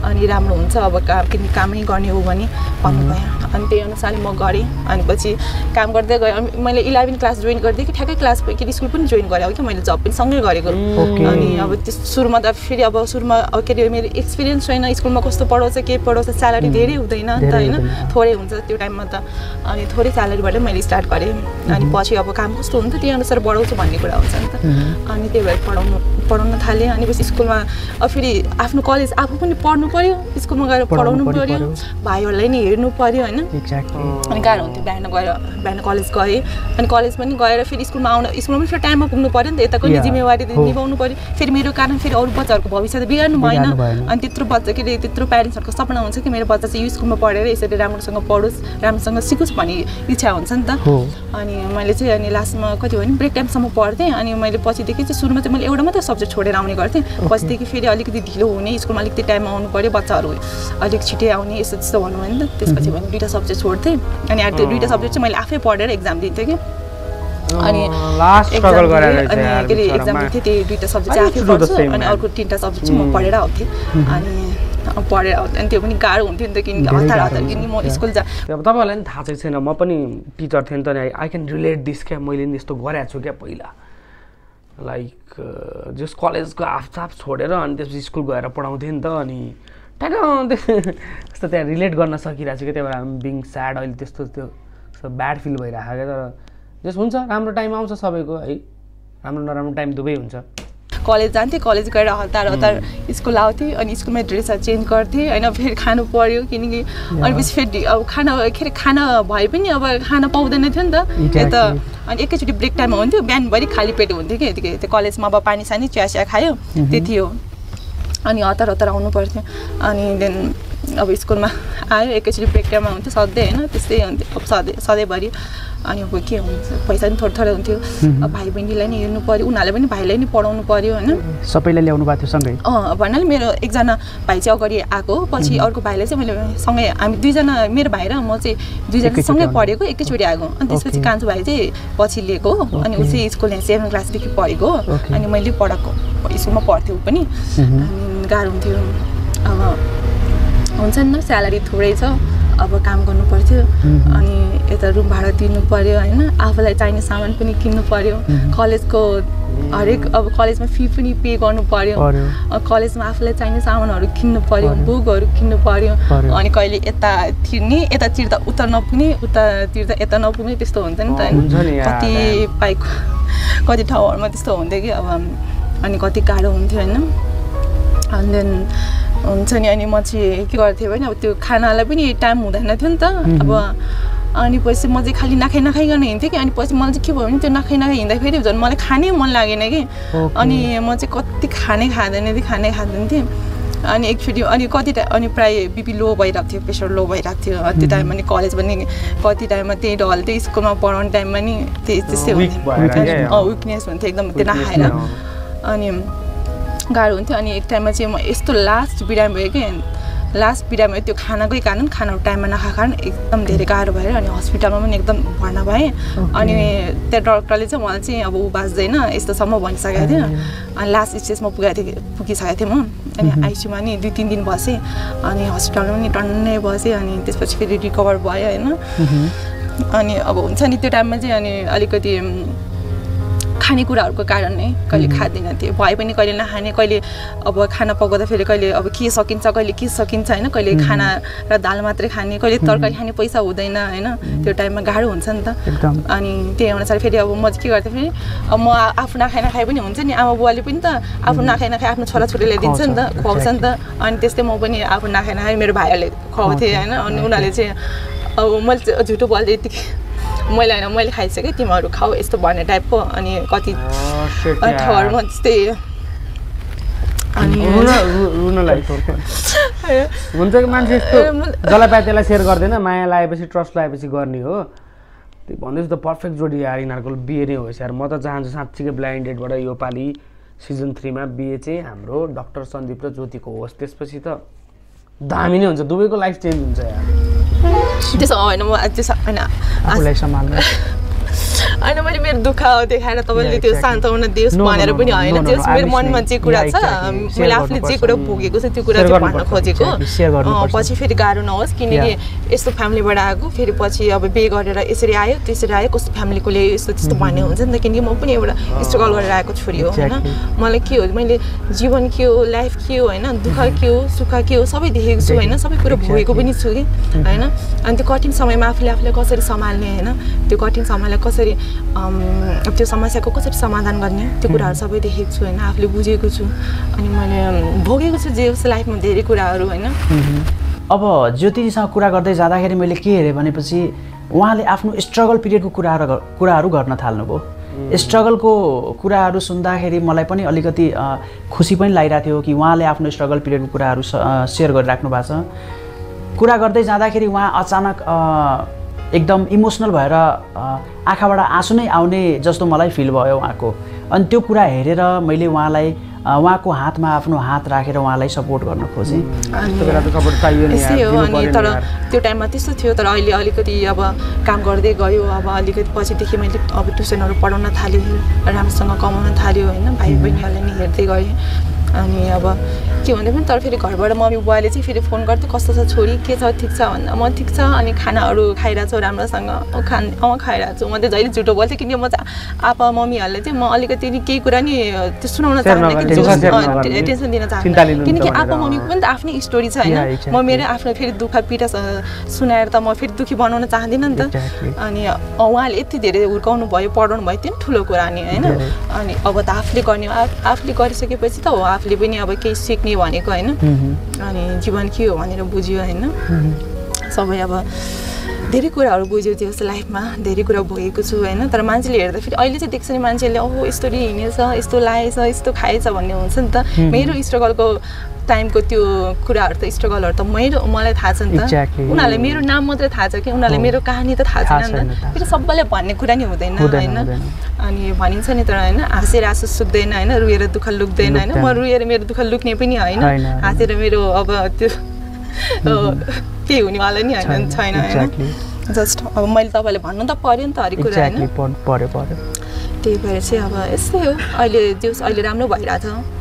अनि राम्रो हुन्छ अब काम किन कामै गर्ने हो भने भन्नुभयो। अनि त्यही अनुसारले म गरेँ अनि पछि काम गर्दै गएँ। अनि मैले इलेभेन क्लास जोइन गरिदिएँ कि ठ्याक्कै क्लास के अरे स्कुल पनि जोइन गरेँ हो कि मैले जब पनि सँगै गरेको. अनि अब त्यस सुरुमा त फेरि अब सुरुमा अब के अरे मेरो एक्सपिरियन्स छैन स्कुलमा कस्तो पढाउँछ के पढाउँछ स्यालेरी धेरै हुँदैन त होइन। थोरै हुन्छ त्यो टाइममा त। अनि थोरै स्यालेरीबाटै मैले स्टार्ट गरेँ। अनि पछि अब काम कस्तो हुन्छ त्यही अनुसार बढाउँछु भन्ने कुरा हुन्छ नि त। अनि त्यही भएर पढाउनु पढाउन थालेँ। अनि पछि स्कुलमा अब फेरि आफ्नो कलेज आफू पनि पढ्नु पऱ्यो स्कुलमा गएर पढाउनु पऱ्यो। भाइहरूलाई नि हेर्नु पऱ्यो होइन? अनि गाह्रो हुन्थ्यो बिहान गएर बिहान कलेज गएँ। अनि कलेज पनि गएर फेरि स्कुलमा आउन स्कुलमा पनि फेरि टाइममा पुग्नु पऱ्यो नि त यताको नि. जिम्मेवारी। निभाउनु पऱ्यो फेरि मेरो कारण फेरि अरू बच्चाहरूको भविष्य त बिगार्नु भएन। अनि त्यत्रो बच्चा के अरे त्यत्रो प्यारेन्ट्सहरूको सपना हुन्छ कि मेरो बच्चा चाहिँ यो स्कुलमा पढेर यसरी राम्रोसँग पढोस् राम्रोसँग सिकोस् भन्ने इच्छा हुन्छ नि त। अनि मैले चाहिँ अनि लास्टमा कति भने ब्रेक टाइमसम्म पढ्थेँ। अनि मैले पछिदेखि चाहिँ सुरुमा चाहिँ मैले एउटा मात्रै सब्जेक्ट छोडेर आउने गर्थेँ। पछिदेखि फेरि अलिकति ढिलो हुने स्कुलमा अलिकति टाइममा आउनु पऱ्यो बच्चाहरू अलिक छिटै आउने यस्तो त्यस्तो भन्नुभयो नि त। त्यसपछि मैले दुइटा सब्जेक्ट छोड्थेँ। अनि त्यो दुइटा सब्जेक्ट चाहिँ मैले आफै पढेर एक्जाम दिन्थेँ कि। अनि एक्जाम अनि के अरे। एक्जाम दिन्थेँ त्यही दुइटा सब्जेक्ट चाहिँ आफै पढ्छु। अनि. अर्को तिनवटा सब्जेक्ट चाहिँ म पढेर आउँथेँ। अनि पढेर आउँथेँ। अनि त्यो पनि गाह्रो हुन्थ्यो नि त किनकि हतार हतार किनकि म. स्कुल जा अब तपाईँहरूलाई पनि थाहा चाहिँ छैन म पनि टिचर थिएँ नि त आई क्यान रिलेट दिस क्या मैले नि यस्तो गरेको छु क्या पहिला। लाइक जस कलेजको आफसाफ छोडेर अनि त्यसपछि स्कुल गएर पढाउँथेँ नि त अनि। ठ्याक्क त्यस्तो त्यहाँ रिलेट गर्न सकिरहेको छु क्या त्यही भएर हामी बिङ स्याड अहिले त्यस्तो त्यो ब्याड फिल भइरहेको क्या तर जस हुन्छ राम्रो टाइम आउँछ सबैको है। राम्रो नराम्रो टाइम दुवै हुन्छ। कलेज जान्थेँ कलेज गएर हतार हतार स्कुल आउँथेँ अनि स्कुलमा ड्रेसहरू चेन्ज गर्थेँ होइन फेरि खानु पऱ्यो किनकि अनि पछि फेरि अब खाना के अरे खाना भए पनि अब खाना पाउँदैन थियो नि त। यता अनि एकैचोटि ब्रेक टाइममा हुन्थ्यो बिहानभरि खाली पेट हुन्थ्यो कि त्यो कलेजमा अब पानी सानी चिया चिया खायो त्यति हो। अनि हतार हतार आउनु पर्थ्यो। अनि देन अब स्कुलमा आयो एकैचोटि ब्रेक टाइममा हुन्थ्यो सधैँ होइन त्यस्तै हुन्थ्यो। अब सधैँ सधैँभरि अनि अब के हुन्छ पैसा पनि थोरै थोरै हुन्थ्यो। अब भाइ बहिनीलाई नि हेर्नु पऱ्यो उनीहरूले पनि भाइलाई नि पढाउनु पऱ्यो होइन। सबैलाई ल्याउनु भएको थियो सँगै? अँ भन्नाले मेरो एकजना भाइ चाहिँ अगाडि आएको पछि अर्को भाइलाई चाहिँ मैले सँगै हामी दुईजना मेरो भाइ र म चाहिँ दुईजना सँगै। पढेको एकैचोटि आएको अनि त्यसपछि. कान्छो भाइ चाहिँ पछि लिएको हो। अनि ऊ Okay. चाहिँ स्कुल यहाँ सेभेन क्लासदेखि पढेको. अनि मैले पढाएको स्कुलमा पढ्थ्यो ऊ पनि। अनि गाह्रो हुन्थ्यो। अब हुन्छ नि त स्यालेरी थोरै छ अब काम गर्नु पर्थ्यो। अनि यता रुम भाडा तिर्नु पऱ्यो होइन? आफूलाई चाहिने सामान पनि किन्नु पऱ्यो। कलेजको हरेक अब कलेजमा फी पनि पे गर्नु पऱ्यो। कलेजमा आफूलाई चाहिने सामानहरू किन्नु पऱ्यो पर्यो। बुकहरू किन्नु पऱ्यो। पर्यो। अनि कहिले यता तिर्ने यता तिर्दा उता नपुग्ने उता तिर्दा यता नपुग्ने त्यस्तो हुन्छ नि त होइन कति बाइक कति ठाउँहरूमा त्यस्तो हुन्थ्यो कि अब अनि कति गाह्रो हुन्थ्यो होइन? अनि देन हुन्छ नि अनि म चाहिँ के गर्थेँ भने अब त्यो खानालाई पनि टाइम हुँदैन थियो नि त अब अनि पछि म चाहिँ खालि नखाइ नखाइकन हिँड्थेँ कि अनि पछि मलाई चाहिँ के भयो भने त्यो नखाइ नखाइ हिँड्दाखेरि झन् मलाई खानै मन लागेन कि. अनि म चाहिँ कति खानै खाँदैन थिएँ खानै खाँदैन थिएँ अनि एकचोटि अनि कति टाइम अनि प्रायः बिपी लो भइरहेको थियो प्रेसर लो भइरहेको थियो त्यो टाइममा नि कलेज पनि कति टाइममा त्यही ढल्थ्यो स्कुलमा पढाउने टाइममा नि त्यही त्यस्तै हुन्थ्यो विकनेस हुन्थ्यो एकदम त्यो नखाएर अनि गाह्रो हुन्थ्यो अनि एक टाइममा चाहिँ म यस्तो लास्ट बिरामी भयो कि लास्ट बिरामी त्यो खानाकै कारण खानाहरू टाइममा नखाएको कारण एकदम धेरै गाह्रो भएर अनि हस्पिटलमा पनि एकदम भर्ना भएँ। अनि त्यहाँ डक्टरले चाहिँ मलाई चाहिँ अब ऊ बाँच्दैन यस्तोसम्म भनिसकेको थियो। अनि लास्ट स्टेजमा पुगेको थिएँ पुगिसकेको थिएँ म। अनि आइसियुमा नि दुई तिन दिन बसेँ। अनि हस्पिटलमा पनि टन्नै बसेँ अनि त्यसपछि फेरि रिकभर भयो होइन। अनि अब हुन्छ नि त्यो टाइममा चाहिँ अनि अलिकति खानेकुराहरूको कारण नै कहिले खाँदैन थिएँ भए पनि कहिले नखाने कहिले अब खाना पकाउँदा फेरि कहिले अब के सकिन्छ कहिले के सकिन्छ होइन? कहिले खाना र दाल मात्रै खाने कहिले तरकारी खाने पैसा हुँदैन होइन? त्यो टाइममा गाह्रो हुन्छ नि त। अनि त्यही अनुसार फेरि अब म चाहिँ के गर्थेँ फेरि अब म आफू नखाइ नखाइ पनि हुन्छ नि आमा बुवाले पनि त आफू नखाइ नखाइ आफ्नो छोराछोरीलाई दिन्छ नि त खुवाउँछ नि त। अनि त्यस्तै म पनि आफू नखाइ नखाइ मेरो भाइहरूले खुवाउँथेँ होइन? अनि उनीहरूले चाहिँ अब मैले चाहिँ झुटो बोल्दै यतिकै मैले होइन मैले खाइसकेँ तिमीहरू खाऊ यस्तो भन्ने टाइपको अनि कति। ठाउँहरूमा त्यस्तै (laughs) हुन्छ कि मान्छे यस्तो? त्यसलाई सेयर गर्दैन माया लगाएपछि ट्रस्ट लगाएपछि गर्ने हो। त्यही भन्दैछु त पर्फेक्ट जोडी यार यिनीहरूको बिहे नै होस् यार। म त चाहन्छु साँच्चीकै ब्लाइन्डेडबाट यो पालि सिजन थ्रीमा बिहे चाहिँ हाम्रो डक्टर सन्दीप र ज्योतिको होस्। त्यसपछि त दामी नै हुन्छ दुवैको लाइफ चेन्ज हुन्छ यार। त्यसो होइन म त्यसो होइन आफूलाई सम्हाल्नु होइन मैले मेरो दुःख देखाएर तपाईँले त्यो. शान्ताउन दियोस् भनेर पनि होइन no, मेरो मनमा. जे कुरा छ मैले आफूले जे. कुरा भोगेको छ त्यो कुरा चाहिँ भन्न. खोजेको. पछि फेरि गाह्रो नहोस् किनकि यस्तो फ्यामिलीबाट आएको फेरि पछि अब बिहे गरेर यसरी आयो त्यसरी आयो कस्तो फ्यामिलीको ल्यायो यस्तो त्यस्तो भन्ने हुन्छ नि त किनकि म पनि एउटा स्ट्रगल गरेर आएको छोरी हो होइन. मलाई के हो मैले जीवन के हो लाइफ के हो होइन दुःख के हो सुख के हो सबै देखेको छु होइन सबै कुरो भोगेको पनि छु कि होइन अनि त्यो कठिन समयमा आफूले आफूलाई कसरी सम्हाल्ने होइन त्यो कठिन समयलाई कसरी त्यो समस्याको कसरी समाधान गर्ने? त्यो कुराहरू सबै देखेको छु होइन? आफूले बुझेको छु। अनि मैले भोगेको छु जे होस् लाइफमा धेरै कुराहरू होइन? अब ज्योतिजीसँग कुरा गर्दै जाँदाखेरि मैले के हेरेँ भनेपछि उहाँले आफ्नो स्ट्रगल पिरियडको कुराहरू कुराहरू गर्न थाल्नुभयो। स्ट्रगलको कुराहरू सुन्दाखेरि मलाई पनि अलिकति खुसी पनि लागिरहेको थियो कि उहाँले आफ्नो स्ट्रगल पिरियडको कुराहरू सेयर गरिराख्नु भएको छ। कुरा गर्दै जाँदाखेरि उहाँ अचानक अ, एकदम इमोसनल भएर आँखाबाट आँसु नै आउने जस्तो मलाई फिल भयो उहाँको। अनि त्यो कुरा हेरेर मैले उहाँलाई उहाँको हातमा आफ्नो हात राखेर उहाँलाई सपोर्ट गर्न खोजेँ। यस्तो हो अनि तर त्यो टाइममा त्यस्तो थियो तर अहिले अलिकति अब काम गर्दै गयो अब अलिकति पछिदेखि मैले अब ट्युसनहरू पढाउन थालेँ राम्रोसँग कमाउन थाल्यो होइन भाइ बहिनीहरूलाई नि हेर्दै गएँ। अनि अब के भन्दा पनि तर फेरि घरबाट मम्मी बुवाले चाहिँ फेरि फोन गर्थ्यो कस्तो छ छोरी के छ ठिक छ भन्दा म ठिक छ अनि खानाहरू खाइरहेको छु राम्रोसँग। खान अँ खाइरहेको छु। म चाहिँ जहिले झुटो बोल्थेँ किनकि म चाहिँ आपा मम्मीहरूलाई चाहिँ म अलिकति केही कुरा नि त्यो सुनाउन कि टेन्सन दिन लिनुहुन्छ किनकि आपा मम्मीको पनि त आफ्नै स्टोरी छ होइन. म मेरो आफ्नो फेरि दुःख पीडा स- सुनाएर त म फेरि दुःखी बनाउन चाहदिनँ नि त. अनि उहाँले यति धेरै हुर्काउनु भयो पढाउनु भयो त्यो पनि ठुलो कुरा नि होइन। अनि अब त आफूले गर्ने आफ- आफूले गरिसकेपछि त हो आफूले पनि अब केही सिक्ने भनेको होइन। अनि जीवन के हो भनेर बुझ्यो होइन। सबै अब धेरै कुराहरू बुझ्यो त्यो जस्तो लाइफमा धेरै कुरा भोगेको छु होइन। तर मान्छेले हेर्दा फेरि अहिले चाहिँ देख्छ नि मान्छेले ओहो यस्तरी हिँडेछ यस्तो लाएछ यस्तो खाएछ भन्ने हुन्छ नि त। मेरो स्ट्रगलको टाइमको त्यो कुराहरू त स्ट्रगलहरू त मेरो मलाई थाहा छ नि त. उनीहरूलाई मेरो नाम मात्रै थाहा छ कि? उनीहरूलाई। मेरो कहानी त थाहा छैन नि त। फेरि सबैलाई भन्ने कुरा नि हुँदैन होइन। अनि भनिन्छ नि तर होइन हाँसेर आँसु सुक्दैन होइन? रुएर दुःख लुक्दैन होइन? म। रुएर मेरो दुःख लुक्ने पनि होइन। हाँसेर मेरो अब त्यो केही हुनेवाला नि होइन छैन जस्ट अब मैले तपाईँलाई भन्नु त पऱ्यो नि त हरेक कुरा होइन? त्यही भएर चाहिँ अब यस्तै हो। अहिले जस अहिले राम्रो भइरहेछ। अनि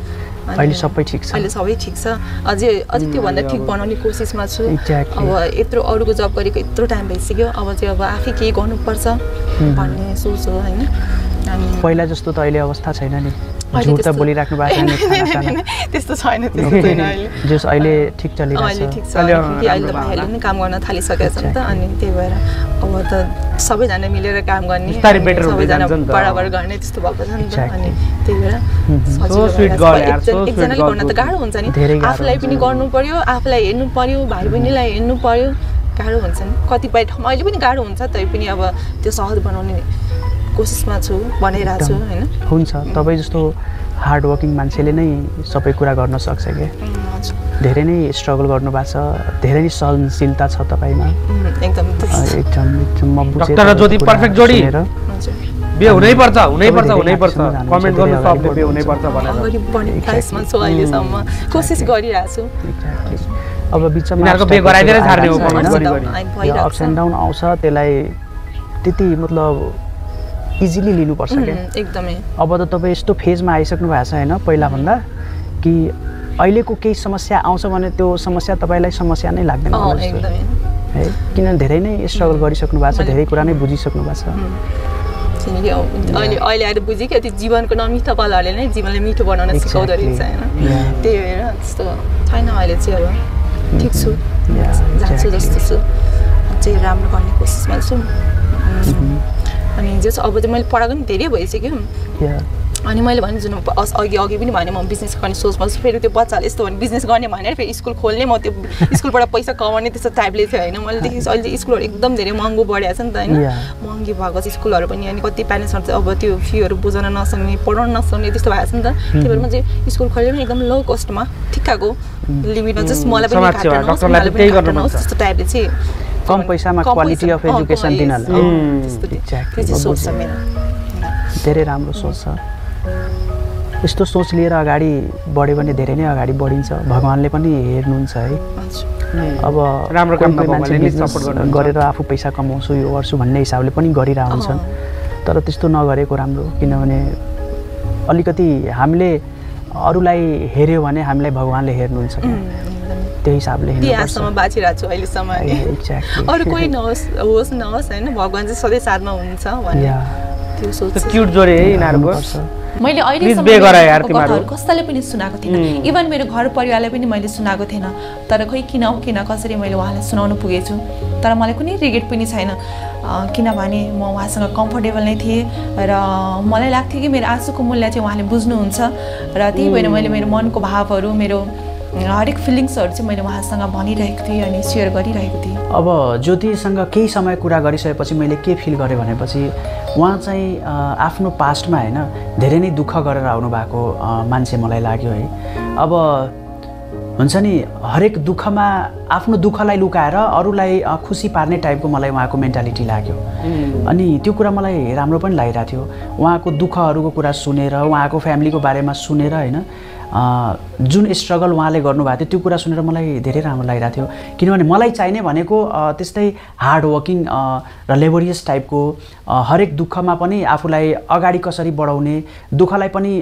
अहिले सबै ठिक छ। अहिले सबै ठिक छ। अझै अझै त्योभन्दा ठिक बनाउने कोसिसमा छु. अब यत्रो अरूको जब गरेको यत्रो टाइम भइसक्यो। अब चाहिँ अब आफै केही गर्नुपर्छ भन्ने सोच हो होइन? पहिला जस्तो त अहिले अवस्था छैन नि। झुट त बोलिराख्नु भएको (laughs) (laughs) त्यस्तो छैन (laughs) त्यस्तो छैन अहिले। जस अहिले ठिक ठिक छ। अहिले त होला। पनि काम गर्न थालिसकेको छ नि त। अनि त्यही भएर अब त सबैजना मिलेर काम गर्ने सबैजना जान्छ नि त। बराबर गर्ने त्यस्तो भएको छ नि त. अनि त्यही भएर sweet एकजनाले गर्न त। गाह्रो हुन्छ नि आफूलाई पनि। गर्नु पर्यो आफूलाई हेर्नु पर्यो भाइ बहिनीलाई हेर्नु पर्यो गाह्रो हुन्छ नि कतिपय ठाउँमा अहिले पनि गाह्रो हुन्छ तै पनि अब त्यो सहज बनाउने कोसिसमा छु बनाइरहेको छु होइन हुन्छ तपाईँ जस्तो हार्ड वर्किङ मान्छेले नै सबै कुरा गर्न सक्छ क्या धेरै नै स्ट्रगल गर्नुभएको छ धेरै नै सहनशीलता छ तपाईँमा। एकदम एकदम म बुझेँ डक्टर र तपाईँको ज्योति perfect जोडी। हुनैपर्छ हुनैपर्छ धेरै हुनैपर्छ गाह्रोसम्म जानुहुन्छ, कमेन्ट गर्नु सबले बिहे हुनैपर्छ भनेर. प्राइसमा छु अहिलेसम्म। कोसिस गरिरहेको छु. अब बिचमा यिनीहरूको बिहे गराइदिएरै छाड्ने हो comment गरी गरी। अप्स एन्ड डाउन आउँछ त्यसलाई त्यति मतलब इजिली लिनुपर्छ क्या? एकदमै। अब त तपाईँ यस्तो फेजमा आइसक्नु भएको छ होइन पहिलाभन्दा कि अहिलेको केही समस्या आउँछ भने त्यो समस्या तपाईँलाई समस्या नै लाग्दैन है किनभने धेरै नै स्ट्रगल गरिसक्नु भएको छ धेरै कुरा नै बुझिसक्नु भएको छ। अहिले अहिले आएर बुझेँ कि त्यो जीवनको नमिठो पलहरूले नै जीवनलाई मिठो बनाउन सिकाउँदो रहेछ होइन. त्यही भएर त्यस्तो छैन अहिले चाहिँ अब। ठिक छु। जान्छु. जस्तो छु। अझै राम्रो गर्ने कोसिसमा छु। अनि जो चाहिँ अब चाहिँ मैले पढाएको पनि धेरै भइसक्यो. अनि मैले भने जुन अघि अघि पनि भने म बिजनेस गर्ने सोचमा छु फेरि त्यो बच्चाले यस्तो भने बिजनेस गर्ने भने फेरि स्कुल खोल्ने म त्यो स्कुलबाट पैसा कमाउने त्यस्तो टाइपले थियो होइन। मैले (laughs) देखेको छु अहिले स्कुलहरू एकदम धेरै महँगो बढेको छ नि त होइन. महँगी भएको छ स्कुलहरू पनि अनि कति प्यारेन्ट्सहरू चाहिँ अब त्यो फीहरू बुझाउन नसक्ने पढाउन नसक्ने त्यस्तो भएको छ नि त। त्यही भएर म चाहिँ स्कुल खोलेर पनि एकदम लो कस्टमा ठिक्कको लिमिटमा जस्ट मलाई पनि त्यस्तो टाइपले चाहिँ। कम पैसामा कम quality of पैसा- अँ, education yes, दिनलाई। धेरै राम्रो सोच छ यस्तो सोच लिएर अगाडि बढ्यो भने धेरै नै अगाडि बढिन्छ भगवान्ले पनि हेर्नुहुन्छ है अब राम्रो मान्छे। गरेर आफू पैसा कमाउँछु यो गर्छु भन्ने हिसाबले पनि गरिरहेको हुन्छन् तर त्यस्तो नगरेको राम्रो किनभने अलिकति हामीले अरूलाई हेऱ्यो भने हामीलाई भगवान्ले हेर्नुहुन्छ त्यही हिसाबले आशामा बाँचिरहेको छु अहिलेसम्म अरू कोही नहोस् होस् नहोस् होइन भगवान् चाहिँ सधैँ साथमा हुनुहुन्छ त्यो सोच त्यो। क्युट है यिनीहरूको। मैले। कथाहरू कसैले पनि सुनाएको थिएन। इभन मेरो घर परिवारले पनि मैले सुनाएको थिएन। तर खोइ किन हो किन कसरी मैले उहाँलाई सुनाउनु पुगेछु? तर मलाई कुनै रिग्रेट पनि छैन। किनभने म उहाँसँग कम्फर्टेबल नै थिएँ र मलाई लाग्थ्यो कि मेरो आँसुको मूल्य चाहिँ उहाँले बुझ्नुहुन्छ। र त्यही भएर मैले मेरो मनको भावहरू मेरो हरेक फिलिङ्सहरू चाहिँ मैले उहाँसँग भनिरहेको थिएँ अनि सेयर गरिरहेको थिएँ। अब ज्योतिसँग केही समय कुरा गरिसकेपछि मैले के फिल गरेँ भनेपछि उहाँ चाहिँ आफ्नो पास्टमा होइन धेरै नै दुःख गरेर आउनु भएको अ, मान्छे मलाई लाग्यो है। अब हुन्छ नि हरेक दुःखमा आफ्नो दुःखलाई लुकाएर अरूलाई खुसी पार्ने टाइपको मलाई उहाँको मेन्टालिटी लाग्यो। अनि त्यो कुरा मलाई राम्रो पनि लागिरहेको थियो। उहाँको दुःखहरूको कुरा सुनेर उहाँको फ्यामिलीको बारेमा सुनेर होइन जुन स्ट्रगल उहाँले गर्नुभएको थियो त्यो कुरा सुनेर मलाई धेरै राम्रो लागिरहेको थियो। किनभने मलाई चाहिने भनेको त्यस्तै हार्ड वर्किङ अ, र लेबोरियस टाइपको हरेक दुःखमा पनि आफूलाई अगाडि कसरी बढाउने दुःखलाई पनि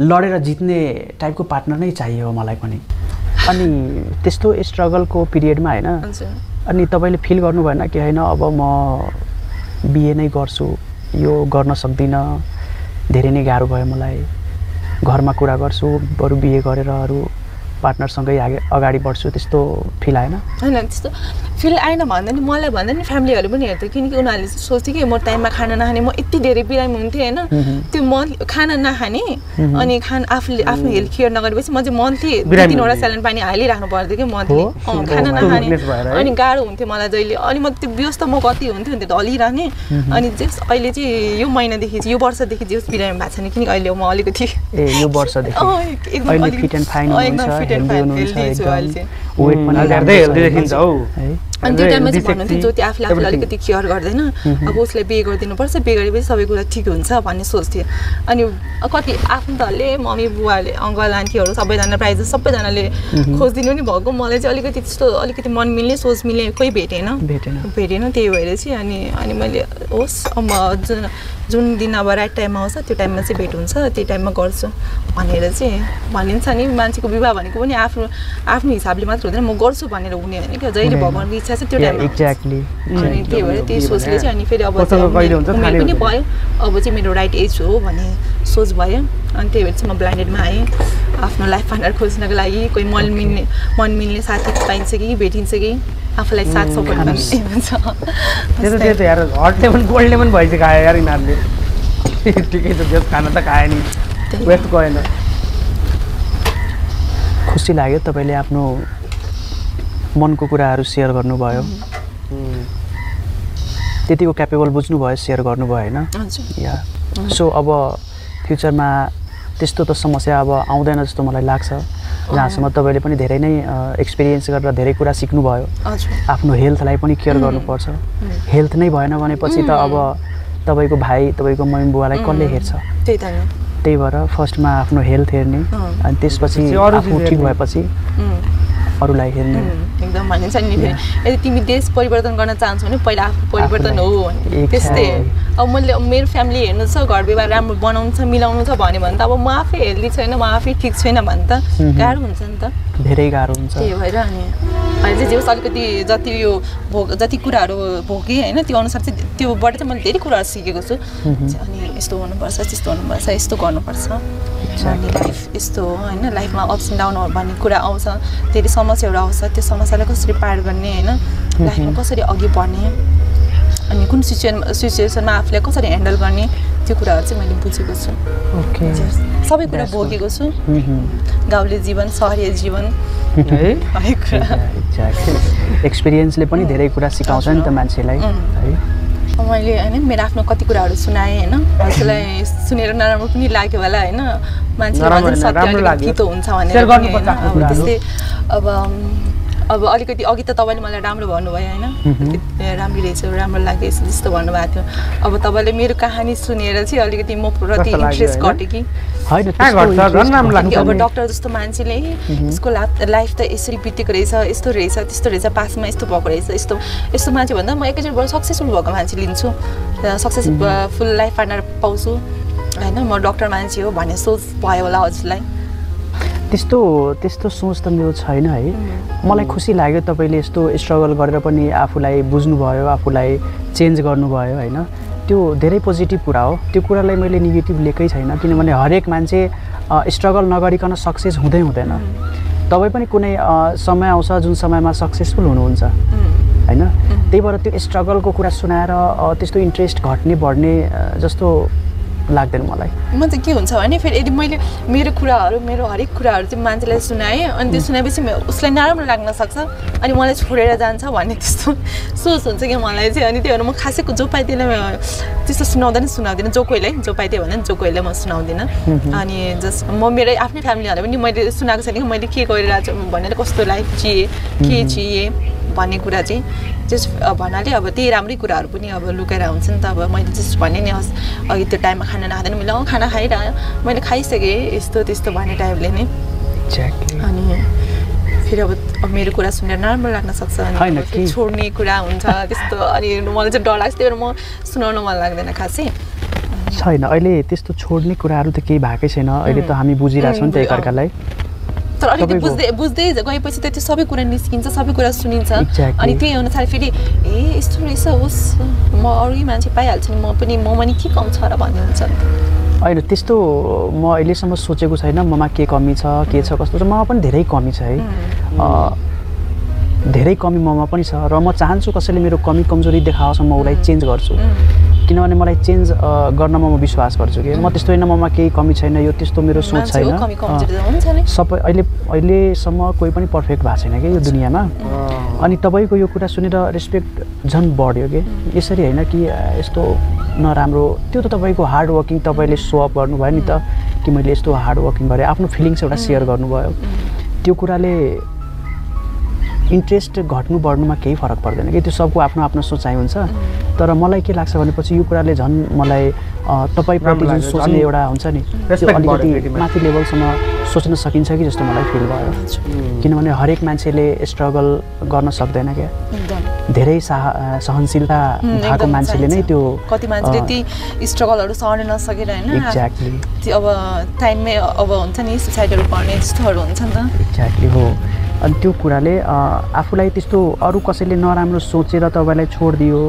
लडेर जित्ने टाइपको पार्टनर नै चाहियो मलाई पनि। अनि त्यस्तो स्ट्रगलको पिरियडमा होइन अनि तपाईँले फिल गर्नु भएन कि होइन अब म बिए नै गर्छु यो गर्न सक्दिनँ धेरै नै गाह्रो भयो मलाई। घरमा कुरा गर्छु बरु बिए गरेर अरू पार्टनरसँगै आगे अगाडि बढ्छु त्यस्तो फिल आएन। होइन त्यस्तो फिल आएन भन्दा नि मलाई भन्दा नि फ्यामिलीहरू पनि हेर्थ्यो किनकि उनीहरूले सोच्थ्यो कि म टाइममा खाना नखाने म यति धेरै बिरामी हुन्थेँ होइन? त्यो म खाना नखाने अनि खाना आफूले आफ्नो हेल्थ केयर नगरेपछि म चाहिँ मन्थली दुई तिनवटा। सेलेन पानी हालिराख्नु पर्थ्यो कि मन्थली। खाना नखाने? अनि गाह्रो हुन्थ्यो मलाई जहिले। अनि म त्यो व्यस्त म कति हुन्थ्यो भने ढलिरहने अनि जस अहिले चाहिँ यो महिनादेखि चाहिँ यो वर्षदेखि जे बिरामी भएको छैन किनकि अहिले म अलिकति ए यो वर्षदेखि। अँ, एकदम हेल्दी हुनुहुन्छ एकदम। चाहिँ। वेट पनि हेल्दी देखिन्छ हौ। है अनि त्यो टाइममा चाहिँ भन्नुहुन्थ्यो ज्योति आफूले आफूलाई. अलिकति केयर गर्दैन। अब उसलाई बिहे गरिदिनुपर्छ बिहे गरेपछि सबै कुरा ठिक हुन्छ भन्ने सोच्थेँ अनि कति आफन्तहरूले मम्मी बुवाले अङ्कल आन्टीहरू सबैजना प्रायः सबैजनाले खोजिदिनु नि भएको। मलाई चाहिँ अलिकति त्यस्तो अलिकति मन मिल्ने सोच मिल्ने कोही भेटेन। भेटेन। त्यही भएर चाहिँ अनि अनि मैले होस् जुन जुन दिन अब राइट टाइममा आउँछ त्यो टाइममा चाहिँ भेट हुन्छ त्यो टाइममा गर्छु भनेर चाहिँ भनिन्छ नि। मान्छेको विवाह भनेको पनि आफ्नो आफ्नो हिसाबले मात्र हुँदैन। म गर्छु भनेर हुने होइन क्या। जहिले। भगवान्को इच्छा छ त्यो। एक्ज्याक्टली अनि त्यही भएर त्यही सोचले चाहिँ अनि फेरि अब उमेर पनि। भयो। अब चाहिँ मेरो राइट एज हो भन्ने सोच भयो। अनि त्यही भएर चाहिँ म ब्लाइन्डेडमा आएँ। आफ्नो लाइफ पार्टनर खोज्नको लागि कोही मन मिल्ने मन मिल्ने साथी पाइन्छ कि भेटिन्छ कि? आफूलाई साथ सपोर्ट लेमन भइसक्यो यार यिनीहरूले। ठिकै छ खाना त खायो नि। वेस्ट गएन। खुसी लाग्यो तपाईँले आफ्नो मनको कुराहरू सेयर गर्नुभयो। त्यतिको क्यापेबल बुझ्नुभयो सेयर गर्नुभयो होइन? हजुर। या। सो अब फ्युचरमा त्यस्तो त समस्या अब आउँदैन जस्तो मलाई लाग्छ। जहाँसम्म तपाईँले पनि धेरै नै एक्सपिरियन्स गरेर धेरै कुरा सिक्नुभयो। हजुर। आफ्नो हेल्थलाई पनि केयर गर्नुपर्छ। हेल्थ नै भएन भनेपछि त अब तपाईँको भाइ तपाईँको मम्मी बुवालाई कसले हेर्छ? त्यही भएर फर्स्टमा आफ्नो हेल्थ हेर्ने। अनि त्यसपछि आफू ठिक। भएपछि अरूलाई हेर्ने। एकदम भनिन्छ नि। फेरि यदि तिमी देश परिवर्तन गर्न चाहन्छौ भने पहिला आफू परिवर्तन हो त्यस्तै. अब मैले मेरो फ्यामिली हेर्नु छ घर व्यवहार राम्रो बनाउनु छ मिलाउनु छ भन्यो भने त अब म आफै हेल्दी छैन म आफै ठिक छैन भने त गाह्रो हुन्छ नि त। धेरै गाह्रो हुन्छ। त्यही भएर अनि अहिले चाहिँ जे होस् अलिकति जति यो भोग जति कुराहरू भोगेँ होइन त्यो अनुसार चाहिँ त्योबाट चाहिँ मैले धेरै कुराहरू सिकेको छु। अनि यस्तो हुनुपर्छ त्यस्तो हुनुपर्छ यस्तो गर्नुपर्छ। अनि लाइफ यस्तो हो होइन। लाइफमा अप्स एन्ड डाउनहरू भन्ने कुरा आउँछ। धेरै समस्याहरू आउँछ त्यो समस्यालाई कसरी पार गर्ने होइन? लाइफमा कसरी अघि बढ्ने अनि कुन सिचुएसन सिचुएसनमा आफूलाई कसरी ह्यान्डल गर्ने त्यो कुराहरू चाहिँ मैले बुझेको छु। सबै कुरा. भोगेको छु. गाउँले जीवन सहरीय जीवन। (laughs) है? एक्सपिरियन्सले पनि धेरै कुरा सिकाउँछ नि त मान्छेलाई है? मैले होइन मेरो आफ्नो कति कुराहरू सुनाएँ होइन? हजुरलाई सुनेर नराम्रो पनि लाग्यो होला होइन? मान्छेले। तितो हुन्छ भनेर। त्यस्तै अब अब अलिकति अघि त तपाईँले मलाई राम्रो भन्नुभयो होइन? राम्रो रहेछ राम्रो लाग्यो यस्तो जस्तो भन्नुभएको थियो। अब तपाईँले मेरो कहानी सुनेर चाहिँ अलिकति म प्रति इन्ट्रेस्ट? घट्यो कि? होइन कहाँ घट्छ? झन् राम्रो लाग्छ अब। डक्टर जस्तो मान्छेले यसको लाइफ त यसरी बितेको रहेछ यस्तो रहेछ त्यस्तो रहेछ पासमा यस्तो भएको रहेछ यस्तो यस्तो मान्छे भन्दा म एकैचोटिबाट सक्सेसफुल भएको मान्छे लिन्छु। सक्सेसफुल लाइफ पार्टनर पाउँछु। होइन म डक्टर मान्छे हो भन्ने सोच भयो होला हजुरलाई। त्यस्तो त्यस्तो सोच त मेरो छैन है। मलाई खुसी लाग्यो तपाईँले यस्तो स्ट्रगल गरेर पनि आफूलाई बुझ्नुभयो आफूलाई चेन्ज गर्नुभयो होइन। त्यो धेरै पोजिटिभ कुरा हो। त्यो कुरालाई मैले नेगेटिभ लिएकै छैन किनभने हरेक मान्छे स्ट्रगल नगरिकन सक्सेस हुँदै हुँदैन। तपाईँ पनि कुनै समय आउँछ जुन समयमा सक्सेसफुल हुनुहुन्छ। होइन? त्यही भएर त्यो स्ट्रगलको कुरा सुनाएर त्यस्तो इन्ट्रेस्ट घट्ने बढ्ने जस्तो लाग्दैन मलाई। म चाहिँ के हुन्छ भने फेरि यदि मैले मेरो कुराहरू मेरो हरेक कुराहरू चाहिँ मान्छेलाई सुनाएँ अनि त्यो सुनाएपछि मे- उसलाई नराम्रो लाग्न सक्छ अनि मलाई छोडेर जान्छ भन्ने त्यस्तो सोच हुन्छ कि मलाई चाहिँ। अनि त्यही भएर म खासै जो पाएँ त्यसलाई त्यस्तो सुनाउँदैन सुनाउँदिनँ। जो कोहीलाई जो पाएँ त्यो भन्दा नि जो कोहीलाई म सुनाउँदिनँ। अनि जस म मेरो आफ्नै फ्यामिलीहरूलाई पनि मैले सुनाएको छैन कि मैले के गरिरहेको छु भनेर कस्तो लाइफ जिएँ के जिएँ। भन्ने कुरा चाहिँ जस भन्नाले अब त्यही राम्रै कुराहरू पनि अब लुकेर हुन्छ नि त अब मैले जस्ट भने नि हस् अघि त्यो टाइममा खाना नखाँदैन मैले अँ खाना खाइरह मैले खाइसकेँ यस्तो त्यस्तो भन्ने टाइपले नै। अनि फेरि अब अब मेरो कुरा सुनेर नराम्रो लाग्न सक्छ अनि छोड्ने कुरा हुन्छ त्यस्तो अनि मलाई चाहिँ डर लाग्छ त्यही भएर म सुनाउन मन लाग्दैन खासै। छैन अहिले त्यस्तो छोड्ने कुराहरू त केही भएकै छैन अहिले त हामी बुझिरहेछौँ नि त एकअर्कालाई। तर अलिकति बुझ्दै बुझ्दै गएपछि त त्यो सबै कुरा निस्किन्छ सबै कुरा सुनिन्छ. अनि त्यही अनुसार फेरि ए यस्तो रहेछ होस् म अरूै मान्छे पाइहाल्छु नि म पनि ममा नि के कम छ र भन्ने हुन्छ। होइन त्यस्तो म अहिलेसम्म सोचेको छैन ममा के कमी छ के छ कस्तो छ ममा पनि धेरै कमी छ है धेरै कमी ममा पनि छ र म चाहन्छु कसैले मेरो कमी कमजोरी देखाओस् म उसलाई चेन्ज गर्छु किनभने मलाई चेन्ज गर्नमा म विश्वास गर्छु कि म त्यस्तो होइन ममा केही कमी छैन यो त्यस्तो मेरो सोच छैन। सबै अहिले अहिलेसम्म कोही पनि पर्फेक्ट भएको छैन कि यो दुनियाँमा। अनि तपाईँको यो कुरा सुनेर रेस्पेक्ट झन् बढ्यो कि। यसरी होइन कि यस्तो नराम्रो त्यो त तपाईँको हार्ड वर्किङ तपाईँले सोअप गर्नुभयो नि त कि मैले यस्तो हार्ड वर्किङ गरेँ। आफ्नो फिलिङ्स एउटा सेयर गर्नुभयो। त्यो कुराले इन्ट्रेस्ट घट्नु बढ्नुमा केही फरक पर्दैन कि? त्यो सबको आफ्नो आफ्नो सोचाइ हुन्छ। तर मलाई के लाग्छ भनेपछि यो कुराले झन् मलाई तपाईँप्रति जुन सोच्ने एउटा हुन्छ नि त्यो अलिकति माथि। लेभलसम्म सोच्न सकिन्छ कि जस्तो मलाई फिल भयो। किनभने हरेक मान्छेले स्ट्रगल गर्न सक्दैन क्या। धेरै साह सहनशीलता भएको मान्छेले नै। त्यो कति मान्छेले ती स्ट्रगलहरू सहन नसकेर होइन एक्ज्याक्टली अब टाइममै अब हुन्छ नि सुसाइडहरू पर्ने त्यस्तोहरू हुन्छ नि त। एक्ज्याक्टली हो। अनि त्यो कुराले आफूलाई त्यस्तो अरू कसैले नराम्रो सोचेर तपाईँलाई छोडिदियो।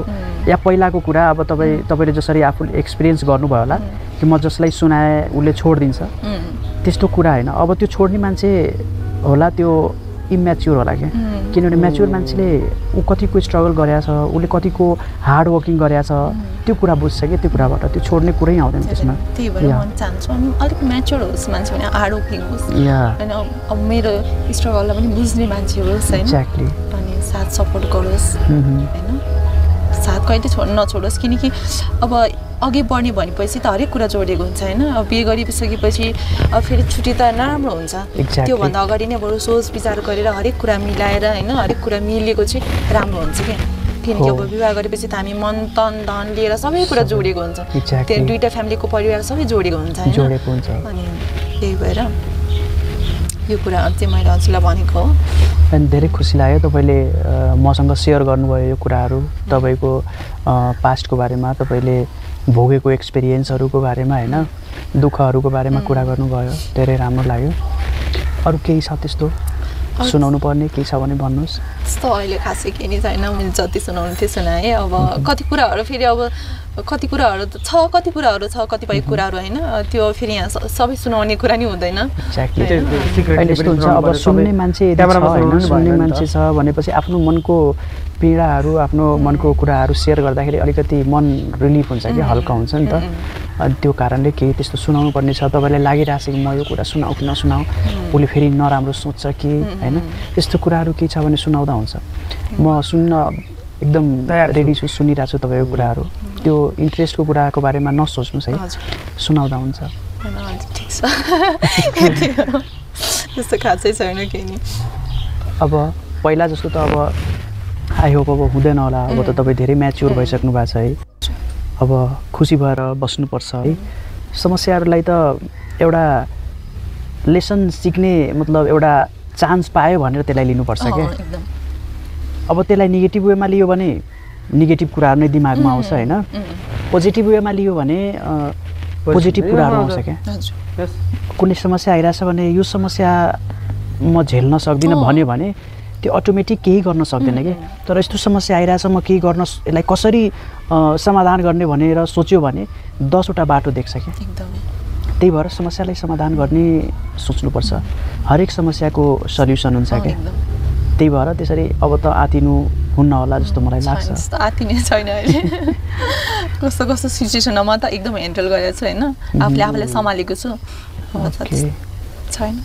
या पहिलाको कुरा अब तपाईँ तपाईँले जसरी आफूले एक्सपिरियन्स गर्नुभयो होला कि म जसलाई सुनाएँ उसले छोडिदिन्छ। त्यस्तो कुरा होइन। अब त्यो छोड्ने मान्छे होला त्यो इम्याच्योर होला क्या? किनभने म्याच्योर मान्छेले ऊ कतिको स्ट्रगल गरेछ उसले कतिको हार्ड वर्किङ गरेछ त्यो कुरा बुझ्छ क्या त्यो कुराबाट त्यो छोड्ने कुरै आउँदैन त्यसमा। त्यही भएर म चाहन्छु अलिक म्याच्योर होस् मान्छे भने आड ओकिङ होस्। होइन अब अब मेरो स्ट्रगललाई पनि बुझ्ने मान्छे होस् होइन। एक्ज्याक्टली अनि साथ सपोर्ट गरोस् होइन। साथ कहिले छोड नछोडोस् किनकि अब अघि बढ्ने भनेपछि त हरेक कुरा जोडिएको हुन्छ होइन अब बिहे गरिसकेपछि अब फेरि छुट्टी त नराम्रो हुन्छ. त्योभन्दा अगाडि नै बरु सोच विचार गरेर हरेक कुरा मिलाएर होइन हरेक कुरा मिलेको चाहिँ राम्रो हुन्छ क्या किनकि। अब विवाह गरेपछि त हामी मन तन धन लिएर सबै कुरा जोडिएको हुन्छ. त्यो दुइटा फ्यामिलीको परिवार सबै जोडिएको हुन्छ होइन जोडेको अनि त्यही भएर यो कुरा चाहिँ मैले हजुरलाई भनेको हो। अनि धेरै खुसी लाग्यो तपाईँले मसँग सेयर गर्नुभयो यो कुराहरू तपाईँको पास्टको बारेमा तपाईँले भोगेको एक्सपिरियन्सहरूको बारेमा होइन? दुःखहरूको बारेमा कुरा गर्नुभयो धेरै राम्रो लाग्यो। अरू केही छ त्यस्तो? सुनाउनु पर्ने केही छ भने भन्नुहोस् त्यस्तो अहिले खासै केही नै छैन मैले जति सुनाउनु थियो सुनाएँ अब कति कुराहरू फेरि अब कति कुराहरू त छ कति कुराहरू छ कतिपय कुराहरू होइन त्यो फेरि यहाँ सबै सुनाउने कुरा नि हुँदैन यस्तो हुन्छ अब सुन्ने मान्छे सुन्ने मान्छे। छ भनेपछि आफ्नो मनको पीडाहरू आफ्नो मनको कुराहरू सेयर गर्दाखेरि अलिकति मन रिलिफ हुन्छ कि हल्का हुन्छ नि त। अनि त्यो कारणले केही त्यस्तो सुनाउनु पर्ने छ। तपाईँलाई लागिरहेछ कि म यो कुरा सुनाऊ कि नसुनाऊ उसले फेरि नराम्रो सोच्छ कि होइन? त्यस्तो कुराहरू केही छ भने सुनाउँदा हुन्छ। म सुन्न एकदम छु। रेडी छु सुनिरहेको छु तपाईँको कुराहरू। त्यो इन्ट्रेस्टको कुराको बारेमा नसोच्नुहोस् है। सुनाउँदा हुन्छ। ठिक छ। (laughs) त्यस्तो खासै छैन केही अब पहिला जस्तो त अब आई होप अब हुँदैन होला। अब त तपाईँ धेरै म्याच्योर भइसक्नु भएको छ है। अब खुसी भएर बस्नुपर्छ है। समस्याहरूलाई त एउटा लेसन सिक्ने मतलब एउटा चान्स पायो भनेर त्यसलाई लिनुपर्छ क्या। एकदम। अब त्यसलाई नेगेटिभ वेमा लियो भने नेगेटिभ कुराहरू नै दिमागमा आउँछ होइन? पोजिटिभ वेमा लियो भने पोजिटिभ कुराहरू आउँछ क्या। कुनै समस्या आइरहेछ भने यो समस्या म झेल्न सक्दिनँ। भन्यो भने त्यो अटोमेटिक केही गर्न सक्दैन कि? तर यस्तो समस्या आइरहेछ म केही गर्न यसलाई कसरी समाधान गर्ने भनेर सोच्यो भने दसवटा बाटो देख्छ क्या एकदमै। त्यही भएर समस्यालाई समाधान गर्ने सोच्नुपर्छ। हरेक समस्याको सल्युसन हुन्छ क्या त्यही भएर त्यसरी अब त आतिनु हुन्न होला जस्तो मलाई लाग्छ। आत्तिने छैन अहिले। (laughs) कस्तो कस्तो सिचुएसनमा त एकदम ह्यान्डल गरेको छु होइन? आफूले आफूलाई सम्हालेको छु। छैन।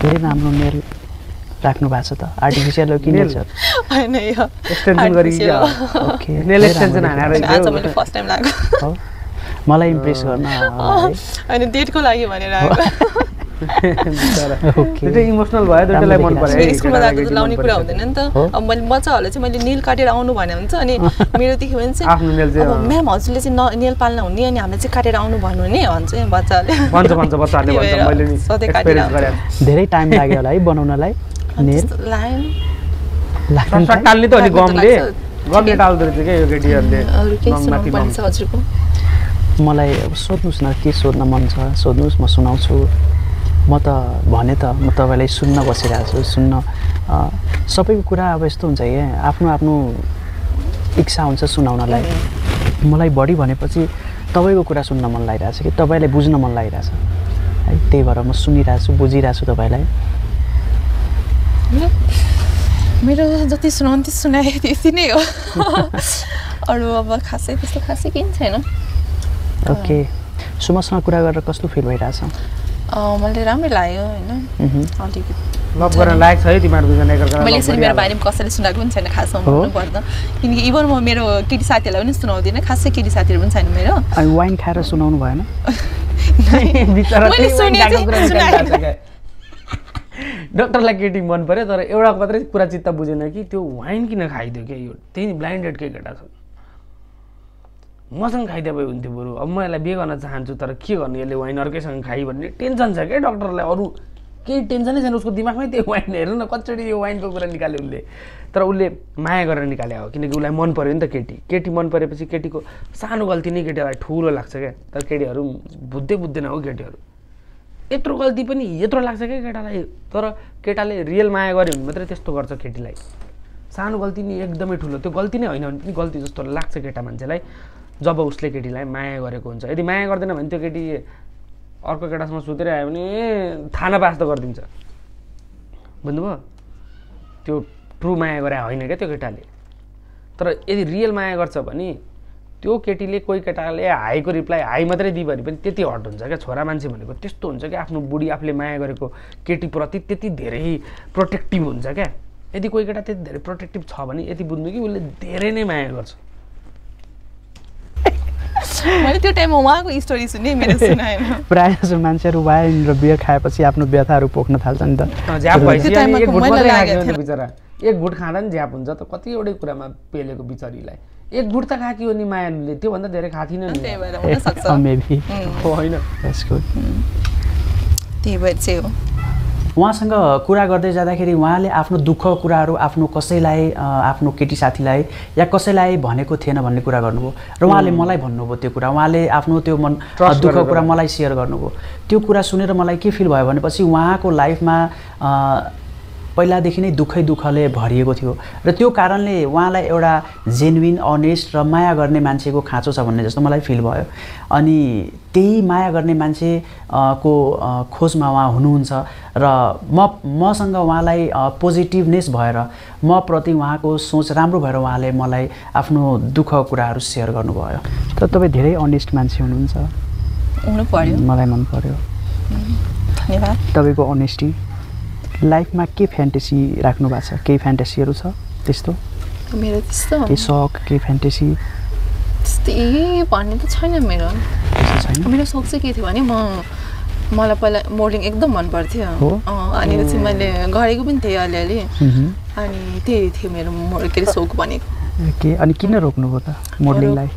धेरै राम्रो मेल राख्नु भएको छ त। आर्टिफिसियल हो कि Nail? नेचर होइन यो एक्सटेन्सन गरी artificial हो। ओके नेल धेरै एक्सटेन्सन राम्रो हानेर होइन, आज मैले फर्स्ट टाइम लगाएको। हो। मलाई इम्प्रेस गर्न डेटको लागि भनेर आएको दुइटै इमोसनल (laughs) भयो दुइटैलाई मन पर्यो मेरो स्कुलमा जाँदा त लाउने कुरा। हुँदैन नि त? अब मैले बच्चाहरूलाई चाहिँ मैले नेल काटेर आउनु भने हुन्छ अनि (laughs) मेरोदेखि भने चाहिँ आफ्नो। म्याम हजुरले चाहिँ न नेल पाल्न हुने अनि हामीले चाहिँ काटेर आउनु भन्नु नि भन्छ नि बच्चाहरूले भन्छ भन्छ बच्चाहरूले भन्छ। (laughs) मैले नि धेरै टाइम लाग्यो होला है बनाउनलाई। नेल? टाल्ने त अनि गमले। गमले। टाल्दो रहेछ क्या यो केटीहरूले हजुरको। मलाई अब सोध्नुहोस् न के सोध्न मन छ? सोध्नुहोस् म सुनाउँछु। म त भने त म तपाईँलाई सुन्न बसिरहेको छु सुन्न सबैको कुरा अब यस्तो हुन्छ क्या आफ्नो आफ्नो इच्छा हुन्छ सुनाउनलाई। मलाई बढी भनेपछि तपाईँको कुरा सुन्न मन लागिरहेछ कि तपाईँलाई बुझ्न मन लागिरहेछ। है त्यही भएर म सुनिरहेको छु बुझिरहेको छु तपाईँलाई। मेरो जति सुनाउनु सुनाए त्यति नै हो। अरू अब खासै त्यस्तो खासै केही छैन। ओके। सुमसँग कुरा गरेर कस्तो फिल भइरहेछ? मैले राम्रै लाग्यो होइन। अलिकति लभ गर्न लायक छ है तिमीहरू दुईजना एकअर्कालाई मैले यसरी मेरो। बारेमा कसैले सुनाएको पनि छैन खासमा? भन्नुपर्दा किनकि इभन म मेरो केटी साथीहरूलाई पनि सुनाउँदिनँ खासै केटी साथीहरू पनि छैन मेरो अनि वाइन खाएर सुनाउनु भएन। (laughs) डक्टरलाई केटी मन पर्यो तर एउटा मात्रै कुरा चित्त बुझेन कि त्यो वाइन किन खाइदियो क्या यो त्यही नि ब्लाइन्डेड केही केटा छ मसँग खाइदिए भए हुन्थ्यो बरु। अब म यसलाई बिहे गर्न चाहन्छु तर के गर्नु यसले वाइन अर्कैसँग खाइ भन्ने टेन्सन छ क्या डक्टरलाई अरू केही टेन्सनै छैन उसको दिमागमै त्यो वाइन हेर्नु न कचोटि यो वाइनको कुरा निकाल्यो उसले। तर उसले माया गरेर निकाले हो किनकि उसलाई मन पऱ्यो नि त केटी। केटी मन परेपछि केटीको सानो गल्ती नै केटीलाई ठुलो लाग्छ क्या। तर केटीहरू बुझ्दै बुझ्दैन हो केटीहरू। यत्रो गल्ती पनि यत्रो लाग्छ क्या केटालाई। तर केटाले रियल माया गऱ्यो भने मात्रै त्यस्तो गर्छ केटीलाई। सानो गल्ती नि एकदमै ठुलो। त्यो गल्ती नै होइन भने पनि गल्ती जस्तो लाग्छ केटा मान्छेलाई। जब उसले केटीलाई माया गरेको हुन्छ। यदि माया गर्दैन भने त्यो केटी अर्को केटासँग सुतेर आयो भने थाहा नपास त गरिदिन्छ। बुझ्नुभयो? त्यो ट्रु माया गरे होइन क्या त्यो केटाले। तर यदि रियल माया गर्छ भने त्यो केटीले कोही केटाले हाईको रिप्लाई हाई मात्रै दियो भने पनि त्यति हट हुन्छ क्या। छोरा मान्छे भनेको त्यस्तो हुन्छ क्या आफ्नो बुढी आफूले माया गरेको केटीप्रति त्यति धेरै प्रोटेक्टिभ हुन्छ क्या। यदि कोही केटा त्यति धेरै प्रोटेक्टिभ छ भने यति बुझ्नु कि उसले धेरै नै माया गर्छ। मैले त्यो टाइममा उहाँको स्टोरी सुने मेरो सुनाएन। (laughs) प्रायः जसो मान्छेहरू वाइन र बियर खाएपछि आफ्नो व्यथाहरू पोख्न थाल्छ नि त। एक घुट। बिचरा। एक खाँदा नि झ्याप हुन्छ त। कतिवटै कुरामा पेलेको बिचरीलाई। एक घुट त खाएको हो नि मायालुले। त्योभन्दा धेरै खाथिन नि। त्यही भएर (laughs) होइन। त्यही भएर चाहिँ हो। उहाँसँग कुरा गर्दै जाँदाखेरि उहाँले आफ्नो दुःख कुराहरू आफ्नो कसैलाई आफ्नो केटी साथीलाई या कसैलाई भनेको थिएन भन्ने कुरा गर्नुभयो। र उहाँले मलाई भन्नुभयो त्यो कुरा। उहाँले आफ्नो त्यो मन दुःख कुरा मलाई सेयर गर्नुभयो। त्यो कुरा सुनेर मलाई के फिल भयो भनेपछि उहाँको लाइफमा पहिलादेखि नै दुःखै दुःखले भरिएको थियो। र त्यो कारणले उहाँलाई एउटा जेन्युन अनेस्ट र माया गर्ने मान्छेको खाँचो छ भन्ने जस्तो मलाई फिल भयो। अनि त्यही माया गर्ने मान्छे को खोजमा उहाँ हुनुहुन्छ र म मसँग उहाँलाई पोजिटिभनेस भएर म प्रति उहाँको सोच राम्रो भएर उहाँले मलाई आफ्नो दुःख कुराहरू सेयर गर्नुभयो। तर तपाईँ धेरै अनेस्ट मान्छे हुनुहुन्छ। हुनु पर्यो। मलाई मन पर्यो। धन्यवाद। तपाईँको अनेस्टी लाइफमा के फ्यान्टेसी राख्नु भएको छ? केही फ्यान्टेसीहरू छ? त्यस्तो? मेरो त्यस्तो केही सक केही फ्यान्टेसी? त्यस्तै भन्ने त छैन मेरो। मेरो सोख चाहिँ के थियो भने म मलाई पहिला मोडलिङ एकदम मन पर्थ्यो। अनि चाहिँ मैले गरेको पनि थिएँ अलिअलि। अनि त्यही थियो मेरो के अरे सोख भनेको। के? अनि किन रोक्नुभयो त मोडलिङलाई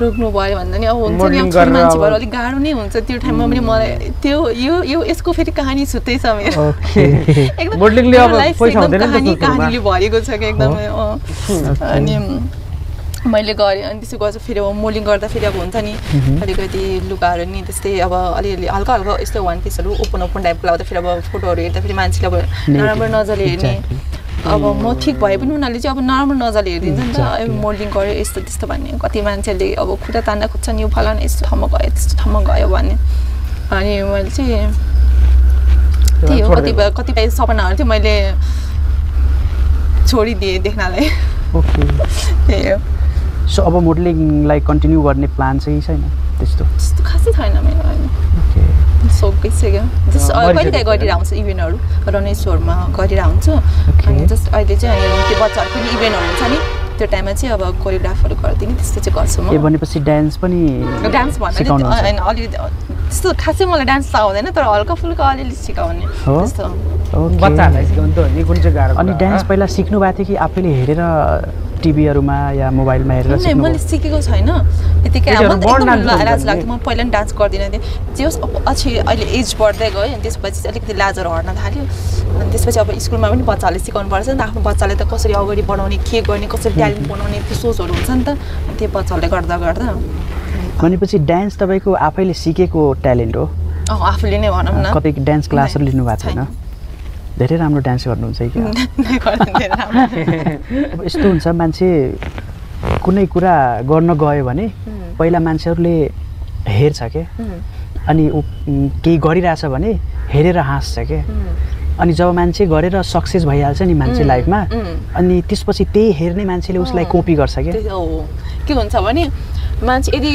रोक्नु भयो भन्दा नि अब हुन्छ नि मान्छे भएर अलिक गाह्रो नै हुन्छ त्यो टाइममा पनि मलाई त्यो यो यो यसको फेरि कहानी छुट्टै छ मेरो। (laughs) एकदम। कहानीले भरिएको छ कि एकदमै। अनि मैले गरेँ अनि त्यसो गर्छु फेरि अब मोडलिङ गर्दा फेरि अब हुन्छ नि अलिकति लुगाहरू नि त्यस्तै अब अलिअलि हल्का हल्का यस्तो वान पिसहरू ओपन ओपन टाइपको लाउँदा फेरि अब फोटोहरू हेर्दा फेरि मान्छेले अब नराम्रो नजरले हेर्ने. अब म ठिक भए पनि उनीहरूले चाहिँ अब नराम्रो नजरले हेरिदिन्छ नि त. अब मोडलिङ गऱ्यो यस्तो त्यस्तो भन्ने कति मान्छेहरूले अब खुट्टा तान्दा खोज्छन् यो फलाना यस्तो ठाउँमा गयो त्यस्तो ठाउँमा गयो भन्ने अनि मैले चाहिँ त्यही हो छोडिदिनु। कतिपय कतिपय सपनाहरू थियो मैले छोडिदिएँ देख्नलाई। त्यही हो। सो अब मोडलिङलाई कन्टिन्यू गर्ने प्लान चाहिँ छैन? त्यस्तो। त्यस्तो खासै छैन मेरो। सकिसक्यो जस्ट अँ, कहिले। गरिरहेको हुन्छ इभेन्टहरू रनेश्वरमा गरिरहेको हुन्छु. अनि जस्ट अहिले चाहिँ अनि त्यो बच्चाहरूको पनि इभेन्टहरू हुन्छ नि त्यो टाइममा चाहिँ अब कोरियोग्राफहरू गरिदिने त्यस्तो चाहिँ गर्छु म भनेपछि डान्स पनि डान्स भन्दा नि सिकाउनुहुन्छ? होइन अलिकति त्यस्तो खासै मलाई डान्स त आउँदैन तर हल्का फुल्का अलिअलि सिकाउने? त्यस्तो। बच्चाहरूलाई सिकाउनु त हो नि कुन चाहिँ गाह्रो अनि डान्स? पहिला सिक्नु भएको थियो कि आफैले हेरेर टिभीहरूमा या मोबाइलमा हेरेर मैले सिकेको छैन। यतिकै लाज लाग्थ्यो म पहिला पनि डान्स गर्दिनँ थिएँ। जे होस् अब पछि अहिले एज बढ्दै गयो अनि त्यसपछि चाहिँ अलिकति लाजहरू हट्न थाल्यो। अनि त्यसपछि अब स्कुलमा पनि बच्चाहरूले सिकाउनु पर्छ नि त। आफ्नो बच्चाले त कसरी अगाडि बढाउने के गर्ने कसरी ट्यालेन्ट बनाउने त्यो सोचहरू हुन्छ नि त। त्यो बच्चाहरूले गर्दा गर्दा। भनेपछि डान्स तपाईँको आफैले सिकेको ट्यालेन्ट हो? आफूले नै भनौँ न। कतै डान्स क्लासहरू लिनु भएको छैन। धेरै राम्रो डान्स गर्नुहुन्छ (laughs) राम्रो। अब यस्तो हुन्छ मान्छे कुनै कुरा गर्न गयो भने पहिला मान्छेहरूले हेर्छ के? अनि ऊ केही गरिरहेछ भने हेरेर हाँस्छ के? अनि जब मान्छे गरेर सक्सेस भइहाल्छ नि मान्छे लाइफमा। अनि त्यसपछि त्यही हेर्ने मान्छेले उसलाई। कपी गर्छ क्या के हुन्छ भने मान्छे यदि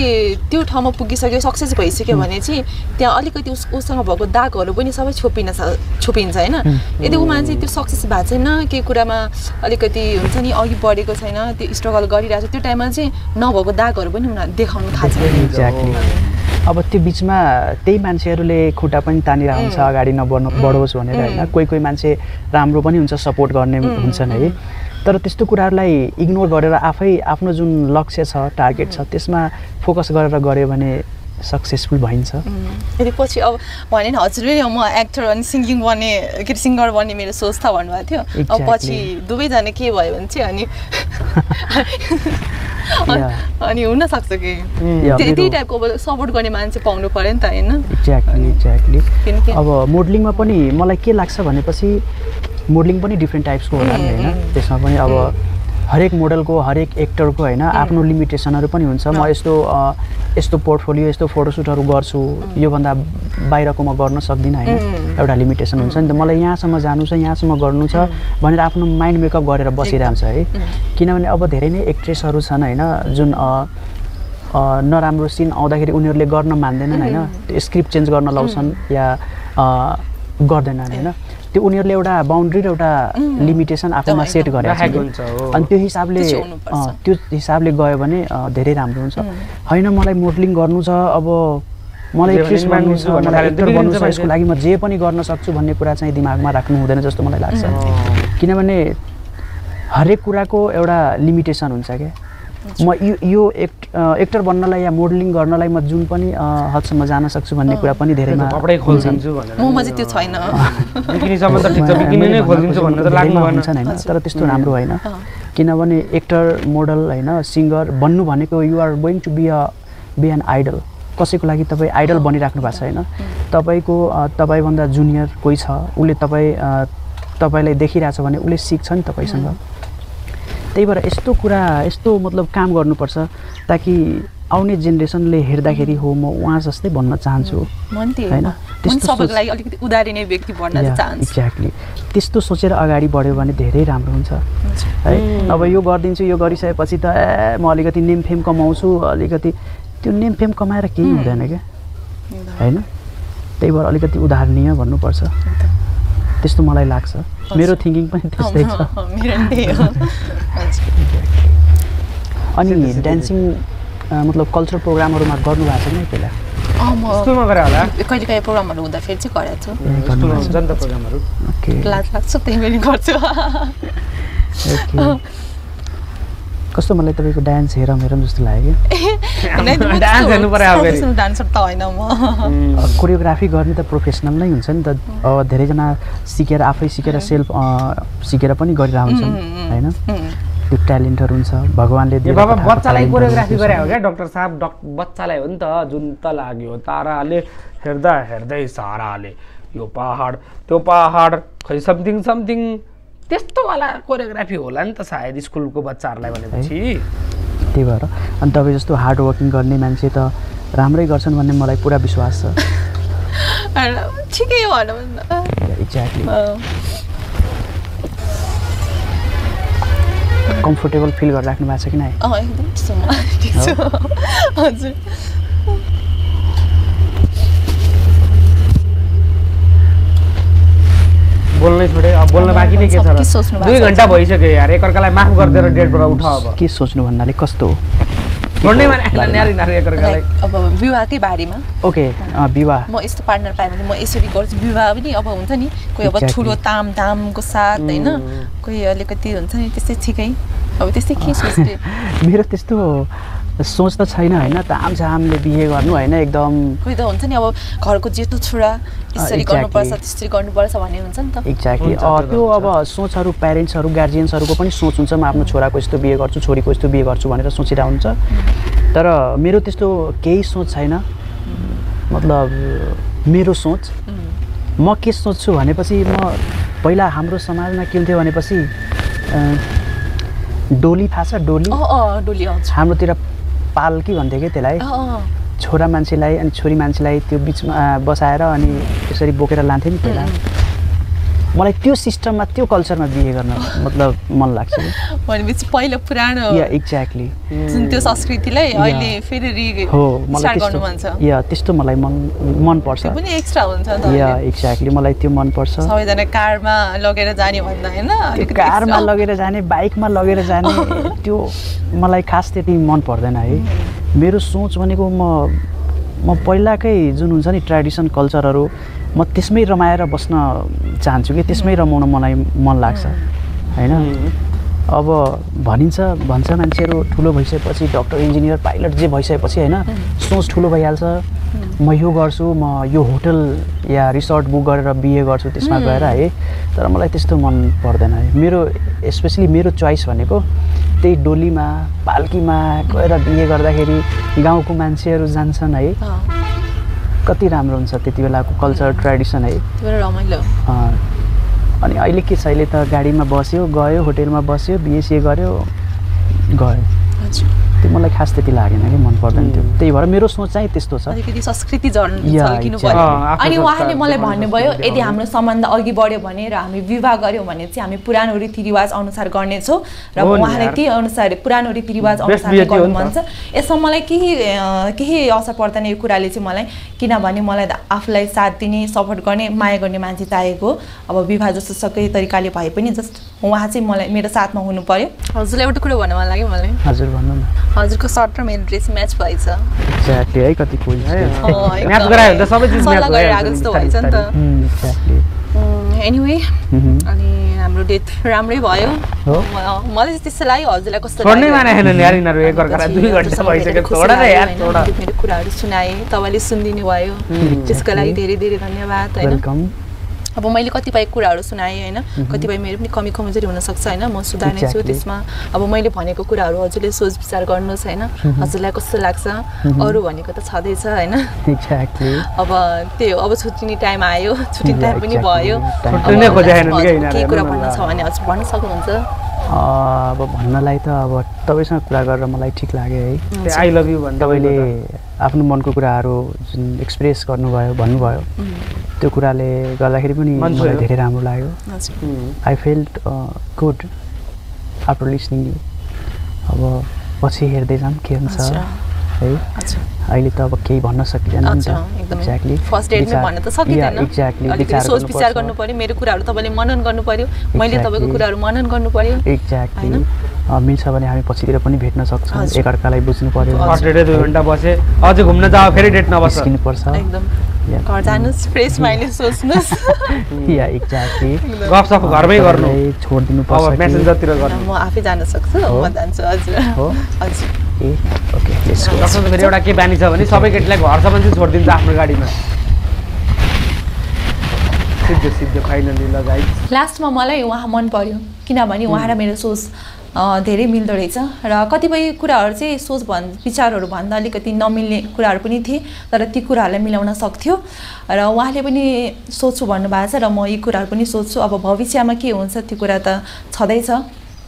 त्यो ठाउँमा पुगिसक्यो सक्सेस भइसक्यो भने चाहिँ त्यहाँ अलिकति उस उसँग भएको दागहरू पनि सबै छोपिन स- छोपिन्छ होइन। यदि ऊ मान्छे त्यो सक्सेस भएको छैन केही कुरामा अलिकति हुन्छ नि अघि बढेको छैन त्यो स्ट्रगल गरिरहेको छ त्यो टाइममा चाहिँ नभएको दागहरू पनि उनीहरू देखाउनु थाल्छ। अब त्यो बिचमा त्यही मान्छेहरूले खुट्टा पनि तानिरहेको हुन्छ अगाडि नबढ्नु बढोस् भनेर होइन। कोही कोही मान्छे राम्रो पनि हुन्छ सपोर्ट गर्ने हुन्छन् है। तर त्यस्तो कुराहरूलाई इग्नोर गरेर आफै आफ्नो जुन लक्ष्य छ टार्गेट छ त्यसमा फोकस गरेर गऱ्यो भने सक्सेसफुल भइन्छ। उम्, यदि पछि अब भने नि हजुरले म एक्टर अनि सिङ्गिङ बन्ने के अरे सिङ्गर बन्ने मेरो सोच छ भन्नुभएको थियो। अब. पछि दुवैजना के भयो भने चाहिँ अनि. (laughs) अनि हुनसक्छ कि? Yeah, त्यही टाइपको अब सपोर्ट गर्ने मान्छे पाउनु पऱ्यो नि त होइन? एक्ज्याक्टली एक्ज्याक्टली अब मोडलिङमा पनि मलाई के लाग्छ भनेपछि मोडलिङ पनि डिफ्रेन्ट टाइप्सको होला नि होइन? त्यसमा पनि अब हरेक मोडलको हरेक एक्टरको होइन आफ्नो लिमिटेसनहरू पनि हुन्छ। म यस्तो यस्तो पोर्टफोलियो यस्तो फोटोसुटहरू गर्छु। योभन्दा बाहिरको म गर्न सक्दिनँ होइन? एउटा लिमिटेसन हुन्छ नि त। मलाई यहाँसम्म जानु छ यहाँसम्म गर्नु छ भनेर आफ्नो माइन्ड मेकअप गरेर बसिरहन्छ है? किनभने अब धेरै नै एक्ट्रेसहरू छन् होइन जुन नराम्रो सिन आउँदाखेरि उनीहरूले गर्न मान्दैनन् होइन? स्क्रिप्ट चेन्ज गर्न लाउँछन् या गर्दैनन् होइन? त्यो उनीहरूले एउटा बााउन्ड्री र एउटा लिमिटेसन आफूमा सेट गरेको हुन्छ। हो। अनि त्यो हिसाबले त्यो हिसाबले गयो भने धेरै राम्रो हुन्छ होइन मलाई मोडलिङ गर्नु छ अब मलाई एक्ट्रेस बन्नु छ मलाई एक्टर बन्नु छ। यसको लागि म जे पनि गर्न सक्छु भन्ने कुरा चाहिँ दिमागमा राख्नु हुँदैन जस्तो मलाई लाग्छ किनभने हरेक कुराको एउटा लिमिटेसन हुन्छ क्या म यो यो एक्ट एक्टर बन्नलाई या मोडलिङ गर्नलाई म जुन पनि हदसम्म जान सक्छु भन्ने कुरा पनि धेरैमा कपडै खोलिदिन्छु भनेर। ममा चाहिँ त्यो छैन। बिकिनीसम्म त ठिक छ बिकिनी नै खोलिदिन्छु भन्नु त लाग्नु भएन। हुन्छन् होइन तर त्यस्तो राम्रो होइन। किनभने एक्टर मोडल होइन सिङ्गर बन्नु भनेको you're going to be a be an idol कसैको लागि तपाईँ आइडल बनिराख्नु भएको छ होइन। तपाईँको तपाईँभन्दा जुनियर कोही छ उसले तपाईँ तपाईँलाई देखिरहेछ भने उसले सिक्छ नि तपाईँसँग। त्यही भएर यस्तो कुरा यस्तो मतलब काम गर्नुपर्छ ताकि आउने जेनेरेसनले हेर्दाखेरि हो म उहाँ जस्तै भन्न चाहन्छु। होइन? हो। म त्यस्तो सबैको सोच- लागि अलिकति उदाहरणीय व्यक्ति बन्न चाहिँ चाहन्छु। एक्ज्याक्टली त्यस्तो सोचेर अगाडि बढ्यो भने धेरै राम्रो हुन्छ। है? अब यो गरिदिन्छु यो गरिसकेपछि त ए म अलिकति नेम फेम कमाउँछु अलिकति त्यो नेम फेम कमाएर केही हुँदैन क्या? होइन? त्यही भएर अलिकति उदाहरणीय भन्नुपर्छ। त्यस्तो मलाई लाग्छ। मेरो थिङ्किङ पनि त्यस्तै छ। मेरो नि त्यही हो। (laughs) हजुर। अनि डान्सिङ मतलब कल्चरल प्रोग्रामहरूमा गर्नु भएको छैन पहिला अँ, म स्कुलमा गरे होला? कहिले काहीँ प्रोग्रामहरू हुँदाखेरि चाहिँ गरेको छु। स्कुलमा हुन्छ नि त प्रोग्रामहरू ओके। लाज लाग्छ त्यही पनि गर्छु। ओके। (laughs) कस्तो मलाई तपाईँको डान्स हेरौँ हेरौँ जस्तो लाग्यो? (laughs) (laughs) कि डान्स हेर्नु पर्यो फेरि। डान्सर त होइन म। कोरियोग्राफी गर्ने त प्रोफेसनल नै हुन्छ नि त। अब धेरैजना सिकेर आफै सिकेर सेल्फ सिकेर पनि गरिरहेको हुन्छन् होइन? त्यो ट्यालेन्टहरू हुन्छ। भगवान्ले बाबा बच्चालाई कोरियोग्राफी। गरे हो क्या? डक्टर साहब डक बच्चालाई हो नि त। जुन त लाग्यो ताराले हेर्दा हेर्दै साराले। यो पहाड त्यो पहाड खै समथिङ समथिङ। त्यस्तोवाला कोरियोग्राफी होला नि त सायद स्कुलको बच्चाहरूलाई भनेपछि। त्यही भएर। अनि तपाईँ जस्तो हार्ड वर्किङ गर्ने मान्छे त राम्रै गर्छन् भन्ने मलाई पुरा विश्वास छ। (laughs) ठिकै हो भनौँ एक्ज्याक्टली कम्फोर्टेबल फिल गरिराख्नु भएको छ कि नै त्यस्तो हजुर। बोल्नै छोडे अब बोल्न बाँकी नै के छ र? के सोच्नु भएको दुई? घन्टा भइसक्यो यार एकअर्कालाई माफ गरिदिएर डेटबाट उठ अब। के सोच्नु भन्नाले कस्तो? हो छोड्नै एकअर्कालाई अब विवाहकै बारेमा। ओके अँ, विवाह। म यस्तो पार्टनर पाएँ भने म यसरी गर्छु। विवाह पनि अब हुन्छ नि कोही अब. ठुलो तामझामको साथ होइन? कोही अलिकति हुन्छ नि त्यस्तै ठिकै। अब त्यस्तै के सोच्ने? (laughs) मेरो त्यस्तो सोच त छैन होइन तामझामले बिहे गर्नु होइन? एकदम। कोही त हुन्छ नि अब घरको जेठो छोरा यसरी exactly. गर्नुपर्छ त्यसरी गर्नुपर्छ भन्ने हुन्छ नि त। एक्ज्याक्टली त्यो। अब सोचहरू प्यारेन्ट्सहरू गार्जियन्सहरूको पनि सोच हुन्छ म आफ्नो छोराको यस्तो बिहे गर्छु छोरीको यस्तो बिहे गर्छु भनेर सोचिरहेको हुन्छ। तर मेरो त्यस्तो केही सोच छैन। मतलब मेरो सोच। म के सोच्छु भनेपछि म पहिला हाम्रो समाजमा के हुन्थ्यो भनेपछि डोली थाहा छ? डोली? डोली हाम्रोतिर पाल्की भन्थ्यो कि त्यसलाई? छोरा मान्छेलाई अनि छोरी मान्छेलाई त्यो बिचमा बसाएर अनि त्यसरी बोकेर लान्थ्यो नि पहिला मलाई त्यो सिस्टममा त्यो कल्चरमा बिहे गर्न मतलब मन लाग्छ। भनेपछि पहिलो पुरानो या एक्ज्याक्टली जुन त्यो संस्कृतिलाई अहिले फेरि रि हो मलाई गर्नु मन छ या त्यस्तो मलाई मन मनपर्छ। पनि एक्स्ट्रा हुन्छ त। या। एक्ज्याक्टली मलाई त्यो मनपर्छ। सबैजना कारमा लगेर जाने भन्दा होइन अलिकति कारमा। लगेर जाने बाइकमा लगेर जाने (laughs) त्यो मलाई खास त्यति मन पर्दैन है मेरो सोच भनेको म म पहिलाकै जुन हुन्छ नि ट्रेडिसन कल्चरहरू म त्यसमै रमाएर बस्न चाहन्छु कि त्यसमै रमाउन मलाई मन लाग्छ होइन? अब भनिन्छ भन्छ मान्छेहरू ठुलो भइसकेपछि डक्टर इन्जिनियर पाइलट जे भइसकेपछि होइन? सोच ठुलो भइहाल्छ। म यो गर्छु म यो होटल या रिसोर्ट बुक गरेर बिहे गर्छु त्यसमा गएर है? तर मलाई त्यस्तो मन पर्दैन है? मेरो स्पेसली मेरो चोइस भनेको त्यही डोलीमा पाल्कीमा गएर बिहे गर्दाखेरि गाउँको मान्छेहरू जान्छन् है? कति राम्रो हुन्छ त्यति बेलाको कल्चर ट्रेडिसन है? रमाइलो। अनि अहिले के छ? अहिले त गाडीमा बस्यो गयो होटेलमा बस्यो बिएसिए गऱ्यो गयो। हजुर। त्यो मलाई खास त्यति लागेन कि मन पर्दैन त्यो त्यही भएर मेरो सोच चाहिँ त्यस्तो छ। अलिकति संस्कृति अनि उहाँले मलाई भन्नुभयो यदि। हाम्रो सम्बन्ध अघि बढ्यो भने र हामी विवाह गऱ्यौँ भने चाहिँ हामी पुरानो रीतिरिवाज अनुसार गर्नेछौँ र यार। त्यही अनुसार पुरानो रीतिरिवाज अनुसार गर्नु मन त। छ यसमा मलाई केही केही असर पर्दैन यो कुराले चाहिँ मलाई। किनभने मलाई आफूलाई साथ दिने सपोर्ट गर्ने माया गर्ने मान्छे चाहिएको हो। अब विवाह जस्तो सबै तरिकाले भए पनि जस्ट उहाँ चाहिँ मलाई मेरो साथमा हुनु पर्यो। हजुरलाई एउटा कुरो भन्नु मन लाग्यो मलाई। हजुर भन्नु न। हजुरको सर्ट र मेरो ड्रेस म्याच भएछ। एक्ज्याक्टली है कति अँ, म्याच। गरायो भने त सबै चिज म्याच नि, जस्तो भएछ नि त। एक्ज्याक्टली एनिवे अनि हाम्रो डेट राम्रै भयो। मलाई चाहिँ त्यस्तो लाग्यो हजुरलाई कस्तो छोड्नै लाग्यो? माने छैन यार यिनीहरू एकअर्कालाई पछि दुई घन्टा हजुरसँग भइसक्यो छोड न यार छोड मेरो कुराहरू सुनाएँ तपाईँले सुनिदिनु भयो त्यसको लागि धेरै धेरै धन्यवाद होइन। वेलकम अब मैले कतिपय कुराहरू सुनाएँ होइन? कतिपय मेरो पनि कमी कमजोरी हुनसक्छ होइन? म सुधार्ने छु. त्यसमा। अब मैले भनेको कुराहरू हजुरले सोच विचार गर्नुहोस् होइन? हजुरलाई कस्तो लाग्छ? अरू भनेको त छँदैछ होइन? अब त्यही हो अब छुट्टिने टाइम आयो छुट्टिने टाइम पनि. भयो। केही कुरा भन्न छ भने हजुर भन्न सक्नुहुन्छ। अब भन्नलाई त अब तपाईँसँग कुरा गरेर मलाई ठिक लाग्यो है। आई लभ यु भन्दा तपाईँले आफ्नो मनको कुराहरू जुन एक्सप्रेस गर्नुभयो भन्नुभयो त्यो कुराले गर्दाखेरि पनि मन मलाई। धेरै राम्रो लाग्यो। हजुर। I felt good after listening you अब पछि हेर्दै जाऊँ के हुन्छ। है। अहिले त अब केही भन्न सकिँदैन नि त। एक्ज्याक्टली फर्स्ट डेटमै भन्न त सकिँदैन। एक्ज्याक्टली अलिकति सोच विचार गर्नु पर्यो। मेरो कुराहरू तपाईँले मनन गर्नु पर्यो। मैले तपाईँको. कुराहरू मनन गर्नु पर्यो। एक्ज्याक्टली? मिल्छ भने हामी पछितिर पनि भेट्न सक्छौँ। एकअर्कालाई बुझ्नु पर्यो। दुई घन्टा बसेँ। अझै घुम्न फेरि डेट (laughs) घरमै गर्नु। छोडिदिनु पर्छ कि- मेसेन्जरतिर गर्नु। म आफै जान सक्छु हो? म जान्छु हजुर। हो? हजुर। ए ओके लेट्स गो डक्टरको फेरि एउटा के बानी छ भने सबै केटीलाई घरसम्म चाहिँ छोडिदिन्छ आफ्नो गाडीमा। सिद्धो सिद्धो फाइनली लगाइ लास्टमा मलाई उहाँ मन पर्यो। किनभने उहाँ र मेरो सोच धेरै मिल्दो रहेछ। र कतिपय कुराहरू चाहिँ सोच भन् विचारहरू भन्दा अलिकति नमिल्ने कुराहरू पनि थिए तर ती कुराहरूलाई मिलाउन सक्थ्यो। र उहाँले पनि सोच्छु भन्नुभएको छ र म यी कुराहरू पनि सोच्छु अब भविष्यमा के हुन्छ त्यो कुरा त छँदैछ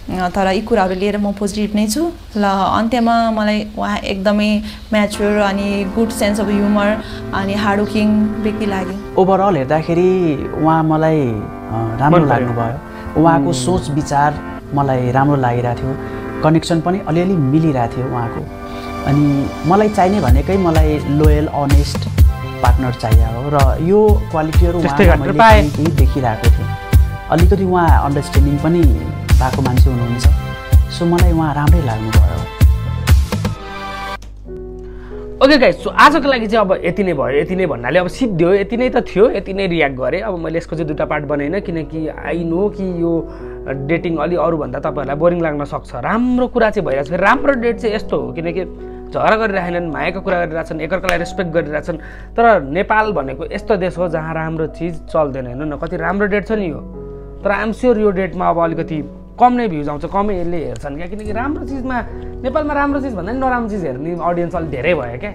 तर यी कुराहरू लिएर म पोजिटिभ नै छु। ल अन्त्यमा मलाई उहाँ एकदमै म्याच्योर अनि गुड सेन्स अफ ह्युमर अनि हार्डवर्किङ व्यक्ति लाग्यो। ओभरअल हेर्दाखेरि उहाँ मलाई राम्रो। लाग्नुभयो। उहाँको सोच विचार मलाई राम्रो लागिरहेको थियो। कनेक्सन पनि अलिअलि मिलिरहेको थियो उहाँको। अनि मलाई चाहिने भनेकै मलाई लोयल अनेस्ट पार्टनर चाहियो हो। र यो क्वालिटीहरू। केही देखिरहेको थिएँ। अलिकति उहाँ अन्डरस्ट्यान्डिङ पनि भएको मान्छे हुनुहुन्छ। सो मलाई उहाँ राम्रै लाग्नुभयो। ओके गाइस सो आजको लागि चाहिँ अब यति नै भयो। यति नै भन्नाले अब सिद्धियो। यति नै त थियो। यति नै रियाक्ट गरेँ। अब मैले यसको चाहिँ दुइटा पार्ट बनाइनँ। किनकि आई नो कि यो डेटिङ अलि अरूभन्दा तपाईँहरूलाई बोरिङ लाग्न सक्छ। राम्रो कुरा चाहिँ भइरहेको छ। फेरि राम्रो डेट चाहिँ यस्तो हो किनकि झगडा गरिरहेनन् मायाको कुरा गरिरहेछन् एकअर्कालाई रेस्पेक्ट गरिरहेछन् तर नेपाल भनेको यस्तो देश हो जहाँ राम्रो चिज चल्दैन हेर्नु न कति राम्रो डेट छ नि यो। तर आइएम स्योर यो डेटमा अब अलिकति कम नै भ्युज आउँछ कमै यसले हेर्छन् क्या। किनकि राम्रो चिजमा नेपालमा राम्रो चिज भन्दा नि नराम्रो चिज हेर्ने अडियन्स अलिक धेरै भयो क्या।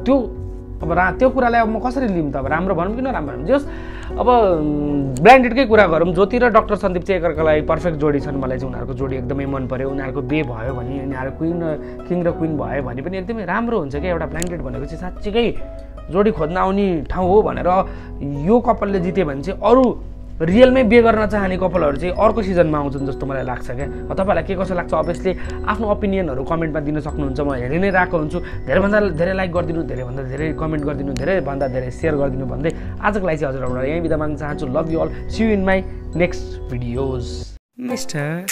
त्यो अब रा त्यो कुरालाई अब म कसरी लिउँ त? अब राम्रो भनौँ कि नराम्रो भनौँ? जस अब ब्रान्डेडकै कुरा गरौँ। ज्योति र डक्टर सन्दीप चाहिँ एकअर्कालाई पर्फेक्ट जोडी छन् मलाई चाहिँ उनीहरूको जोडी एकदमै मन पऱ्यो उनीहरूको बे भयो भने उनीहरू क्विन र किङ र क्विन भयो भने पनि एकदमै राम्रो हुन्छ क्या एउटा ब्ल्याङ्केट भनेको चाहिँ साँच्चीकै जोडी खोज्न आउने ठाउँ हो भनेर यो कपालले जित्यो भने चाहिँ अरू रियलमै बे गर्न चाहने कपालहरू चाहिँ अर्को सिजनमा आउँछन् जस्तो मलाई लाग्छ क्या। तपाईँलाई के कसो लाग्छ? अभियसली आफ्नो ओपिनियनहरू कमेन्टमा दिन सक्नुहुन्छ। म हेरि नै रहेको हुन्छु। धेरैभन्दा धेरै लाइक गरिदिनु धेरैभन्दा धेरै कमेन्ट गरिदिनु धेरैभन्दा धेरै सेयर गरिदिनु भन्दै आजको लागि चाहिँ हजुरबाट यहीँ बिदा माग्न चाहन्छु। Love you all see you in my next videos mister